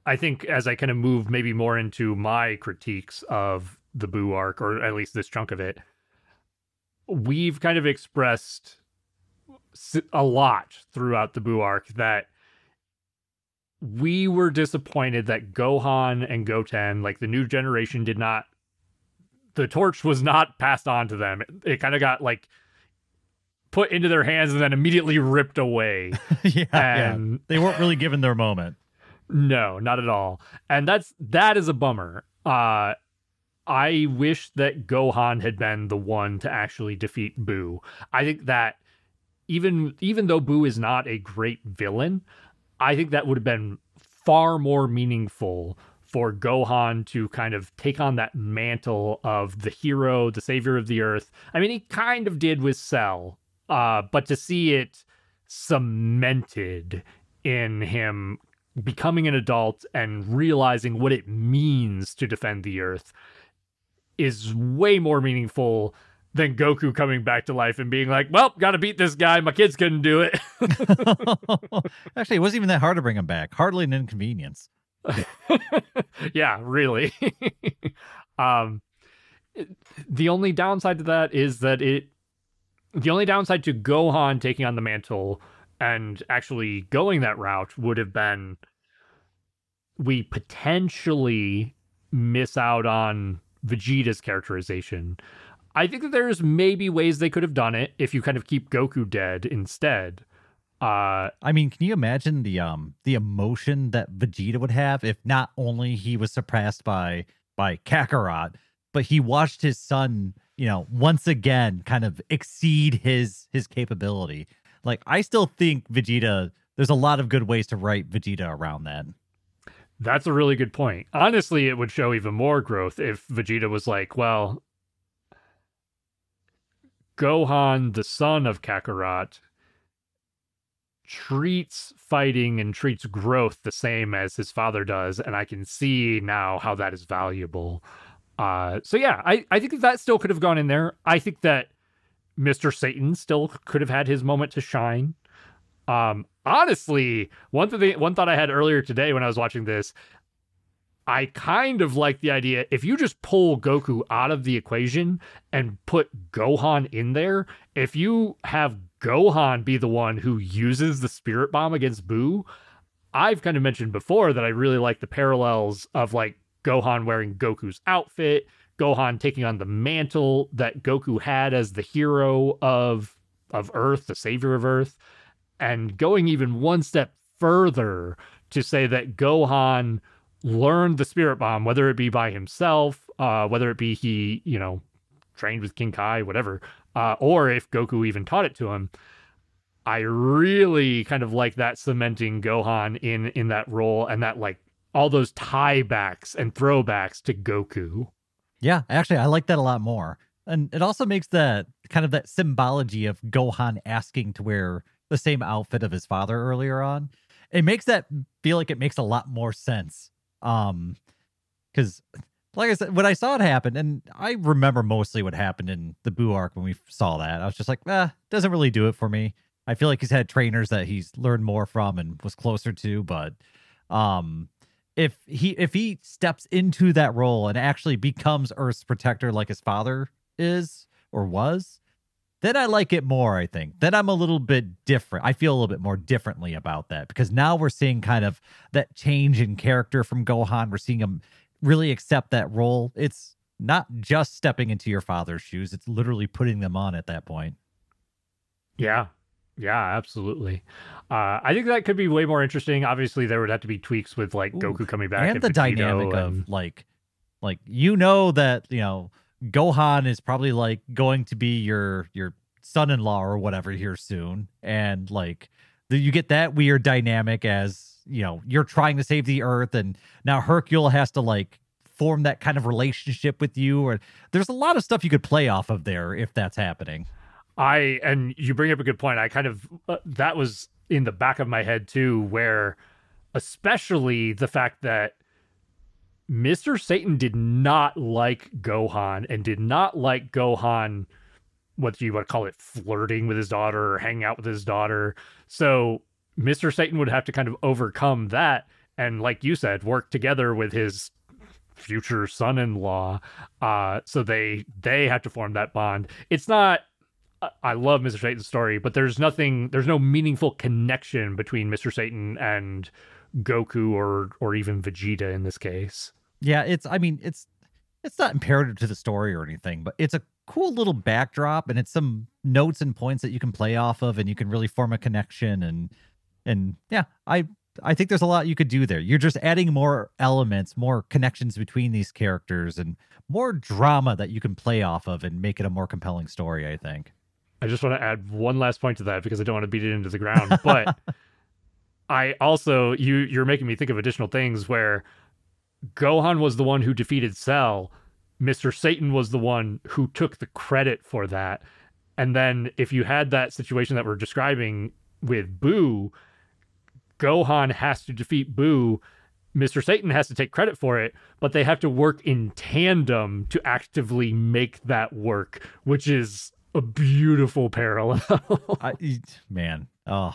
[SPEAKER 2] I think as I kind of move maybe more into my critiques of the Buu arc, or at least this chunk of it, we've kind of expressed a lot throughout the Buu arc that we were disappointed that Gohan and Goten, like the new generation, did not. The torch was not passed on to them. It, it kind of got like put into their hands and then immediately ripped away.
[SPEAKER 1] yeah, and, yeah, they weren't really given their moment.
[SPEAKER 2] No, not at all. And that's that is a bummer. Uh I wish that Gohan had been the one to actually defeat Buu. I think that even even though Buu is not a great villain, I think that would have been far more meaningful for Gohan to kind of take on that mantle of the hero, the savior of the earth. I mean, he kind of did with Cell, uh, but to see it cemented in him becoming an adult and realizing what it means to defend the earth is way more meaningful than Goku coming back to life and being like, "Well, got to beat this guy. My kids couldn't do it."
[SPEAKER 1] Actually, it wasn't even that hard to bring him back. Hardly an inconvenience.
[SPEAKER 2] yeah, really. um, the only downside to that is that it. The only downside to Gohan taking on the mantle and actually going that route would have been we potentially miss out on Vegeta's characterization. I think that there's maybe ways they could have done it if you kind of keep Goku dead instead. Uh,
[SPEAKER 1] I mean, can you imagine the um the emotion that Vegeta would have if not only he was suppressed by by Kakarot, but he watched his son, you know, once again kind of exceed his his capability. Like I still think Vegeta there's a lot of good ways to write Vegeta around that.
[SPEAKER 2] That's a really good point. Honestly, it would show even more growth if Vegeta was like, well, Gohan, the son of Kakarot, treats fighting and treats growth the same as his father does, and I can see now how that is valuable. Uh, so yeah, I, I think that, that still could have gone in there. I think that Mr. Satan still could have had his moment to shine. Um, honestly, one thing, one thought I had earlier today when I was watching this, I kind of like the idea if you just pull Goku out of the equation and put Gohan in there, if you have Gohan be the one who uses the spirit bomb against Buu, I've kind of mentioned before that I really like the parallels of like Gohan wearing Goku's outfit, Gohan taking on the mantle that Goku had as the hero of of Earth, the savior of Earth and going even one step further to say that Gohan learned the spirit bomb, whether it be by himself, uh, whether it be he, you know, trained with King Kai, whatever, uh, or if Goku even taught it to him. I really kind of like that cementing Gohan in in that role and that like all those tiebacks and throwbacks to Goku.
[SPEAKER 1] Yeah, actually, I like that a lot more. And it also makes that kind of that symbology of Gohan asking to wear the same outfit of his father earlier on. It makes that feel like it makes a lot more sense. Um, because like I said, when I saw it happen, and I remember mostly what happened in the Buu arc when we saw that, I was just like, eh, doesn't really do it for me. I feel like he's had trainers that he's learned more from and was closer to, but um if he if he steps into that role and actually becomes Earth's protector like his father is or was, then I like it more, I think. Then I'm a little bit different. I feel a little bit more differently about that because now we're seeing kind of that change in character from Gohan. We're seeing him really accept that role. It's not just stepping into your father's shoes, it's literally putting them on at that point.
[SPEAKER 2] Yeah. Yeah, absolutely. Uh, I think that could be way more interesting. Obviously, there would have to be tweaks with like
[SPEAKER 1] Ooh,
[SPEAKER 2] Goku coming back
[SPEAKER 1] and the
[SPEAKER 2] Vegito
[SPEAKER 1] dynamic
[SPEAKER 2] and-
[SPEAKER 1] of like like you know that you know gohan is probably like going to be your your son-in-law or whatever here soon. And like the, you get that weird dynamic as you know you're trying to save the earth and now hercule has to like form that kind of relationship with you. Or there's a lot of stuff you could play off of there if that's happening.
[SPEAKER 2] I and you bring up a good point. I kind of uh, that was in the back of my head too, where especially the fact that Mr. Satan did not like Gohan and did not like Gohan. What do you want to call it? Flirting with his daughter or hanging out with his daughter. So Mr. Satan would have to kind of overcome that and, like you said, work together with his future son-in-law. Uh, so they they have to form that bond. It's not I- love Mr. Satan's story, but there's nothing, there's no meaningful connection between Mr. Satan and Goku or or even Vegeta in this case.
[SPEAKER 1] Yeah, it's I mean, it's it's not imperative to the story or anything, but it's a cool little backdrop and it's some notes and points that you can play off of and you can really form a connection and and yeah, I I think there's a lot you could do there. You're just adding more elements, more connections between these characters and more drama that you can play off of and make it a more compelling story, I think.
[SPEAKER 2] I just want to add one last point to that because I don't want to beat it into the ground, but I also you you're making me think of additional things where Gohan was the one who defeated Cell, Mr. Satan was the one who took the credit for that. And then if you had that situation that we're describing with Buu, Gohan has to defeat Buu. Mr. Satan has to take credit for it, but they have to work in tandem to actively make that work, which is a beautiful parallel.
[SPEAKER 1] I man, oh.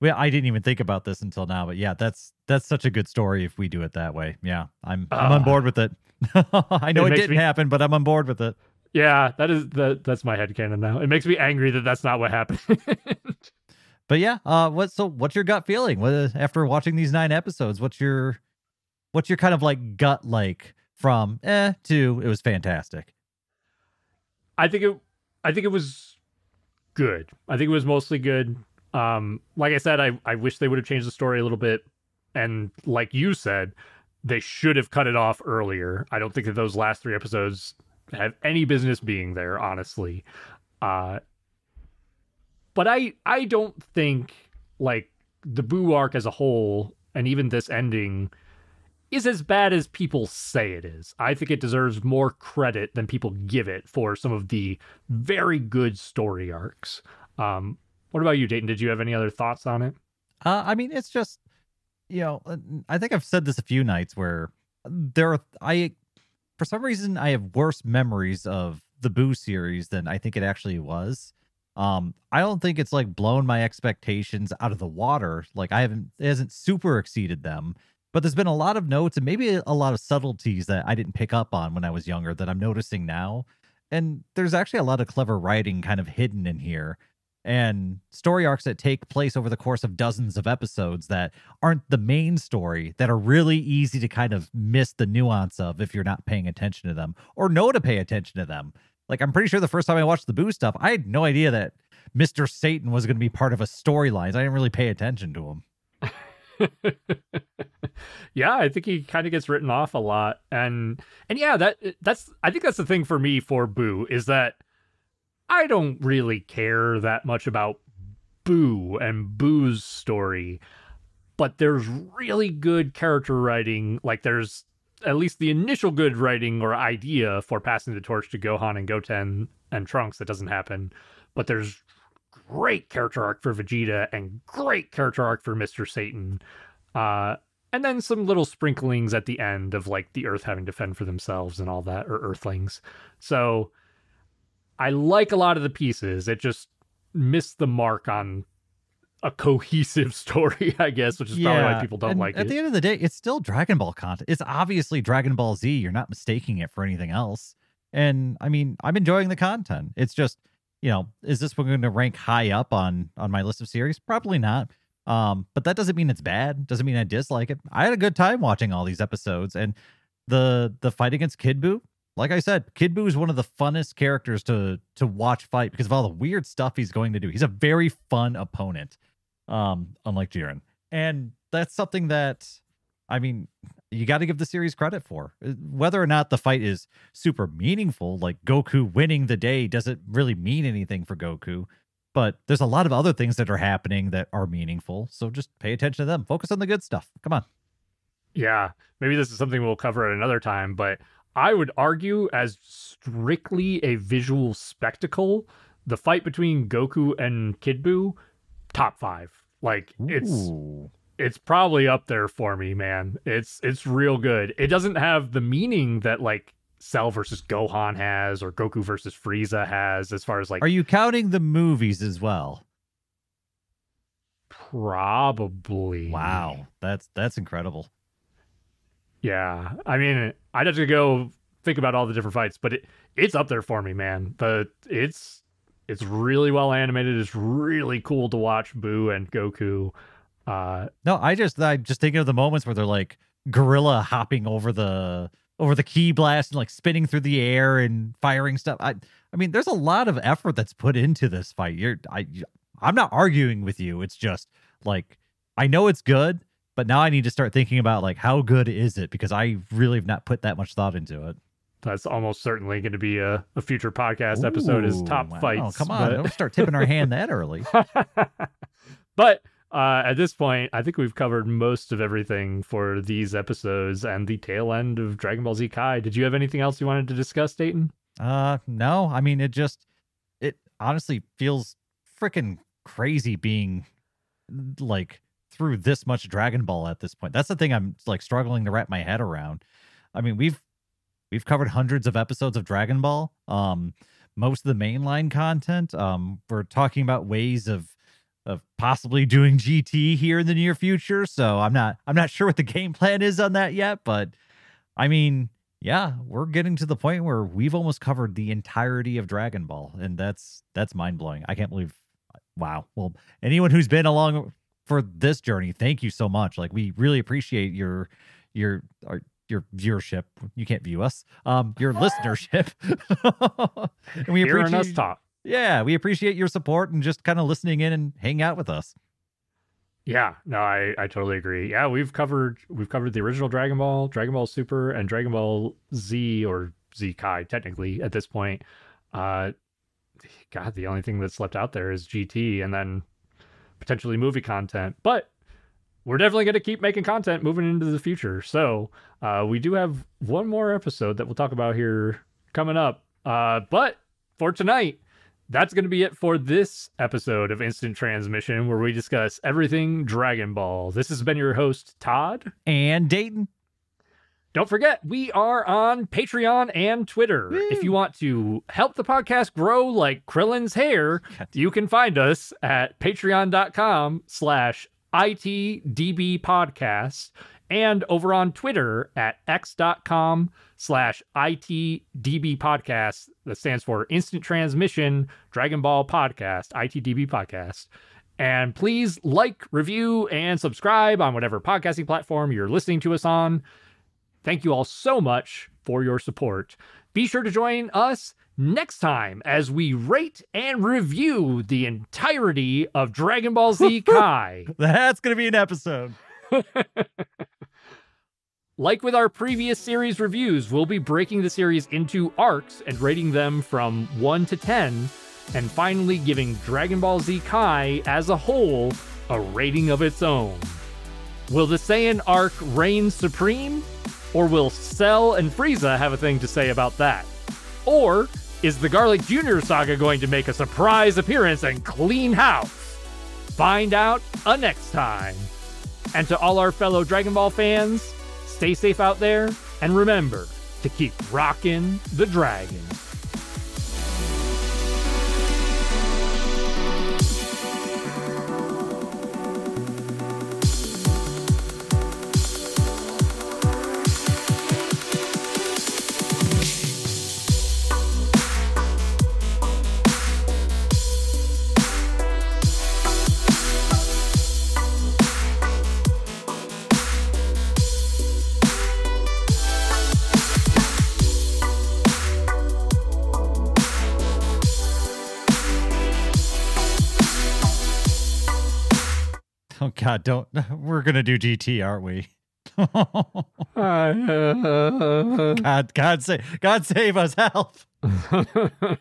[SPEAKER 1] Well, I didn't even think about this until now, but yeah, that's that's such a good story if we do it that way. Yeah, I'm I'm on
[SPEAKER 2] Ah.
[SPEAKER 1] board with it. I know
[SPEAKER 2] It
[SPEAKER 1] it, didn't
[SPEAKER 2] me-
[SPEAKER 1] happen, but I'm on board with it.
[SPEAKER 2] yeah, that is that that's my headcanon now. It makes me angry that that's not what happened.
[SPEAKER 1] But yeah, uh, what so what's your gut feeling? What after watching these nine episodes? What's your what's your kind of like gut like from eh to it was fantastic?
[SPEAKER 2] I think it I think it was good. I think it was mostly good. Um like I said I I wish they would have changed the story a little bit and like you said they should have cut it off earlier. I don't think that those last 3 episodes have any business being there honestly. Uh but I I don't think like the Buu arc as a whole and even this ending is as bad as people say it is. I think it deserves more credit than people give it for some of the very good story arcs. Um, what about you, Dayton? Did you have any other thoughts on it?
[SPEAKER 1] Uh, I mean, it's just you know, uh, I think I've said this a few nights where there are I for some reason I have worse memories of the Buu series than I think it actually was. Um, I don't think it's like blown my expectations out of the water. Like I haven't it hasn't super exceeded them. But there's been a lot of notes and maybe a lot of subtleties that I didn't pick up on when I was younger that I'm noticing now. And there's actually a lot of clever writing kind of hidden in here and story arcs that take place over the course of dozens of episodes that aren't the main story that are really easy to kind of miss the nuance of if you're not paying attention to them or know to pay attention to them. Like I'm pretty sure the first time I watched the Buu stuff, I had no idea that Mr. Satan was going to be part of a storyline. I didn't really pay attention to him.
[SPEAKER 2] yeah, I think he kind of gets written off a lot, and and yeah, that that's I think that's the thing for me for Buu is that I don't really care that much about Buu and Buu's story, but there's really good character writing. Like there's at least the initial good writing or idea for passing the torch to Gohan and Goten and Trunks that doesn't happen, but there's great character arc for Vegeta and great character arc for Mr. Satan. Uh, and then some little sprinklings at the end of like the Earth having to fend for themselves and all that, or Earthlings. So I like a lot of the pieces. It just missed the mark on a cohesive story, I guess, which is probably why people don't
[SPEAKER 1] and
[SPEAKER 2] like
[SPEAKER 1] At
[SPEAKER 2] it.
[SPEAKER 1] At the end of the day, it's still Dragon Ball content. It's obviously Dragon Ball Z. You're not mistaking it for anything else. And I mean, I'm enjoying the content. It's just, you know, is this one going to rank high up on on my list of series? Probably not. Um, but that doesn't mean it's bad. Doesn't mean I dislike it. I had a good time watching all these episodes, and the the fight against Kid Buu, like I said, Kid Buu is one of the funnest characters to to watch fight because of all the weird stuff he's going to do. He's a very fun opponent, um, unlike Jiren, and that's something that, I mean, you got to give the series credit for. Uh, whether or not the fight is super meaningful, like Goku winning the day, doesn't really mean anything for Goku. But there's a lot of other things that are happening that are meaningful. So just pay attention to them. Focus on the good stuff. Come on.
[SPEAKER 2] Yeah, maybe this is something we'll cover at another time, but I would argue as strictly a visual spectacle, the fight between Goku and Kid Buu, top five. Like it's
[SPEAKER 1] Ooh.
[SPEAKER 2] it's probably up there for me, man. It's it's real good. It doesn't have the meaning that like Cell versus Gohan has or Goku versus Frieza has as far as like
[SPEAKER 1] Are you counting the movies as well?
[SPEAKER 2] probably.
[SPEAKER 1] Wow, that's that's incredible.
[SPEAKER 2] Yeah, I mean, I'd have to go think about all the different fights, but it it's up there for me, man. The it's it's really well animated. It's really cool to watch Buu and Goku. Uh,
[SPEAKER 1] No, I just I just think of the moments where they're like gorilla hopping over the over the ki blast and like spinning through the air and firing stuff. I I mean, there's a lot of effort that's put into this fight. You're I I'm not arguing with you. It's just like I know it's good, but now I need to start thinking about like how good is it because I really have not put that much thought into it.
[SPEAKER 2] that's almost certainly going to be a, a future podcast episode. Is top
[SPEAKER 1] wow,
[SPEAKER 2] fights.
[SPEAKER 1] Come on,
[SPEAKER 2] but-
[SPEAKER 1] don't start tipping our hand that early.
[SPEAKER 2] but uh, at this point, I think we've covered most of everything for these episodes and the tail end of Dragon Ball Z Kai. Did you have anything else you wanted to discuss, Dayton?
[SPEAKER 1] Uh, no. I mean, it just it honestly feels freaking crazy being like through this much Dragon Ball at this point. That's the thing I'm like struggling to wrap my head around. I mean, we've we've covered hundreds of episodes of Dragon Ball. Um, most of the mainline content. Um, we're talking about ways of of possibly doing GT here in the near future. So I'm not I'm not sure what the game plan is on that yet, but I mean, yeah, we're getting to the point where we've almost covered the entirety of Dragon Ball, and that's that's mind blowing. I can't believe. Wow. Well, anyone who's been along for this journey, thank you so much. Like we really appreciate your your our, your viewership. You can't view us. Um, your listenership. and we
[SPEAKER 2] Hearing
[SPEAKER 1] appreciate
[SPEAKER 2] us talk.
[SPEAKER 1] Yeah, we appreciate your support and just kind of listening in and hang out with us.
[SPEAKER 2] Yeah, no, I, I totally agree. Yeah, we've covered we've covered the original Dragon Ball, Dragon Ball Super, and Dragon Ball Z or Z Kai technically at this point. Uh God, the only thing that's left out there is GT and then potentially movie content. But we're definitely going to keep making content moving into the future. So uh, we do have one more episode that we'll talk about here coming up. Uh, but for tonight, that's going to be it for this episode of Instant Transmission, where we discuss everything Dragon Ball. This has been your host, Todd.
[SPEAKER 1] And Dayton,
[SPEAKER 2] Don't forget, we are on Patreon and Twitter. If you want to help the podcast grow like Krillin's hair, you can find us at patreon.com slash ITDB podcast and over on Twitter at x.com slash ITDB podcast. That stands for Instant Transmission Dragon Ball Podcast, ITDB podcast. And please like, review, and subscribe on whatever podcasting platform you're listening to us on. Thank you all so much for your support. Be sure to join us next time as we rate and review the entirety of Dragon Ball Z Kai.
[SPEAKER 1] that's going to be an episode.
[SPEAKER 2] Like with our previous series reviews, we'll be breaking the series into arcs and rating them from 1 to 10, and finally giving Dragon Ball Z Kai as a whole a rating of its own. Will the Saiyan arc reign supreme? Or will Cell and Frieza have a thing to say about that? Or is the Garlic Jr. saga going to make a surprise appearance and clean house? Find out a next time. And to all our fellow Dragon Ball fans, stay safe out there and remember to keep rocking the dragon.
[SPEAKER 1] God, don't. We're gonna do GT, aren't we? God, God save, God save us! Help!